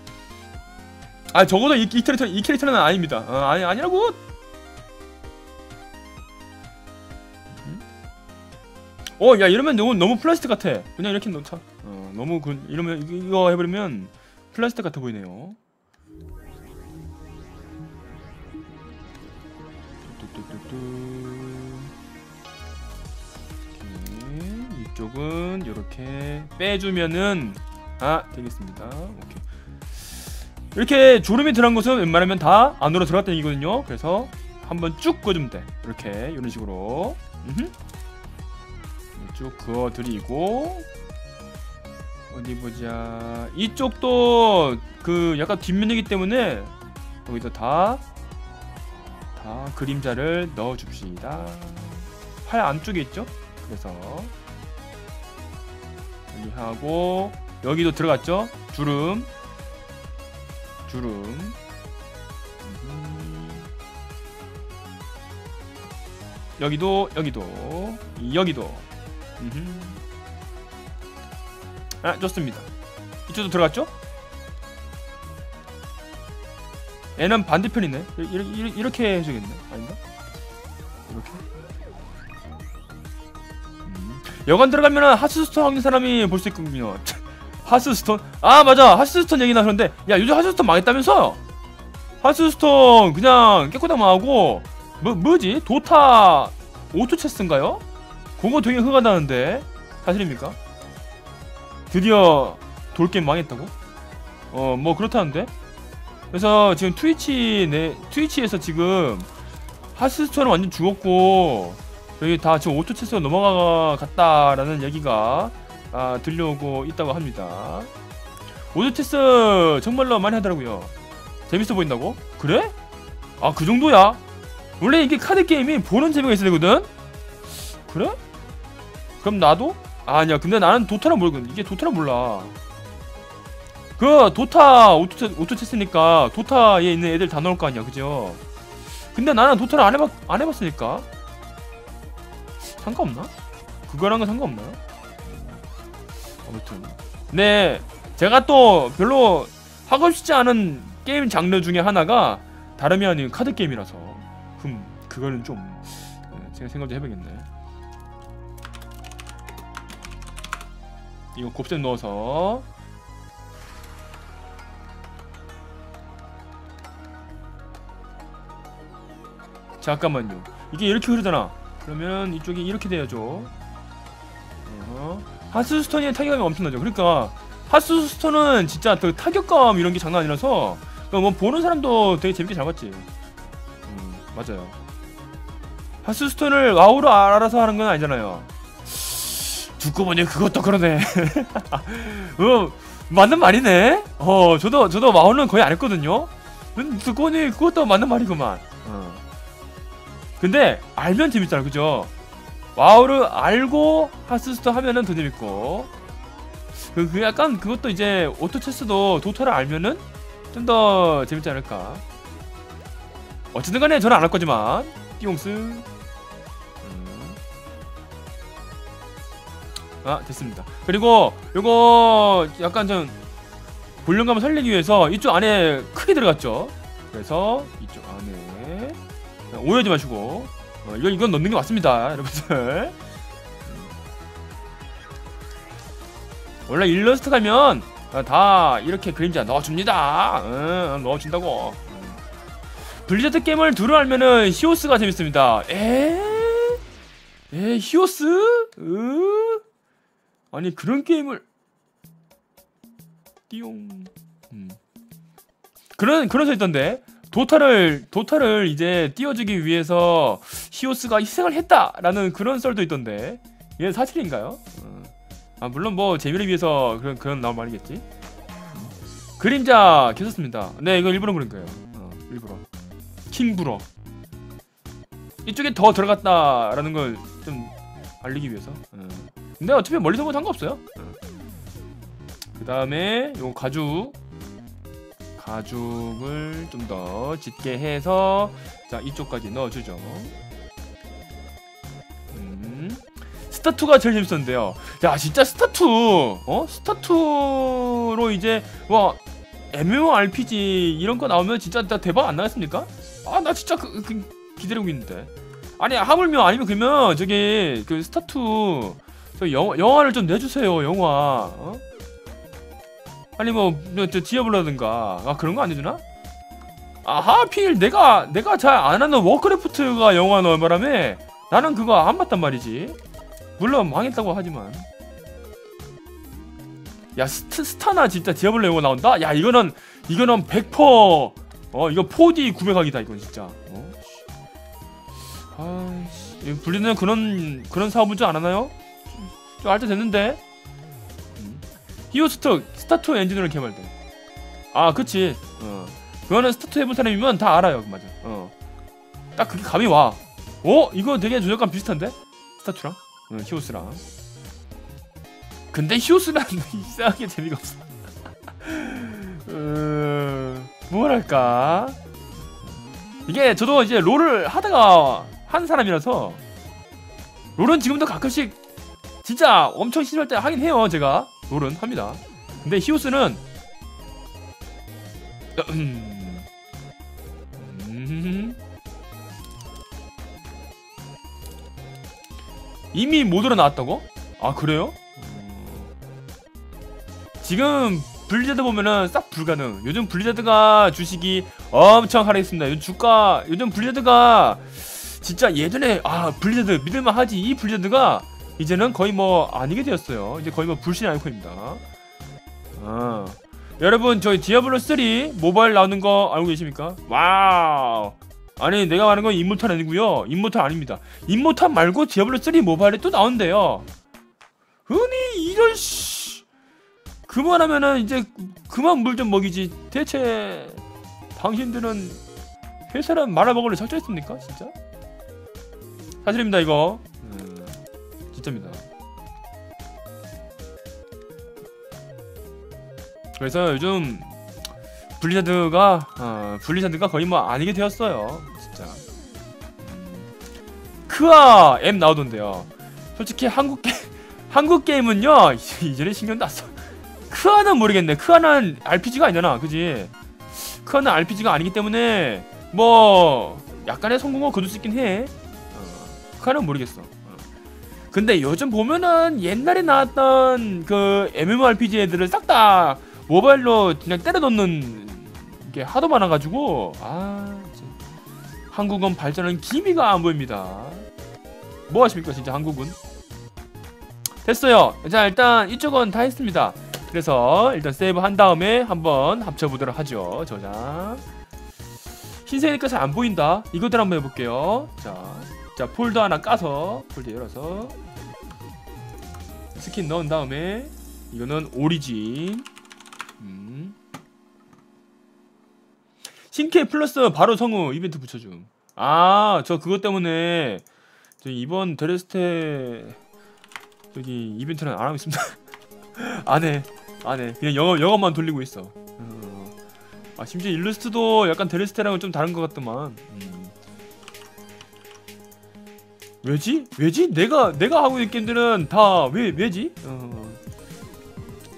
아 적어도 이, 이 캐릭터 이 캐릭터는 아닙니다. 어, 아니 아니라고 어 야 이러면 너무 너무 플라스틱 같아 그냥 이렇게 놓자 어 너무 그 이러면 이거- 해버리면 플라스틱 같아 보이네요. 오케이. 이쪽은 이렇게 빼주면은 아 되겠습니다. 오케이. 이렇게 주름이 들어간 곳은 웬만하면 다 안으로 들어갔다는 얘기거든요. 그래서 한번 쭉 그어주면 돼. 이렇게 이런 식으로. 음흠. 쭉 그어드리고 어디 보자. 이쪽도 그 약간 뒷면이기 때문에 여기도 다 다 그림자를 넣어 줍시다. 팔 안쪽에 있죠? 그래서 여기 하고 여기도 들어갔죠? 주름 주름 음. 여기도 여기도 여기도 음흠. 아 좋습니다 이쪽도 들어갔죠? 얘는 반대편이네 이렇게, 이렇게, 해주겠네 아닌가? 이렇게 음. 여관 들어가면은 하스스톤 하는 사람이 볼 수 있군요 <laughs> 하스스톤 아 맞아 하스스톤 얘기 나서는데 야 요즘 하스스톤 망했다면서 하스스톤 그냥 깨끗하게 망하고 뭐, 뭐지 도타 오토 체스인가요? 그거 되게 흥한다는데 사실입니까? 드디어 돌게임 망했다고? 어 뭐 그렇다는데 그래서 지금 트위치 내 트위치에서 지금 하스스톤은 완전 죽었고 여기 다 지금 오토 체스로 넘어갔다라는 얘기가 아, 들려오고 있다고 합니다. 오토 체스 정말로 많이 하더라고요. 재밌어 보인다고? 그래? 아 그 정도야? 원래 이게 카드 게임이 보는 재미가 있어야 되거든. 그래? 그럼 나도? 아니야. 근데 나는 도타는 모르거든. 이게 도타는 몰라. 그 도타 오토, 오토 체스니까 도타에 있는 애들 다 넣을 거 아니야. 그죠? 근데 나는 도타를 안 해봤 안 해봤으니까. 상관없나? 그거랑은 상관없나요 아무튼. 네 제가 또 별로 하고 싶지 않은 게임 장르 중에 하나가 다름이 아닌 카드 게임이라서. 흠 그거는 좀 네, 제가 생각 좀 해보겠네 이거 곱셈 넣어서. 잠깐만요. 이게 이렇게 흐르잖아. 그러면 이쪽이 이렇게 돼야죠. 어허. 하스스톤의 타격감이 엄청나죠. 그러니까 하스스톤은 진짜 그 타격감 이런 게 장난 아니라서 그러니까 뭐 보는 사람도 되게 재밌게 잘 봤지. 음, 맞아요. 하스스톤을 와우로 알아서 하는 건 아니잖아요 듣고 보니 그것도 그러네. <laughs> 어, 맞는 말이네. 어 저도 저도 와우는 거의 안 했거든요. 음, 듣고 보니 그것도 맞는 말이구만. 어. 근데 알면 재밌잖아 그죠? 와우를 알고 하스스톤 하면은 더 재밌고. 그, 그 약간 그것도 이제 오토체스도 도토를 알면은 좀 더 재밌지 않을까? 어쨌든 간에 저는 안 할 거지만 띠용스 아 됐습니다 그리고 요거 약간 좀 볼륨감을 살리기 위해서 이쪽 안에 크게 들어갔죠 그래서 이쪽 안에 오해하지 마시고 어, 이건 이건 넣는 게 맞습니다 여러분들 원래 일러스트 가면 어, 다 이렇게 그림자 넣어줍니다. 응, 넣어준다고. 음. 블리자드 게임을 두루 알면은 히오스가 재밌습니다. 에? 에 히오스? 으? 아니 그런 게임을 띠용. 음. 그런 그런 소 있던데. 도타를 도타를 이제 띄워주기 위해서 히오스가 희생을 했다라는 그런 썰도 있던데. 이게 사실인가요? 어. 아 물론 뭐 재미를 위해서 그런 그런 나온 말이겠지. 그림자 켜졌습니다. 네 이거 일부러 그런 거예요. 어, 일부러. 킹브러. 이쪽에 더 들어갔다라는 걸 좀 알리기 위해서. 어. 근데 어차피 멀리서 보면 상관없어요. 어. 그 다음에 요 가죽 가죽을 좀 더 짙게 해서 자 이쪽까지 넣어주죠. 스타2가 제일 재밌었는데요. 야, 진짜 스타2, 어? 스타2로 이제, 와, MMORPG 이런 거 나오면 진짜 대박 안 나겠습니까? 아, 나 진짜 그, 그, 기다리고 있는데. 아니, 하물며 아니면 그러면 저기, 그 스타2, 저 영, 영화를 좀 내주세요, 영화. 어? 아니, 뭐, 저 디아블로라든가. 아, 그런 거 안 해주나? 아, 하필 내가, 내가 잘 안 하는 워크래프트가 영화 나온 바람에 나는 그거 안 봤단 말이지. 물론 망했다고 하지만 야 스트, 스타나 진짜 디아블로 이거 나온다? 야 이거는 이거는 100%어 이거 4D 구매각이다 이건 진짜 어? 아이씨 블리는 그런 그런 사업은 좀 안 하나요? 좀 할때 됐는데 음. 히오스도 스타투 엔진으로 개발돼 아 그치 어 그거는 스타투 해본 사람이면 다 알아요 맞아 어 딱 그게 감이 와 어? 이거 되게 조작감 비슷한데? 스타투랑? 응, 히오스랑. 근데 히오스는 <laughs> 이상하게 재미가 없어. 음, <laughs> 뭐랄까. 이게 저도 이제 롤을 하다가 한 사람이라서 롤은 지금도 가끔씩 진짜 엄청 심할 때 하긴 해요 제가 롤은 합니다 근데 히오스는 <clears throat> 이미 모드로 나왔다고? 아 그래요? 지금 블리자드 보면은 싹 불가능. 요즘 블리자드가 주식이 엄청 하락했습니다. 요즘 주가 요즘 블리자드가 진짜 예전에 아 블리자드 믿을만 하지 이 블리자드가 이제는 거의 뭐 아니게 되었어요. 이제 거의 뭐 불신 아이콘입니다. 아 여러분 저희 디아블로 3 모바일 나오는 거 알고 계십니까? wow 아니 내가 말하는 건 임모탈 아니고요 임모탈 아닙니다 임모탈 말고 디아블로 3 모바일에 또 나온대요 흔히 이런 씨 그만하면은 이제 그만 물 좀 먹이지 대체 당신들은 회사란 말아먹으려 작정했습니까 진짜? 사실입니다 이거 음, 진짜입니다. 그래서 요즘 블리자드가 어, 블리자드가 거의 뭐 아니게 되었어요 진짜. 크아 앱 나오던데요. 솔직히 한국 게 <laughs> 한국 게임은요 이전에 신경도 안써 크아는 모르겠네. 크아는 RPG가 아니잖아 그지? 크아는 RPG가 아니기 때문에 뭐 약간의 성공을 거둘 수 있긴 해. 어, 크아는 모르겠어. 어. 근데 요즘 보면은 옛날에 나왔던 그 MMORPG 애들을 싹 다 모바일로 그냥 때려 넣는 게 하도 많아가지고 아. 한국은 발전은 기미가 안 보입니다. 뭐 하십니까 진짜 한국은? 됐어요. 자 일단 이쪽은 다 했습니다. 그래서 일단 세이브 한 다음에 한번 합쳐보도록 하죠. 저장. 흰색이니까 잘 안 보인다. 이것들 한번 해볼게요. 자, 자 폴더 하나 까서 폴더 열어서 스킨 넣은 다음에 이거는 origin. 음. 신캐 플러스 바로 성우 이벤트 붙여줌. 아, 저 그것 때문에 저 이번 데레스테 저기 이벤트는 안 하고 있습니다. <laughs> 안 해, 안 해. 그냥 영어 영어만 돌리고 있어. 어. 아 심지어 일러스트도 약간 데레스테랑은 좀 다른 것 같더만. 음. 왜지? 왜지? 내가 내가 하고 있는 게임들은 다 왜 왜지? 어.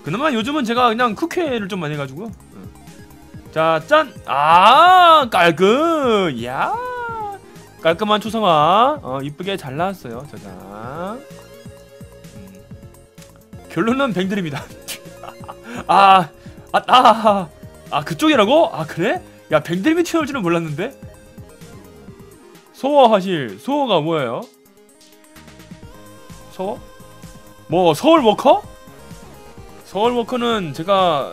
그나마 요즘은 제가 그냥 쿠케를 좀 많이 해가지고. 어. 자 짠. 아 깔끔. 야 깔끔한 초성화. 어 이쁘게 잘 나왔어요. 저장. 결론은 뱅드립니다. <laughs> 아, 아, 아, 아, 그쪽이라고? 아, 그래? 야, 뱅드림이 튀어올 줄은 몰랐는데? 소워 하실, 소워가 뭐예요? 소워? 뭐, 소울워커? 소울워커는 제가,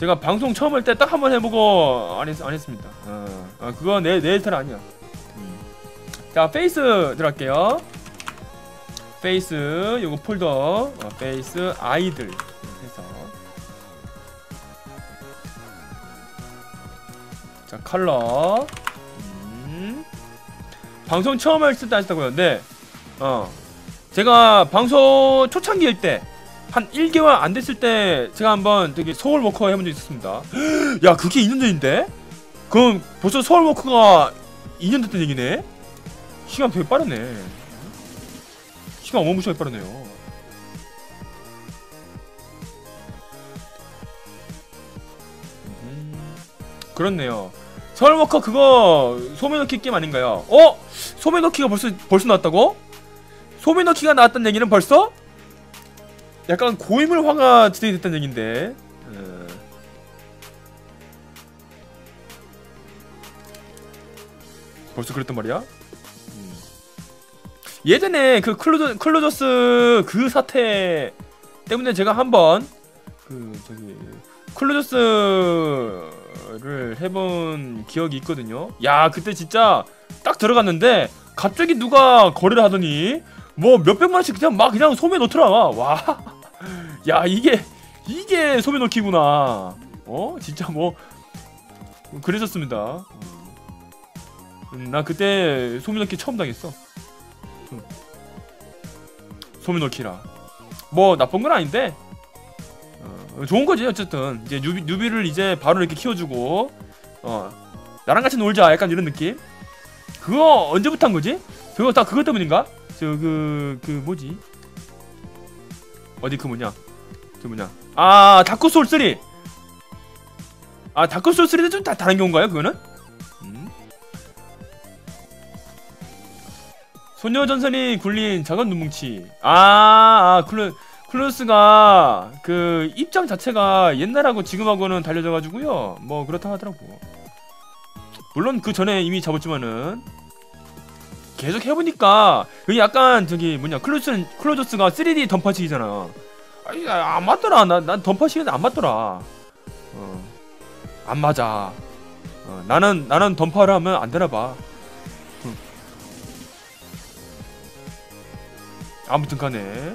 제가 방송 처음 할 때 딱 한 번 해보고 안, 했, 안 했습니다. 어, 아, 그거 내, 내 스타일 아니야. 음. 자, face 들어갈게요. face 요거 폴더 어, face idle 해서 자 컬러 음. 방송 처음 할때 하셨다고요 네 어. 제가 방송 초창기일 때 한 1개월 안 됐을 때 제가 한번 되게 서울 워커 해본 적 있었습니다 <gasps> 야 그게 2년 전인데? 그럼 벌써 서울워커가 2년 됐던 얘기네? 시간 되게 빠르네 시간 어마무시하게 빠르네요. 음, 그렇네요. 소울 워커 그거 소매넣기 게임 아닌가요? 어? 소매넣기가 벌써 벌써 나왔다고? 소매넣기가 나왔다는 얘기는 벌써? 약간 고인물 화가 진행이 됐다는 얘긴데. 어. 벌써 그랬단 말이야? 예전에 그 클로저, 클로저스 그 사태 때문에 제가 한번 그 저기 클로저스 를 해본 기억이 있거든요. 야 그때 진짜 딱 들어갔는데 갑자기 누가 거래를 하더니 뭐 몇백만 원씩 그냥 막 그냥 소매 넣더라. 와, <laughs> 야 이게 이게 소매 넣기구나. 어 진짜 뭐 그랬었습니다. 음, 나 그때 소매 넣기 처음 당했어. 소매넣기라 뭐 나쁜 건 아닌데 어, 좋은 거지 어쨌든 이제 newbie, newbie를 이제 바로 이렇게 키워주고 어 나랑 같이 놀자 약간 이런 느낌 그거 언제부터 한 거지? 그거 다 그것 때문인가? 저 그그 그 뭐지? 어디 그 뭐냐? 그 뭐냐? 아 다크 소울 3. 아 다크 소울 3는 좀다 다른 경우인가요? 그거는? 소녀 전선이 굴린 작은 눈뭉치 아, 아 클로, 클로저스가 그 입장 자체가 옛날하고 지금하고는 달라져가지고요. 뭐 그렇다 하더라고. 물론 그 전에 이미 잡았지만은 계속 해보니까 그게 약간 저기 뭐냐 클로스 클로저스가 3D 던파식이잖아. 아니 안 맞더라. 나, 난 던파식인데 안 맞더라. 어, 안 맞아. 어, 나는 나는 던파를 하면 안 되나봐. 아무튼 간에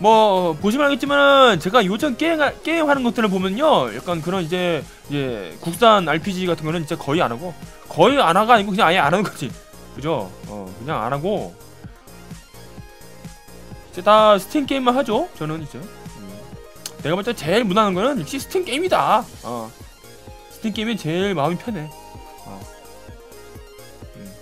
뭐 보시면 알겠지만은 제가 요즘 게임 게임 하는 것들을 보면요 약간 그런 이제 이제 국산 RPG 같은 거는 진짜 거의 안 하고 거의 안 하가 아니고 그냥 아예 안 하는 거지 그죠 어 그냥 안 하고 이제 다 스팀 게임만 하죠. 저는 이제 음. 내가 볼 때 제일 무난한 거는 역시 스팀 게임이다. 어. 스팀 게임이 제일 마음이 편해. 어. 음.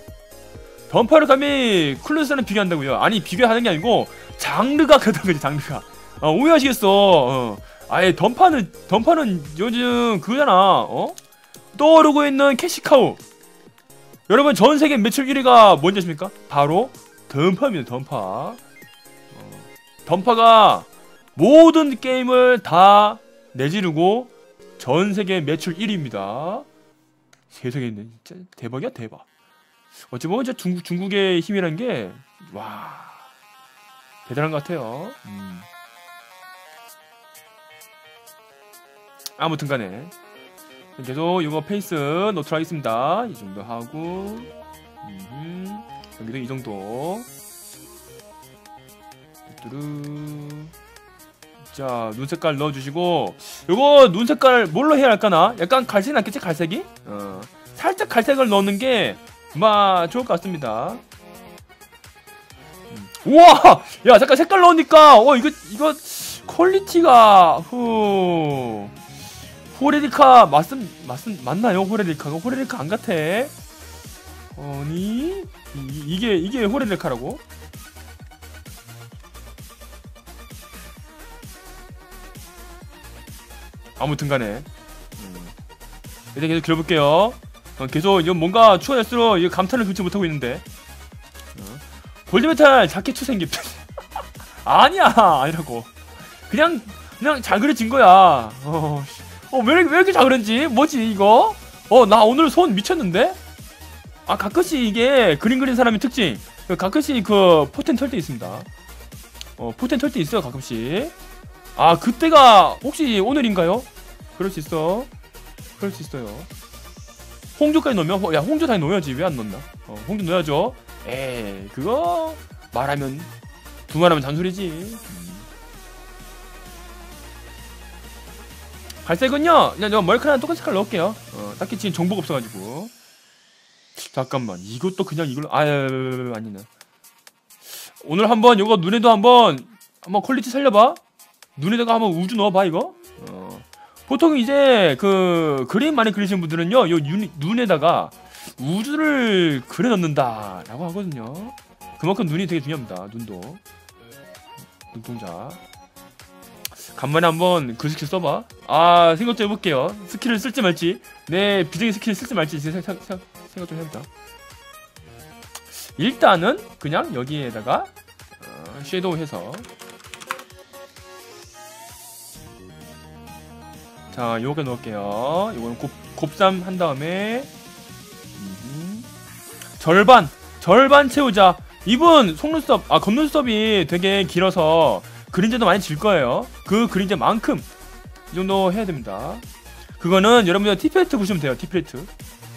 던파를 감히 쿨루스랑 비교한다고요? 아니 비교하는 게 아니고 장르가 그렇다는 거지 장르가. 어, 오해하시겠어. 어. 아예 던파는 던파는 요즘 그거잖아. 어? 떠오르고 있는 cash cow. 여러분 전 세계 매출 1위가 뭔지 아십니까? 바로 던파입니다. 던파. 어. 던파가 모든 게임을 다 내지르고 전 세계 매출 1위입니다. 세상에 있는 진짜 대박이야 대박. 어찌 보면 중국 중국의 힘이란 게 와 대단한 것 같아요. 음. 아무튼 간에 계속 이거 페이스 노트로 하겠습니다. 이 정도 하고 음, 여기도 이 정도. 뚜뚜루. 자, 눈 색깔 넣어주시고 요거 눈 색깔 뭘로 해야 할까나? 약간 갈색이 낫겠지? 갈색이? 어, 살짝 갈색을 넣는 게막 좋을 것 같습니다. 음. 우와! 야 잠깐 색깔 넣으니까 어 이거 이거 quality가 후 호레리카 맞음 맞음 맞나요 호레리카가 호레리카 안 같아 아니 이, 이게 이게 호레리카라고 아무튼간에 음. 일단 계속 길어볼게요 어, 계속 이거 뭔가 이거 감탄을 금치 못하고 있는데 어. 골드메탈 자켓 추생김 <laughs> 아니야 아니라고 그냥 그냥 잘 그려진 거야 어, 어, 왜, 왜 이렇게 작은지? 뭐지, 이거? 어, 나 오늘 손 미쳤는데? 아, 가끔씩 이게 그림 그린 사람의 특징. 그 가끔씩 그 포텐 털 때 있습니다. 어, 포텐 털 때 있어요, 가끔씩. 아, 그때가 혹시 오늘인가요? 그럴 수 있어. 그럴 수 있어요. 홍조까지 넣으면, 야, 홍조 다시 넣어야지. 왜 안 넣나? 어, 홍조 넣어야죠. 에이, 그거 말하면, 두말하면 잔소리지. 갈색은요 그냥 저 머리카락 똑같은 색깔 넣을게요. 어, 딱히 지금 정보가 없어가지고. 잠깐만 이것도 그냥 이걸로 아유 아니네 오늘 한번 이거 눈에도 한번 한번 quality 살려봐. 눈에다가 한번 우주 넣어봐 이거. 어. 보통 이제 그 그림 많이 그리시는 분들은요 요 눈, 눈에다가 우주를 그려 넣는다 라고 하거든요. 그만큼 눈이 되게 중요합니다 눈도. 눈동자. 간만에 한번 그 스킬 써봐. 아 생각 좀 해볼게요. skill을 쓸지 말지. 내 비장의 skill을 쓸지 말지 생각, 생각, 좀 해보자. 일단은 그냥 여기에다가 어, shadow 해서. 자 요거 넣을게요. 요거는 곱, 곱셈 한 다음에 음, 절반 절반 채우자 이분 속눈썹 아 겉눈썹이 되게 길어서 그림자도 많이 질 거예요. 그 그림자만큼 이 정도 해야 됩니다. 그거는 여러분들 티플레트 보시면 돼요. 티플레트.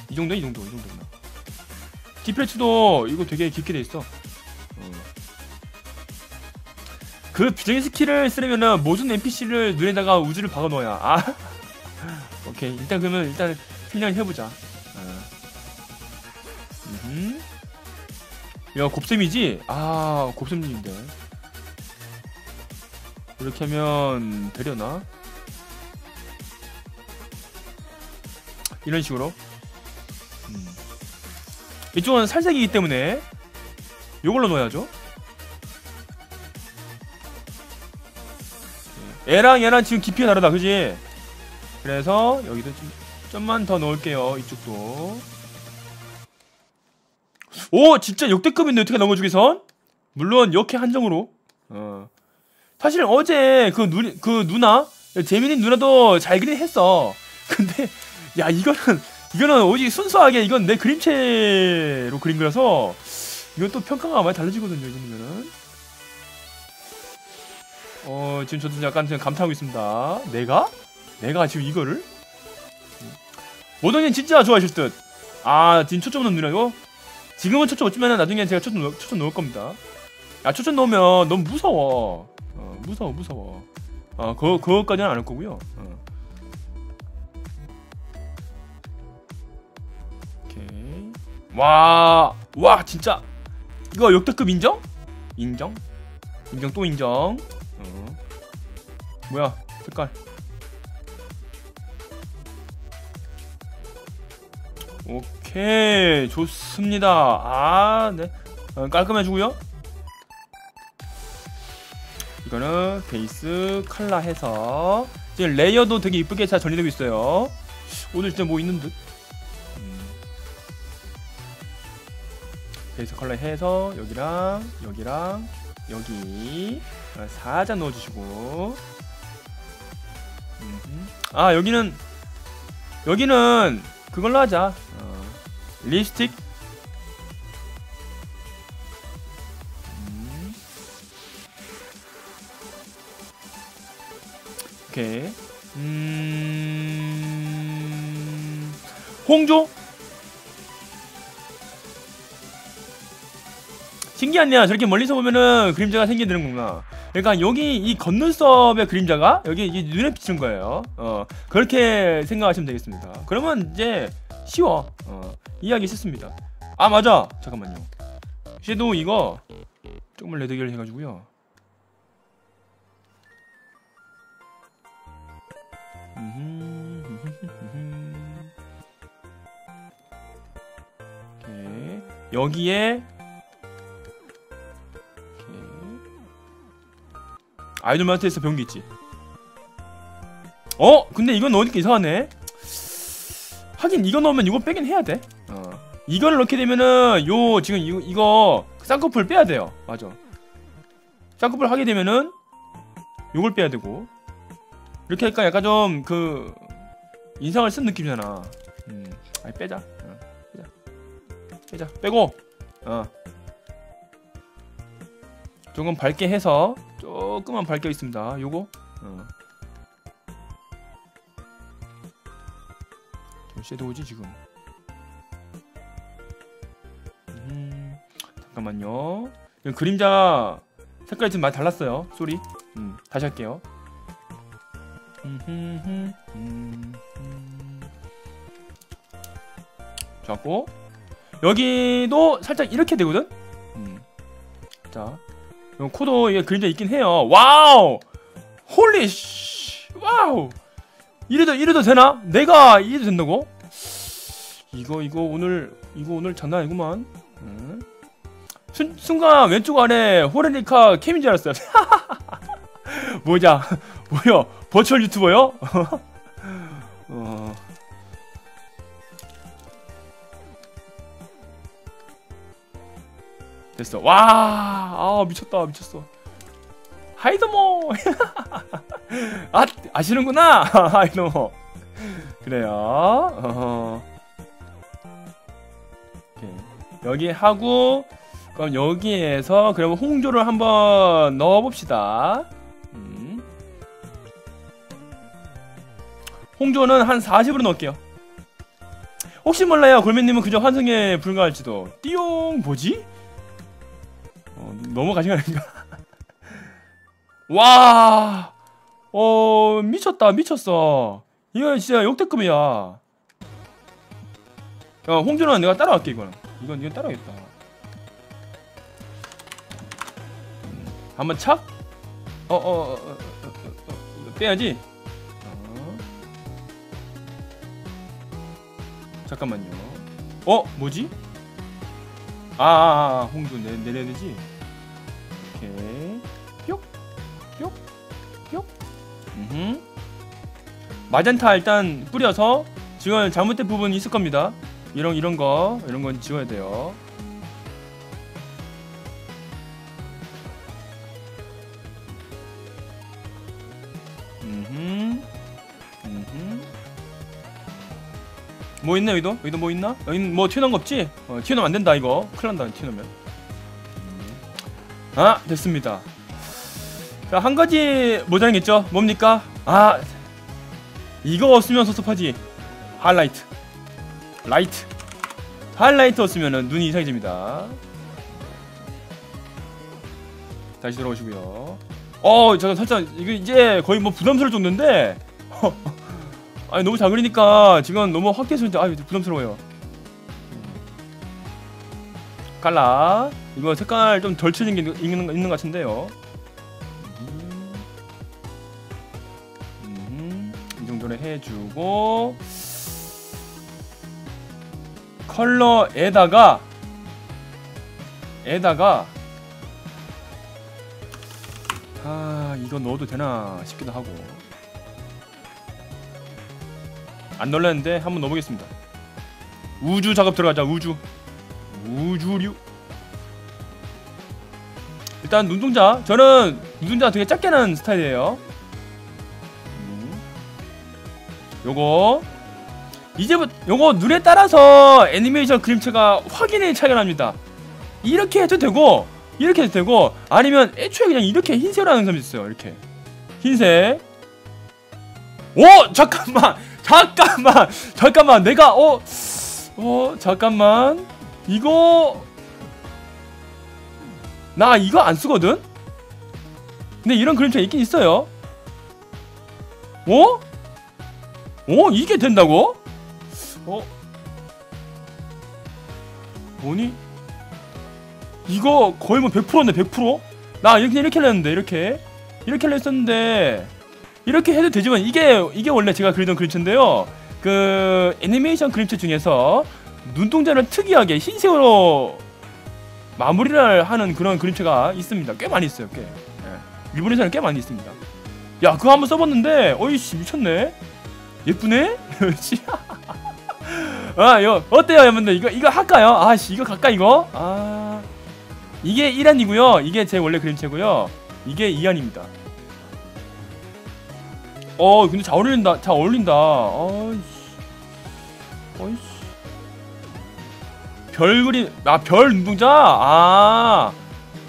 이 정도, 이 정도, 이 정도구나. 티플레트도 이거 되게 깊게 돼 있어. 어. 그 비장의 skill을 쓰려면은 모든 NPC를 눈에다가 우주를 박아 넣어야. 아, <laughs> 오케이. 일단 그러면 일단 그냥 해보자. 어. 야 곱셈이지? 아 곱셈님인데. 이렇게 하면 되려나? 이런 식으로 음. 이쪽은 살색이기 때문에 이걸로 넣어야죠 얘랑 얘랑 지금 깊이가 다르다 그지? 그래서 여기도 좀, 좀만 더 넣을게요 이쪽도 오 진짜 역대급인데 어떻게 넘어주기 선? 물론 이렇게 한정으로 어. 사실 어제 그 누, 그 누나 재민이 누나도 잘 그린 했어. 근데 야 이거는 이거는 오직 순수하게 이건 내 그림체로 그린 거라서 이건 또 평가가 많이 달라지거든요 이 정도면은. 어 지금 저도 약간 지금 감탄하고 있습니다. 내가 내가 지금 이거를 모던님 진짜 좋아하실 듯. 아 지금 초점 넣는 누나고 지금은 초점 못 주면은 나중에 제가 초점 초점 넣을 겁니다. 야 초점 넣으면 너무 무서워. 무서워 무서워 어 그거 그거까지는 안 할 거고요 어. 오케이 와 와 진짜 이거 역대급 인정? 인정? 인정 또 인정 어. 뭐야 색깔 오케이 좋습니다. 아네. 어, 깔끔해주고요. 이거는 베이스 칼라 해서. 지금 레이어도 되게 이쁘게 잘 정리되고 있어요. 오늘 진짜 뭐 있는 듯 음. 베이스 컬러 해서 여기랑 여기랑 여기. 어, 살짝 넣어주시고. 음흠. 아 여기는 여기는 그걸로 하자. 어, 립스틱 음. 오케이 음 홍조 신기하네요. 저렇게 멀리서 보면은 그림자가 생기는구나. 그러니까 여기 이 겉눈썹의 그림자가 여기 눈에 비치는 거예요. 어 그렇게 생각하시면 되겠습니다. 그러면 이제 쉬워. 어 이해하기 쉽습니다. 아 맞아. 잠깐만요. 섀도우 이거 조금만 레드결 해가지고요. 오케이. <laughs> 여기에 아이돌 마스터에서 배운 게 있지. 어? 근데 이건 넣으니까 이상하네. 하긴 이거 넣으면 이거 빼긴 해야 돼. 어. 이거를 넣게 되면은 요 지금 이거, 이거 쌍꺼풀 빼야 돼요. 맞아. 쌍꺼풀 하게 되면은 요걸 빼야 되고 이렇게 하니까 약간 좀 그 인상을 쓴 느낌이잖아. 음, 아니 빼자. 어, 빼자. 빼자. 빼고. 어. 조금 밝게 해서 조금만 밝게 있습니다. 요거. 어. 좀 섀도우지 지금. 음, 잠깐만요. 그림자 색깔이 좀 많이 달랐어요. 소리. 음, 다시 할게요. 음, 좋았고 여기도 살짝 이렇게 되거든. 음. 자, 요 코도 이게 그림자 있긴 해요. 와우, Holy 씨, wow. 이래도 이래도 되나? 내가 이래도 된다고? 이거 이거 오늘 이거 오늘 장난 아니구만. 음. 순, 순간 왼쪽 아래 호레니카 cam인 줄 알았어요. <laughs> 뭐자, <laughs> 뭐야, 버추얼 유튜버요? <laughs> 어. 됐어. 와, 아 미쳤다, 미쳤어. 하이드모. <laughs> 아 아시는구나, <laughs> 하이드모. 그래요. 여기 하고 그럼 여기에서 그러면 홍조를 한번 넣어봅시다. 음. 홍조는 한 40으로 넣을게요. 혹시 몰라요, 골매님은 그저 환승에 불과할지도. 띠용 뭐지? 어, 넘어가신 거 아닌가? 와, 어 미쳤다, 미쳤어. 이거 진짜 역대급이야. 어, 홍조는 내가 따라갈게 이거는. 이건 이건 따라가겠다. 한번 착. 어, 어, 어, 어, 어, 어, 어, 빼야지. 어. 잠깐만요. 어, 뭐지? 아, 아, 아 홍조 내, 내려야 되지. 오케이. 음. 마젠타 일단 뿌려서 지금 잘못된 부분이 있을 겁니다. 이런 이런 거 이런 건 지워야 돼요. 음. 음. 뭐 있나 여기도? 여기도 뭐 있나? 여기는 뭐 튀어나온 거 없지? 어, 튀어나오면 안 된다 이거. 큰일 난다 튀어나오면. 아 됐습니다. 자 한 가지 모자란겠죠? 뭡니까? 아 이거 없으면 섭섭하지. 하이라이트. 라이트. 하이라이트 없으면 눈이 이상해집니다. 다시 돌아오시고요. 어, 잠깐 살짝 이거 이제 거의 뭐 부담스러울 정도인데. <laughs> 아니 너무 잘 그리니까 지금 너무 확대해서 아 부담스러워요. 깔라. 이거 색깔 좀 덜 칠린 게 있는, 있는 것 같은데요. 해주고 컬러에다가 에다가 아 이거 넣어도 되나 싶기도 하고. 안 넣을랬는데 한번 넣어보겠습니다. 우주 작업 들어가자 우주. 우주류. 일단 눈동자. 저는 눈동자 되게 작게 나는 스타일이에요 요거. 이제부터 요거 눈에 따라서 애니메이션 그림체가 확연히 차이가 납니다. 이렇게 해도 되고 이렇게 해도 되고 아니면 애초에 그냥 이렇게 하는 사람이 있어요 이렇게. 흰색. 오! 잠깐만! <laughs> 잠깐만! 잠깐만! 내가 어? 어 잠깐만. 이거 나 이거 안 쓰거든? 근데 이런 그림체 있긴 있어요. 어? 어 이게 된다고? 어? 뭐니? 이거 거의 뭐 100%네 100%? 나 이렇게 이렇게 했는데 이렇게 이렇게 했었는데 이렇게 해도 되지만 이게 이게 원래 제가 그리던 그림체인데요 그 애니메이션 그림체 중에서 눈동자를 특이하게 흰색으로 마무리를 하는 그런 그림체가 있습니다 꽤 많이 있어요 꽤 예. 일본에서는 꽤 많이 있습니다 야 그거 한번 써봤는데 어이씨 미쳤네 예쁘네? <laughs> 아 이거 어때요 여러분들? 이거 이거 할까요? 아씨 이거 갈까 이거? 아 이게 1안이고요. 이게 제 원래 그림체고요. 이게 2안입니다. 어 근데 잘 어울린다 잘 어울린다. 어이씨 어이씨 별 그림 아별 눈동자? 아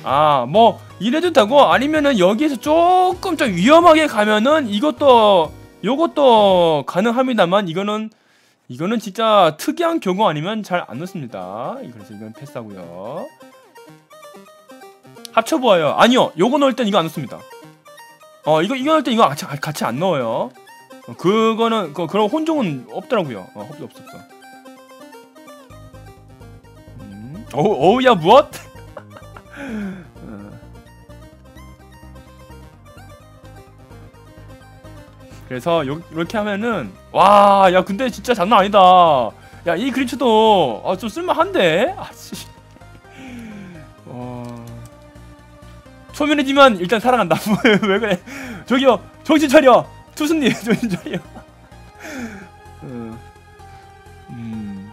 아 뭐 이래도 되고 아니면은 여기에서 조금 좀 위험하게 가면은 이것도 요것도 가능합니다만 이거는 이거는 진짜 특이한 경우 아니면 잘 안 넣습니다. 그래서 이건 패스하고요. 합쳐보아요. 아니요. 요거 넣을 땐 이거 안 넣습니다. 어 이거 이거 넣을 땐 이거 같이, 같이 안 넣어요. 어, 그거는 그, 그런 혼종은 없더라고요. 어 없어 없어 없어. 음. 어우 어우야 무엇? <laughs> 그래서 요, 이렇게 하면은 와 야 근데 진짜 장난 아니다. 야 이 그림체도 아, 좀 쓸만한데? 아씨. 어... 초면이지만 일단 사랑한다. <laughs> 왜 그래? 저기요 정신 차려. 투수님 <laughs> 정신 차려. 어. 음.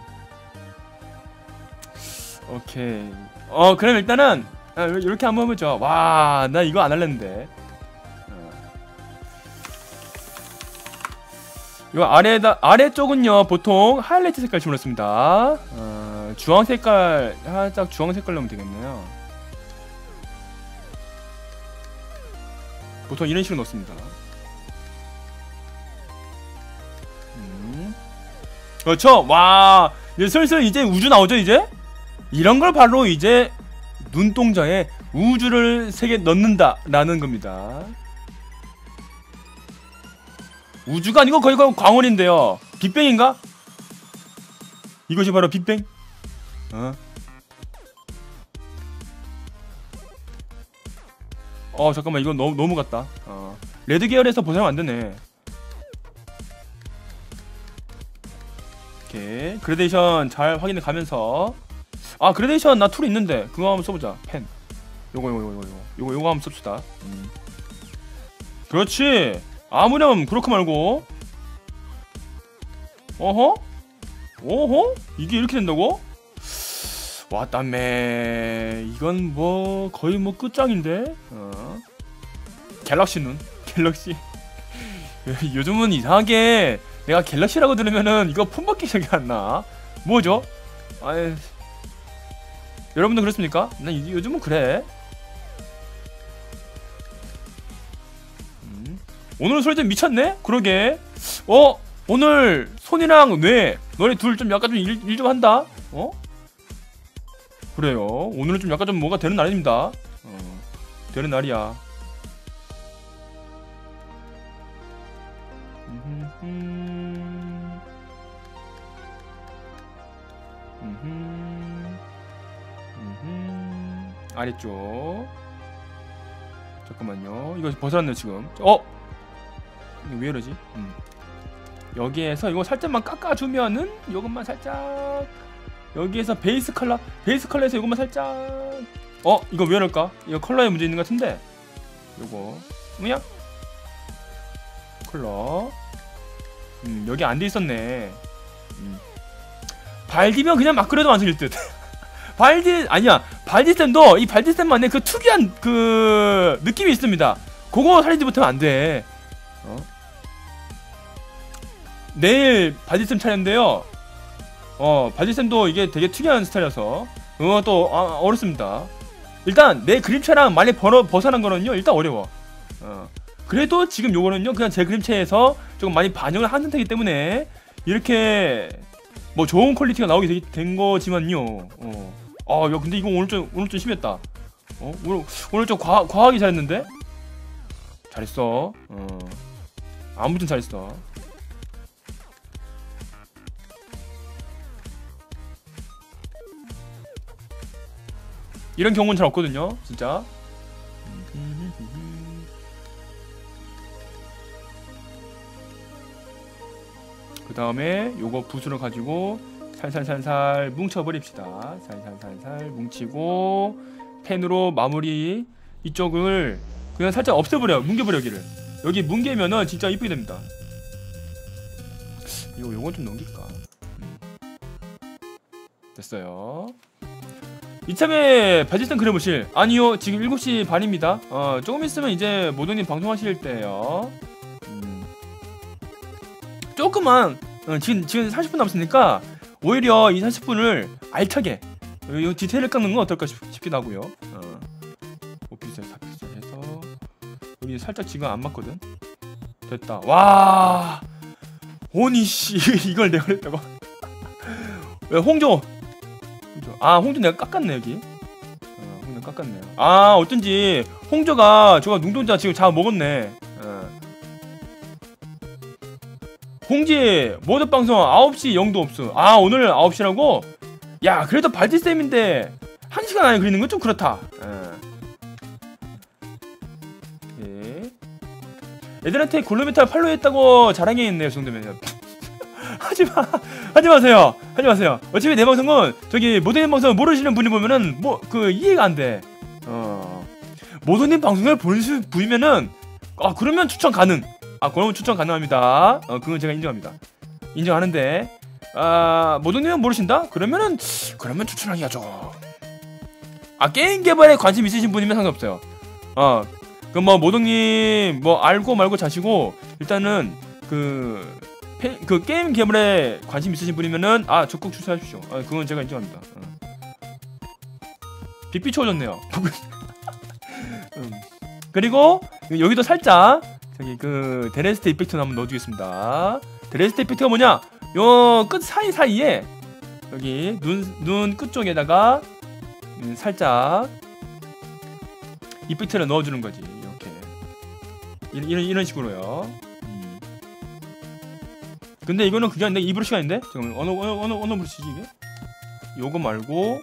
오케이. 어 그럼 일단은 아, 이렇게 한번 해보죠. 와 나 이거 안 할랬는데 이거 아래다 아래쪽은요 보통 하이라이트 색깔 주문했습니다. 어, 주황 색깔 살짝 주황 색깔 넣으면 되겠네요. 보통 이런 식으로 넣습니다. 음. 그렇죠. 와 이제 슬슬 이제 우주 나오죠 이제 이런 걸 바로 이제 눈동자에 우주를 세개 넣는다라는 겁니다. 우주가 아니고 거의 광원인데요. 빅뱅인가? 이것이 바로 빅뱅? 어? 어 잠깐만 이건 너무 너무 같다. 어. red 계열에서 벗어나면 안 되네. 오케이 그레데이션 잘 확인해 가면서 아 그레데이션 나 tool 있는데 그거 한번 써보자 펜 요거 요거 요거 요거 요거 요거 한번 씁시다 음. 그렇지 아무렴 그렇게 말고 어허? 어허? 이게 이렇게 된다고? 왔다매 이건 뭐 거의 뭐 끝장인데 어. 갤럭시 눈 <laughs> 갤럭시 <laughs> 요즘은 이상하게 내가 갤럭시라고 들으면은 이거 폰밖에 생각이 안나 뭐죠? 아이 여러분도 그렇습니까? 난 요즘은 그래 오늘 소리 좀 미쳤네? 그러게 어? 오늘 손이랑 뇌 너네 둘 좀 약간 좀 일 좀 한다 어? 그래요 오늘은 좀 약간 좀 뭐가 되는 날입니다 어, 되는 날이야 아래쪽 잠깐만요 이거 벗어났네 지금 어? 왜 이러지? 음. 여기에서 이거 살짝만 깎아주면은 요것만 살짝 여기에서 베이스 컬러 베이스 컬러에서 이것만 살짝. 어 이거 왜 이럴까? 이거 컬러에 문제 있는 것 같은데. 요거. 뭐야 컬러. 음 여기 안 돼 있었네. 음. 발디면 그냥 막 그려도 완성일 듯. <laughs> 발디 아니야. 발디쌤도 이 발디쌤만의 그 특이한 그 느낌이 있습니다. 그거 살리지 못하면 안돼. 어? 내일 발디쌤 차례인데요 어 발디쌤도 이게 되게 특이한 스타일이라서 어, 또 아, 어렵습니다 일단 내 그림체랑 많이 벌어, 벗어난 거는요 일단 어려워 어. 그래도 지금 요거는요 그냥 제 그림체에서 조금 많이 반영을 한 상태이기 때문에 이렇게 뭐 좋은 quality가 나오게 되, 된 거지만요 어. 아, 야 근데 이거 오늘 좀 오늘 좀 심했다 어? 오늘 오늘 좀 과, 과하게 잘했는데 잘했어 어. 아무튼 잘했어 이런 경우는 잘 없거든요 진짜. 그 다음에 요거 붓으로 가지고 살살살살 뭉쳐버립시다. 살살살살 뭉치고 펜으로 마무리 이쪽을 그냥 살짝 없애버려요 뭉개버려 여기를. 여기 뭉개면은 진짜 이쁘게 됩니다. 이거 요건 좀 넘길까? 음. 됐어요 이참에 바지스탄 그려보실. 아니요 지금 7시 반입니다. 어 조금 있으면 이제 모동님 방송하실 때예요. 음. 조금만 어, 지금 지금 30분 남았으니까 오히려 이 40분을 알차게 이 디테일을 깎는 건 어떨까 싶, 기도 하고요. 어. 오피스에 사피스 해서 여기 살짝 지금 안 맞거든? 됐다. 와! 오니 씨 <laughs> 이걸 내가 홍조 <laughs> 홍조 아 홍조 내가 깎았네 여기. 어, 홍조 깎았네요. 아 어쩐지 홍조가 저가 눈동자 지금 다 먹었네. 어. 홍지 모드 방송 9시 영도 없어 아 오늘 9시라고? 야 그래도 발디쌤인데 1시간 안에 그리는 건 좀 그렇다. 예. 애들한테 골로메탈 팔로우 했다고 자랑해 있네요 그 정도면 하지마. 하지 마세요. 하지 마세요. 어차피 내 방송은 저기 모든 방송 모르시는 분이 보면은 뭐 그 이해가 안돼. 어. 모든 방송을 보실 분이면은 아 그러면 추천 가능. 아 그러면 추천 가능합니다. 어 그건 제가 인정합니다. 인정하는데. 아 모동님은 모르신다? 그러면은 그러면 추천하기 하죠. 아 게임 개발에 관심 있으신 분이면 상관없어요. 어그 뭐 모동님 뭐 알고 말고 자시고 일단은 그, 페, 그 게임 개발에 관심 있으신 분이면은 아 적극 추천하십시오 아 그건 제가 인정합니다 어. 빛빛 추워졌네요 음. 그리고 여기도 살짝 저기 그 데레스트 effect를 한번 넣어주겠습니다. 데레스트 effect가 뭐냐? 요 끝 사이 사이에 여기 눈 눈 끝 쪽에다가 음, 살짝 effect를 넣어주는 거지. 이렇게 이런, 이런 식으로요. 음. 근데 이거는 그게 아닌데 이 브러쉬가 아닌데? 잠깐만 어느 어느 어느 어느 브러쉬지 이게? 요거 말고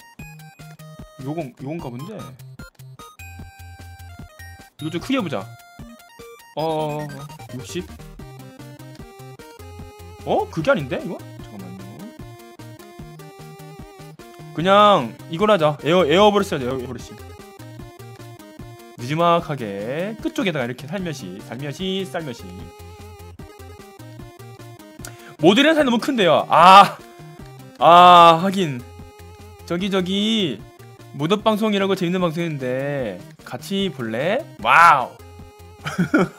요건 요건가 본데. 이거 좀 크게 보자. 어... 60? 어? 그게 아닌데 이거? 잠깐만요 그냥 이걸 하자 에어, 에어브러쉬 하자 에어브러쉬 느지막하게 끝쪽에다가 이렇게 살며시 살며시 살며시 모델은 사이 너무 큰데요 아! 아 하긴 저기 저기 모드 방송이라고 재밌는 방송인데 같이 볼래? 와우 <laughs>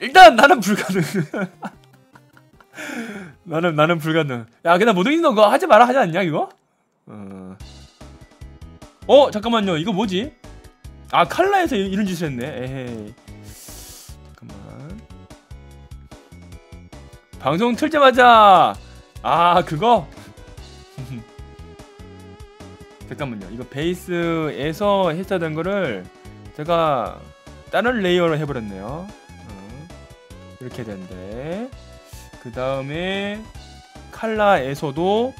일단 나는 불가능. <laughs> 나는 나는 불가능. 야 그냥 너 그거 하지 마라 하지 않냐 이거? 어. 어 잠깐만요 이거 뭐지? 아 칼라에서 이- 이런 짓을 했네. 에헤이. 방송 틀자마자 아 그거. <laughs> 잠깐만요. 이거 베이스에서 했어야 된 거를 제가 다른 layer로 해버렸네요. 어, 이렇게 된대. 그 다음에 칼라에서도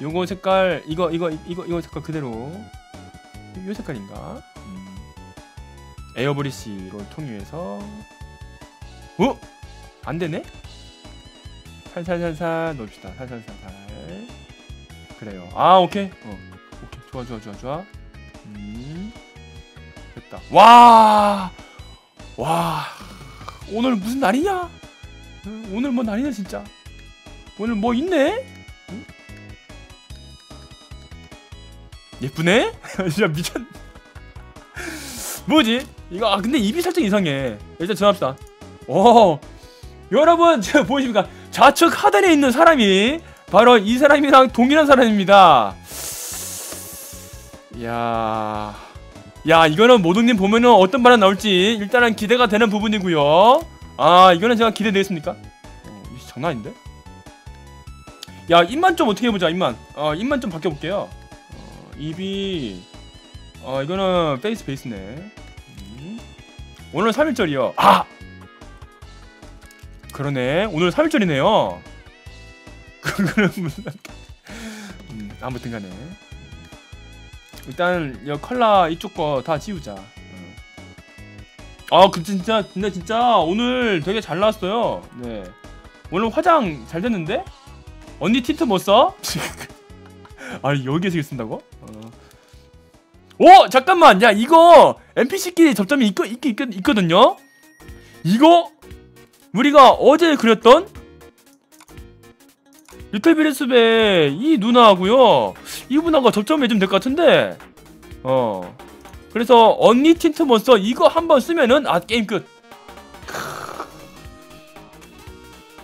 요거 색깔 이거 이거 이거 이거 색깔 그대로 요 색깔인가? 음. 에어브러시로 통일해서 어? 안 되네? 살살살살 넣읍시다. 살살살살. 그래요. 아 오케이. 어. 오케이. 좋아 좋아 좋아 좋아. 음. 됐다. 와. 와. 오늘 무슨 날이냐? 응, 오늘 뭐 날이냐 진짜. 오늘 뭐 있네? 응? 예쁘네? <laughs> 진짜 미쳤. <laughs> 뭐지? 이거 아 근데 입이 살짝 이상해. 일단 전합시다. 오. 여러분 제가 <laughs> 보이십니까? 좌측 하단에 있는 사람이 바로 이 사람이랑 동일한 사람입니다. 야, 야 이거는 모동님 보면은 어떤 반응 나올지 일단은 기대가 되는 부분이고요. 아 이거는 제가 기대되겠습니까? 어, 장난 아닌데? 야 입만 좀 어떻게 해보자 입만. 어 입만 좀 바뀌어볼게요. 어, 입이 어 이거는 face base네. 음. 오늘 3일절이요. 아 그러네. 오늘 3일절이네요. 그거는 무슨 음, 아무튼간에 일단 이 컬러 이쪽 거 다 지우자. 음. 아, 그 진짜 근데 진짜 오늘 되게 잘 나왔어요. 네. 오늘 화장 잘 됐는데? 언니 틴트 못 써? 아니 여기에서 이거 쓴다고? 어. 오 잠깐만 야 이거 NPC끼리 접점이 있, 있, 있, 있거든요? 이거 우리가 어제 그렸던 리틀 비리스의 이 누나하고요. 이분하고 접점이 좀 될 것 같은데. 어. 그래서 언니 틴트 몬스터 이거 한번 쓰면은 아 게임 끝.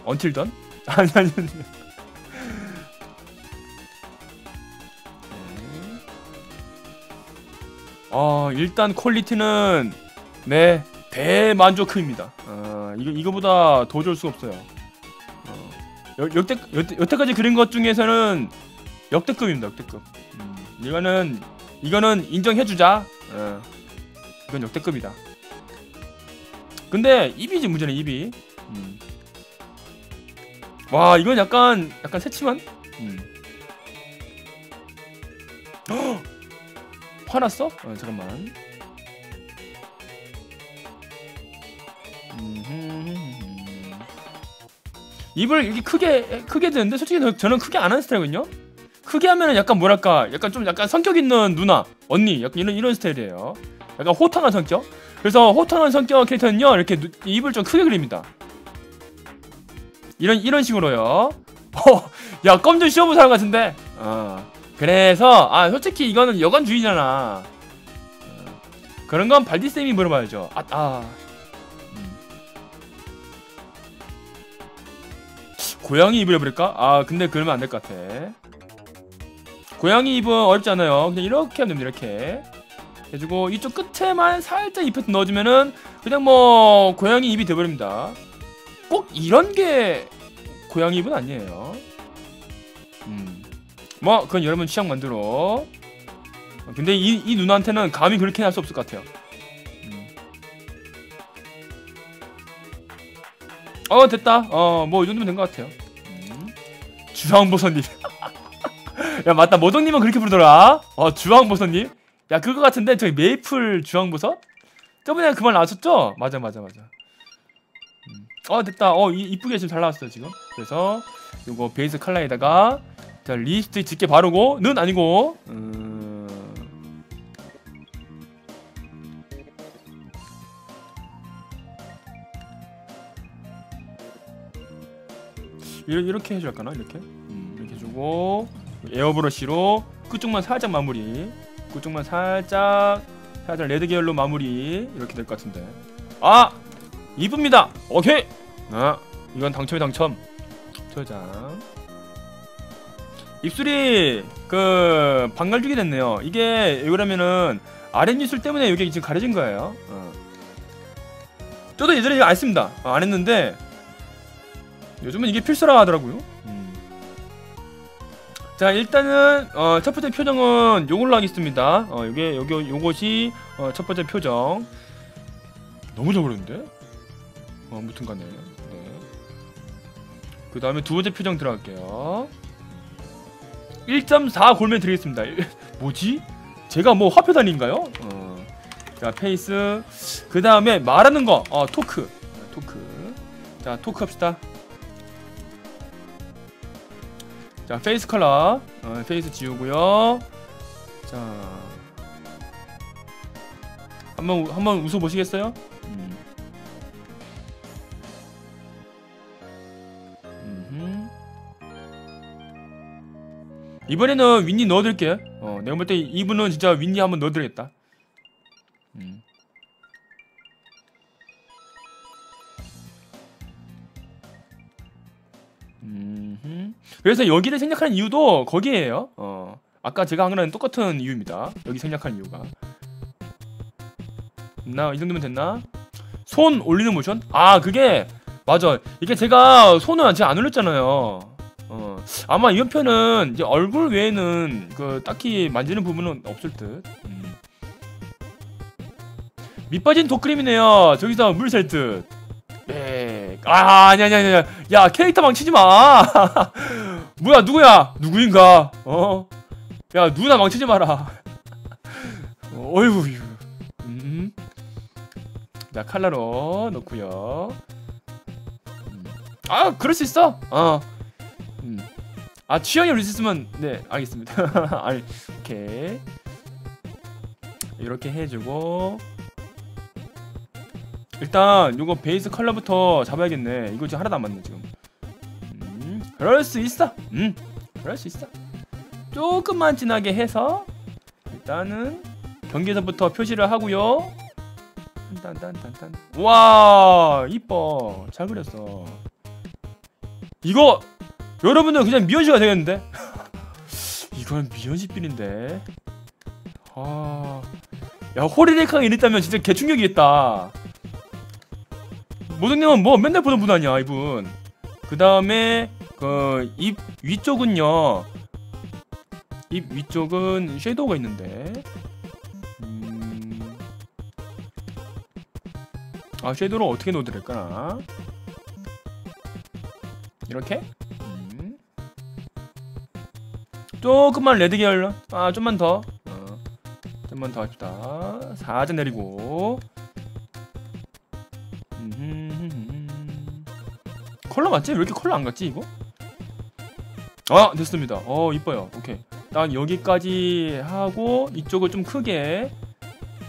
언틸던? <laughs> 아니 아니 아니. 어 일단 퀄리티는 네 대만족입니다. 어 이거 이거보다 더 좋을 수 없어요 어, 여, 역대, 여태, 여태까지 그린 것 중에서는 역대급입니다 역대급 음, 이거는 이거는 인정해주자 어, 이건 역대급이다 근데 입이지 문제는 입이 음. 와 이건 약간 약간 새침한 음. 헉! <gasps> 화났어? 어, 잠깐만 입을 이렇게 크게 크게 되는데 솔직히 저는 크게 안 하는 스타일거든요. 크게 하면은 약간 뭐랄까, 약간 좀 약간 성격 있는 누나, 언니, 약간 이런 이런 스타일이에요. 약간 호탕한 성격. 그래서 호탕한 성격 캐릭터는요 이렇게 누, 입을 좀 크게 그립니다. 이런 이런 식으로요. <laughs> 어, 야, 껌 좀 씌워본 사람 같은데. 어. 그래서 아 솔직히 이거는 여관주의잖아. 어. 그런 건 발디 쌤이 물어봐야죠. 아, 아. 고양이 입을 해버릴까? 아 근데 그러면 안 될 것 같아. 고양이 입은 어렵지 않아요. 그냥 이렇게 하면 됩니다 이렇게. 해주고 이쪽 끝에만 살짝 이펙트 넣어주면은 그냥 뭐 고양이 입이 돼버립니다. 꼭 이런 게 고양이 입은 아니에요. 음뭐 그건 여러분 취향 만들어 근데 이, 이 누나한테는 감히 그렇게 할 수 없을 것 같아요 어 됐다. 어 뭐 이 정도면 된 것 같아요. 음. 주황보선님. <laughs> 야 맞다. 모동님은 그렇게 부르더라. 어 주황보선님. 야 그거 같은데 저기 메이플 주황보선? 저번에 그말 나왔었죠? 맞아 맞아 맞아. 음. 어 됐다. 어 이, 이쁘게 지금 잘 나왔어요 지금. 그래서 요거 베이스 컬러에다가 자 립스틱 짙게 바르고 는 아니고 음... 이렇게 해줄까나 이렇게? 음, 이렇게 해주고 에어브러쉬로 끝쪽만 살짝 마무리. 끝쪽만 살짝 살짝 레드 계열로 마무리. 이렇게 될 것 같은데. 아! 이쁩니다! 오케이! 아 이건 당첨이 당첨. 저장. 입술이 그 방갈죽이 됐네요. 이게 왜 그러면은 아랫 입술 때문에 여기 지금 가려진 거예요. 어. 저도 예전에 이거 안 했습니다. 어, 안 했는데 요즘은 이게 필수라 하더라고요 음. 자 일단은 어, 첫 번째 표정은 요걸로 하겠습니다 어, 요게 요게 요것이 어, 첫 번째 표정 너무 잘 그렸는데? 어, 무튼 간에 네. 그 다음에 두 번째 표정 들어갈게요 1.4 골면 드리겠습니다 <laughs> 뭐지? 제가 뭐 화표 단인가요? 어. 자 face 그 다음에 말하는 거 어, 토크 토크 자 토크 합시다 자 face 컬러 어, face 지우고요 자 한번 한번 웃어 보시겠어요? 음. 이번에는 윗니 넣어드릴게. 어, 내가 볼 때 이분은 진짜 윗니 한번 넣어드리겠다. 음흠. 그래서 여기를 생략한 이유도 거기에요. 어, 아까 제가 한 거랑 똑같은 이유입니다. 여기 생략한 이유가. 됐나? 이 정도면 됐나? 손 올리는 모션? 아 그게 맞아. 이게 제가 손을 아직 안 올렸잖아요. 어 아마 이 편은 이제 얼굴 외에는 그 딱히 만지는 부분은 없을 듯. 음. 밑빠진 도크림이네요. 저기서 물 셀 듯. 네. 아 아니 아니 아니 아니. 야 캐릭터 망치지 마. <laughs> 뭐야 누구야? 누구인가? 어? 야 누나 망치지 마라. <laughs> 어이구. 음. 자 칼라로 넣고요. 음. 아 그럴 수 있어. 어. 음. 아 취향이 있으면 네 알겠습니다. <laughs> 아니 오케이 이렇게 해주고 일단 요거 베이스 컬러부터 잡아야겠네. 이거 지금 하나도 안 맞네 지금. 음, 그럴 수 있어. 음, 그럴 수 있어. 조금만 진하게 해서 일단은 경계선부터 표시를 하고요. 딴딴딴딴. 와 이뻐 잘 그렸어. 이거 여러분들 그냥 미연씨가 되겠는데? <laughs> 이건 미연씨필인데. 아, 야 호리레카가 이랬다면 진짜 개충격이겠다. 모동님은 뭐 맨날 보는 분 아니야 이분. 그 다음에 그 입 위쪽은요. 입 위쪽은 섀도우가 있는데. 음... 아 섀도우를 어떻게 넣어드릴까나? 이렇게? 음. 조금만 레드 계열로. 아 좀만 더. 어. 좀만 더 합시다. 살짝 내리고. 컬러 맞지? 왜 이렇게 컬러 안 같지 이거? 아 됐습니다. 어 이뻐요. 오케이. 딱 여기까지 하고 이쪽을 좀 크게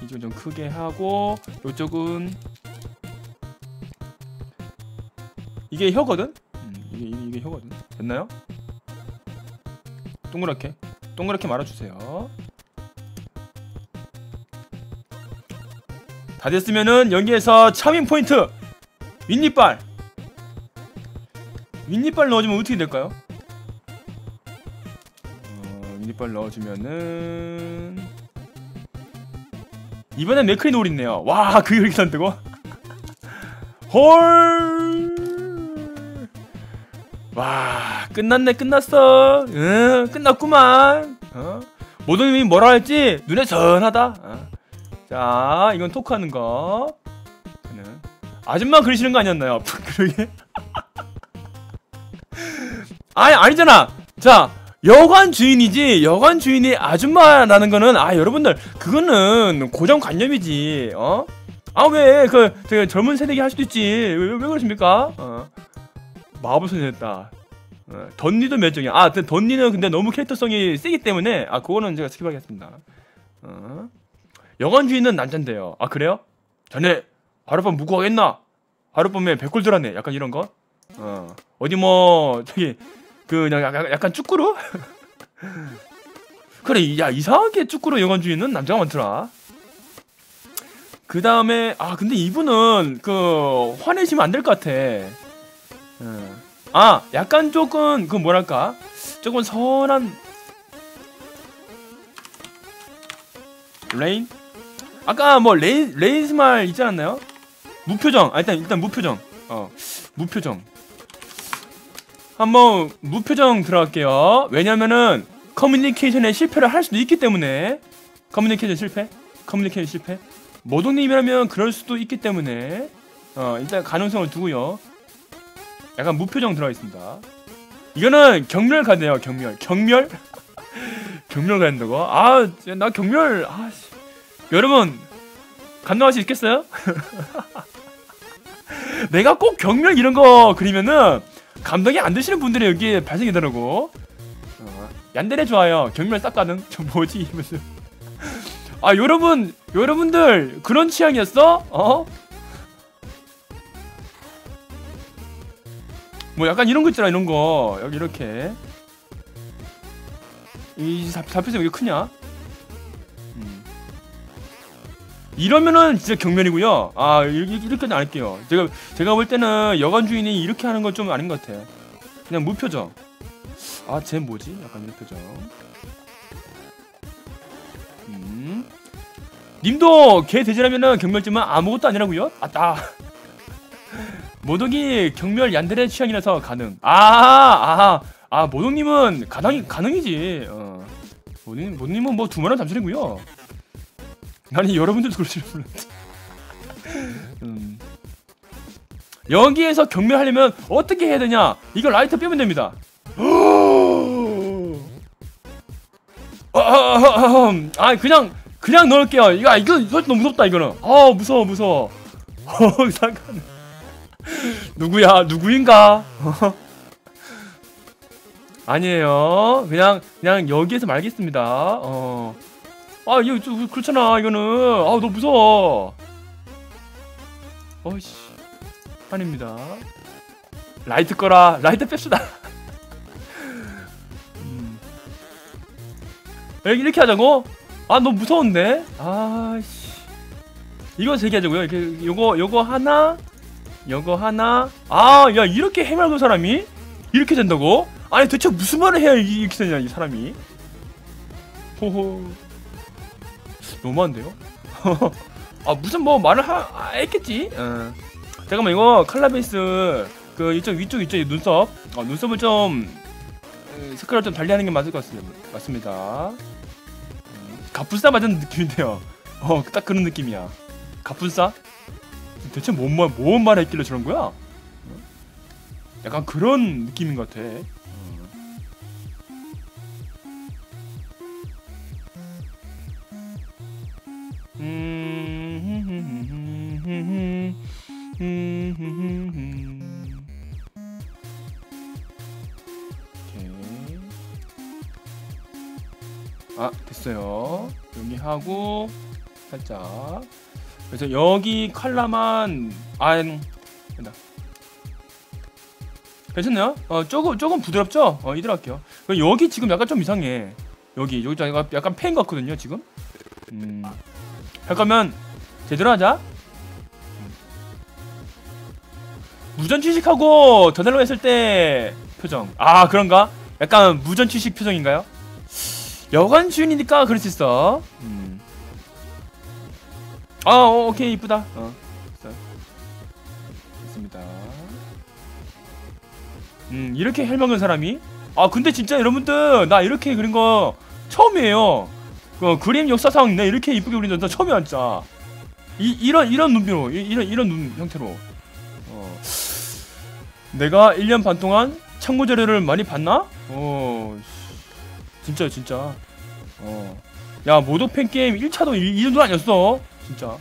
이쪽 좀 크게 하고 이쪽은 이게 혀거든? 음, 이게 이게 혀거든. 됐나요? 동그랗게 동그랗게 말아주세요. 다 됐으면은 여기에서 차밍 포인트 윗니빨 윗니빨 넣어주면 어떻게 될까요? 어, 윗니빨 넣어주면은 이번엔 맥크리 노을 있네요. 와 <laughs> 그게 이렇게 안 뜨고 헐. 와 끝났네 끝났어 응 끝났구만 어? 모든 놈이 뭐라 할지 눈에 선하다 어. 자 이건 토크하는 거 아줌마 그리시는 거 아니었나요 <laughs> 그러게 아니 아니잖아 자 여관 주인이지 여관 주인이 아줌마라는 거는 아 여러분들 그거는 고정관념이지 어? 아 왜 그 되게 젊은 세대기 할 수도 있지 왜, 왜 그러십니까? 어. 마법소녀 됐다. 어, 던니도 몇 종이야. 아, 근데 던니는 근데 너무 캐릭터성이 세기 때문에 아 그거는 제가 스킵하겠습니다. 어. 여관 주인은 남잔데요. 아 그래요? 자네 하룻밤 묵고 가겠나? 하룻밤에 백골 들었네. 약간 이런 거. 어. 어디 뭐 저기 그 그냥 약간, 약간 쭈꾸루? <laughs> 그래 야 이상하게 쭈꾸루 주인은 남자가 많더라. 그 다음에 아 근데 이분은 그 화내시면 안 될 것 같아. 어. 아 약간 조금 그 뭐랄까 조금 선한 레인 아까 뭐 레인 레인스말 있지 않았나요? 무표정 아 일단 일단 무표정 어 무표정 한번 무표정 들어갈게요 왜냐면은 커뮤니케이션에 실패를 할 수도 있기 때문에 커뮤니케이션 실패 커뮤니케이션 실패 모동님이라면 그럴 수도 있기 때문에 어 일단 가능성을 두고요 약간 무표정 들어가 있습니다. 이거는 경멸 가네요. 경멸. 경멸? <laughs> 경멸 간다고? 아, 나 경멸. 아, 씨. 여러분 감당할 수 있겠어요? <laughs> 내가 꼭 경멸 이런 거 그리면은 감당이 안 되시는 분들이 여기 발생이더라고. 얀데레 좋아요. 경멸 싹 가능. <laughs> 저 뭐지 무슨? <laughs> 아 여러분 여러분들 그런 취향이었어? 어? 뭐 약간 이런 거 있잖아 이런 거 여기 이렇게 이 잡혀서 왜 크냐? 이러면은 진짜 경멸이고요. 아 이렇게, 이렇게는 안 할게요. 제가 제가 볼 때는 여관 주인이 이렇게 하는 건 좀 아닌 것 같아. 그냥 무표정. 아 쟤 뭐지? 약간 이런 표정. 음. 님도 개 돼지라면은 경멸지만 아무것도 아니라고요? 아따. <laughs> 모독이 경멸 얀데레 취향이라서 가능. 아, 아, 아, 모독님은 가능이 가능이지. 어. 모독님, 모독님은 뭐 두말은 잠수이고요. 아니 여러분들도 그러실 몰랐는데. 음. 여기에서 경멸하려면 어떻게 해야 되냐? 이거 라이터 빼면 됩니다. <gasps> 아 그냥 그냥 넣을게요. 이거 이거 이거 너무 무섭다 이거는. 아 무서워 무서워. <laughs> 어 잠깐. 누구야 누구인가? <laughs> 아니에요. 그냥 그냥 여기에서 말겠습니다. 어. 아 이거 좀 그렇잖아 이거는. 아 너무 무서워. 어이씨. 아닙니다. 라이트 꺼라. 라이트 뺍시다. 여기 이렇게 하자고? 아 너무 무서운데? 아씨 이거 제기하자고요 이렇게 요거 요거 하나 요거 하나 아 야 이렇게 해맑은 사람이 이렇게 된다고? 아니 대체 무슨 말을 해야 이렇게 되냐 이 사람이 호호 너무한데요? <laughs> 아 무슨 뭐 말을 하 아, 했겠지 어. 잠깐만 이거 칼라 베이스 그 이쪽 위쪽 이쪽 눈썹 어, 눈썹을 좀 색깔을 좀 달리하는 게 맞을 것 같습니다. 맞습니다. 갑분싸 맞은 느낌인데요. <laughs> 어, 딱 그런 느낌이야. 갑분싸? 대체 뭔 말, 뭔 말을 했길래 저런 거야? 약간 그런 느낌인 것 같아. 아 됐어요. 여기 하고 살짝. 그래서 여기 칼라만 안 된다. 괜찮나요? 어 조금 조금 부드럽죠? 어 이대로 할게요. 여기 지금 약간 좀 이상해. 여기 여기 약간 팬 같거든요 지금? 음 할 거면 제대로 하자 무전 취식하고 더 달라고 했을 때 표정 아 그런가? 약간 무전 취식 표정인가요? 여관 주인이니까 그럴 수 있어. 음. 아, 어, 오케이 이쁘다. 어, 됐습니다. 음, 이렇게 헬먹은 사람이? 아, 근데 진짜 여러분들 나 이렇게 그린 거 처음이에요. 그 그림 역사상 내 이렇게 이쁘게 그린 거 처음이야 진짜. 이 이런 이런 눈비로 이, 런 이런 눈 형태로. 어. 내가 1년 반 동안 참고 자료를 많이 봤나? 어. 진짜 진짜 어야 모도팬 게임 1차도 이, 이 정도 아니었어 진짜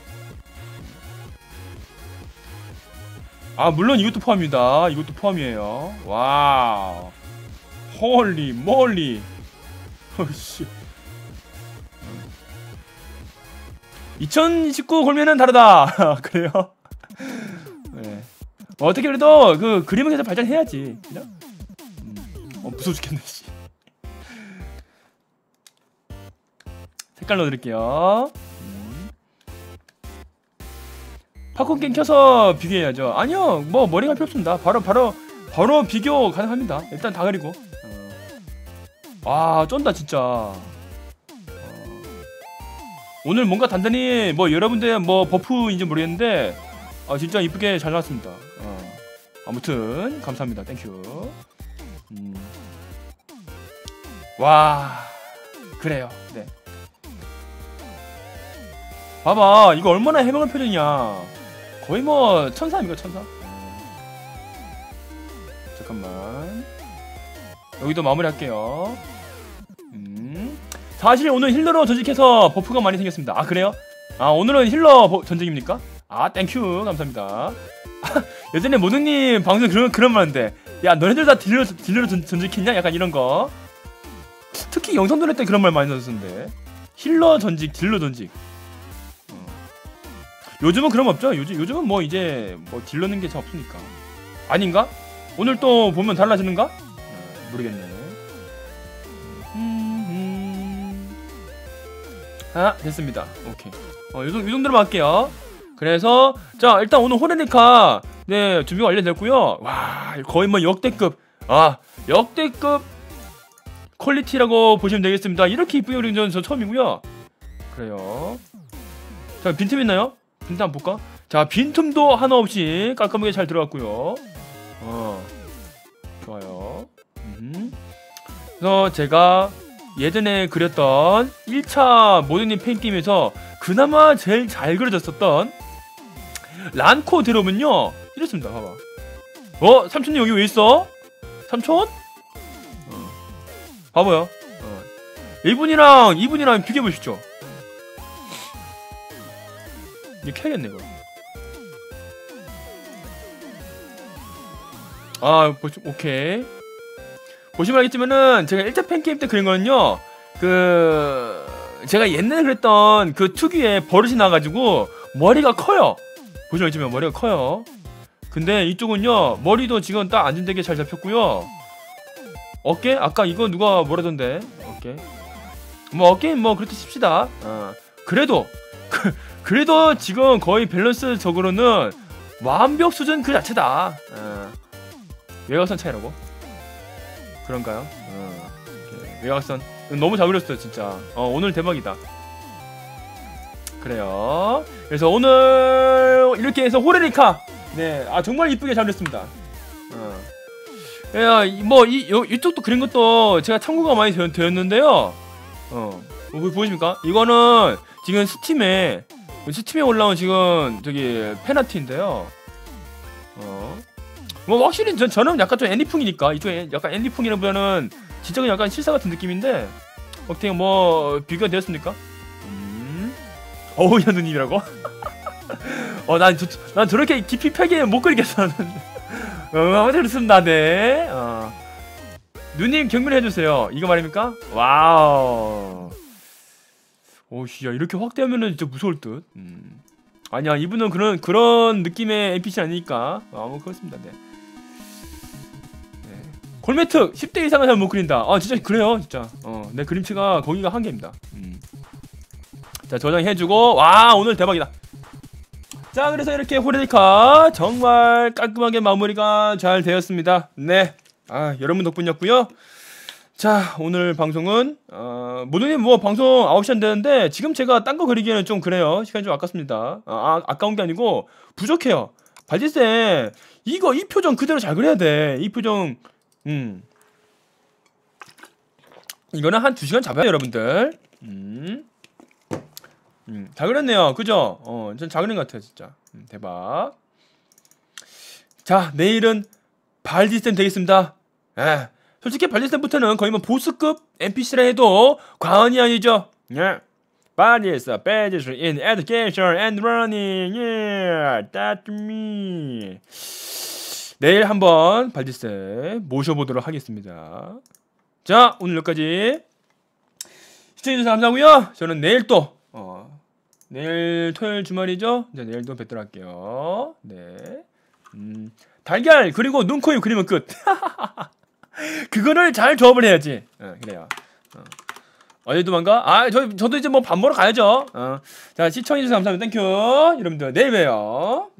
아 물론 이것도 포함입니다 이것도 포함이에요 wow holy moly 어씨 2019 골면은 다르다 <laughs> 그래요 네. 어떻게 그래도 그 그림을 계속 발전해야지 그냥? 음. 어 무서워 죽겠네 씨. 색깔 넣어드릴게요 음. 팝콘 게임 켜서 비교해야죠 아니요 뭐 머리 갈 필요 없습니다 바로 바로 바로 비교 가능합니다 일단 다 그리고 어. 와 쩐다 진짜 어. 오늘 뭔가 단단히 뭐 여러분들 뭐 buff인지 모르겠는데 아 진짜 이쁘게 잘 나왔습니다. 어. 아무튼 감사합니다. thank you 음. 와 그래요. 네. 봐봐 이거 얼마나 해맑은 표정이야. 거의 뭐 천사입니까 천사? 잠깐만. 여기도 마무리할게요. 음. 사실 오늘 healer로 전직해서 buff가 많이 생겼습니다 아 그래요? 아 오늘은 healer 버, 전직입니까? 아 thank you 감사합니다 <laughs> 예전에 모도님 방송 그런 그런 말인데 야 너네들 다 딜러 딜러로 전, 전직했냐? 약간 이런 거 특히 영상 돌릴 때 그런 말 많이 썼는데 healer 전직, 딜러 전직. 어. 요즘은 거 없죠. 요즘 요즘은 뭐 이제 뭐 딜러는 게 잘 없으니까. 아닌가? 오늘 또 보면 달라지는가? 어, 모르겠네. 아 됐습니다. 오케이. 어, 요, 정- 요 정도로 할게요. 그래서 자 일단 오늘 호레니카 네 준비가 완료됐고요. 와 거의 뭐 역대급 아 역대급 퀄리티라고 보시면 되겠습니다. 이렇게 그린 전저 처음이고요. 그래요. 자 빈틈 있나요? 빈틈 한번 볼까? 자 빈틈도 하나 없이 깔끔하게 잘 들어갔고요. 어 좋아요. 음. 그래서 제가 예전에 그렸던 1차 모델님 팬게임에서 그나마 제일 잘 그려졌었던 란코 드럼은요 이렇습니다 봐봐 어? 삼촌이 여기 왜 있어? 삼촌? 어. 봐봐요 어. 1분이랑 2분이랑 비교해보시죠 이거 켜야겠네 이거 아 오케이 보시면 알겠지만은 제가 1차 팬게임 때 그린 거는요 그 제가 옛날에 그랬던 그 특유의 버릇이 나가지고 머리가 커요 보시면 알겠지만 머리가 커요 근데 이쪽은요 머리도 지금 딱 안전되게 잘 잡혔고요 어깨? 아까 이거 누가 뭐라던데 어깨 뭐 어깨는 뭐 그렇게 칩시다 어. 그래도 그, 그래도 지금 거의 밸런스적으로는 완벽 수준 그 자체다 어. 외곽선 차이라고? 그런가요? 어. 외곽선 너무 잘 그렸어요 진짜 어, 오늘 대박이다 그래요 그래서 오늘 이렇게 해서 호레리카 네아 정말 이쁘게 잘 그렸습니다 어. 야, 이- 뭐, 이쪽도 그린 것도 제가 참고가 많이 되었, 되었는데요. 어, 뭐, 보- 보이십니까? 이거는 지금 스팀에, 스팀에 올라온 지금 저기 팬아트인데요. 어, 뭐, 확실히 전, 저는 약간 좀 애니풍이니까, 이쪽에 약간 애니풍이라보다는 진짜 그냥 약간 실사 같은 느낌인데, 어떻게 뭐, 비교가 되었습니까? 음, 어우, 현우님이라고? <laughs> 어, 난, 저렇게 깊이 패게 못 그리겠어. <laughs> 어, 그렇습니다, 네. 어. 누님 경멸 해주세요. 이거 말입니까? wow. 오씨, 야 이렇게 확대하면은 진짜 무서울 듯. 음. 아니야, 이분은 그런 그런 느낌의 NPC 아니니까. 아, 뭐 그렇습니다, 네. 네. 골매특 10대 이상은 잘못 그린다. 아, 진짜 그래요, 진짜. 어, 내 그림체가 거기가 한계입니다. 음. 자, 저장해주고, 와, 오늘 대박이다. 자 그래서 이렇게 호레니카 정말 깔끔하게 마무리가 잘 되었습니다 네 아, 여러분 덕분이었고요 자 오늘 방송은 어, 모두님 뭐 방송 9시 안 되는데 지금 제가 딴 거 그리기에는 좀 그래요 시간이 좀 아깝습니다 아, 아, 아까운 게 아니고 부족해요 발지쌤 이거 이 표정 그대로 잘 그려야 돼이 표정 음 이거는 한 2시간 잡아요 여러분들 음 음, 잘 그렸네요. 그죠? 어, 전잘 그린 것 같아요, 진짜. 음, 대박. 자, 내일은 발디쌤 되겠습니다. 예. 솔직히 발디쌤부터는 거의 뭐 보스급 NPC라 해도 과언이 아니죠. 예. 발디스, 발디스 in education and running. Yeah, that's me. 내일 한번 발디쌤 모셔보도록 하겠습니다. 자, 오늘 여기까지. 시청해주셔서 감사하고요. 저는 내일 또 어, 내일 토요일 주말이죠? 이제 내일 또 뵙도록 할게요. 네. 음, 달걀 그리고 눈 코 입 그리면 끝. <laughs> 그거를 잘 조합을 해야지. 어, 그래요. 어. 어디 도망가? 아, 저 저도 이제 뭐 밥 먹으러 가야죠. 어. 자, 시청해주셔서 감사합니다. thank you. 여러분들 내일 봬요.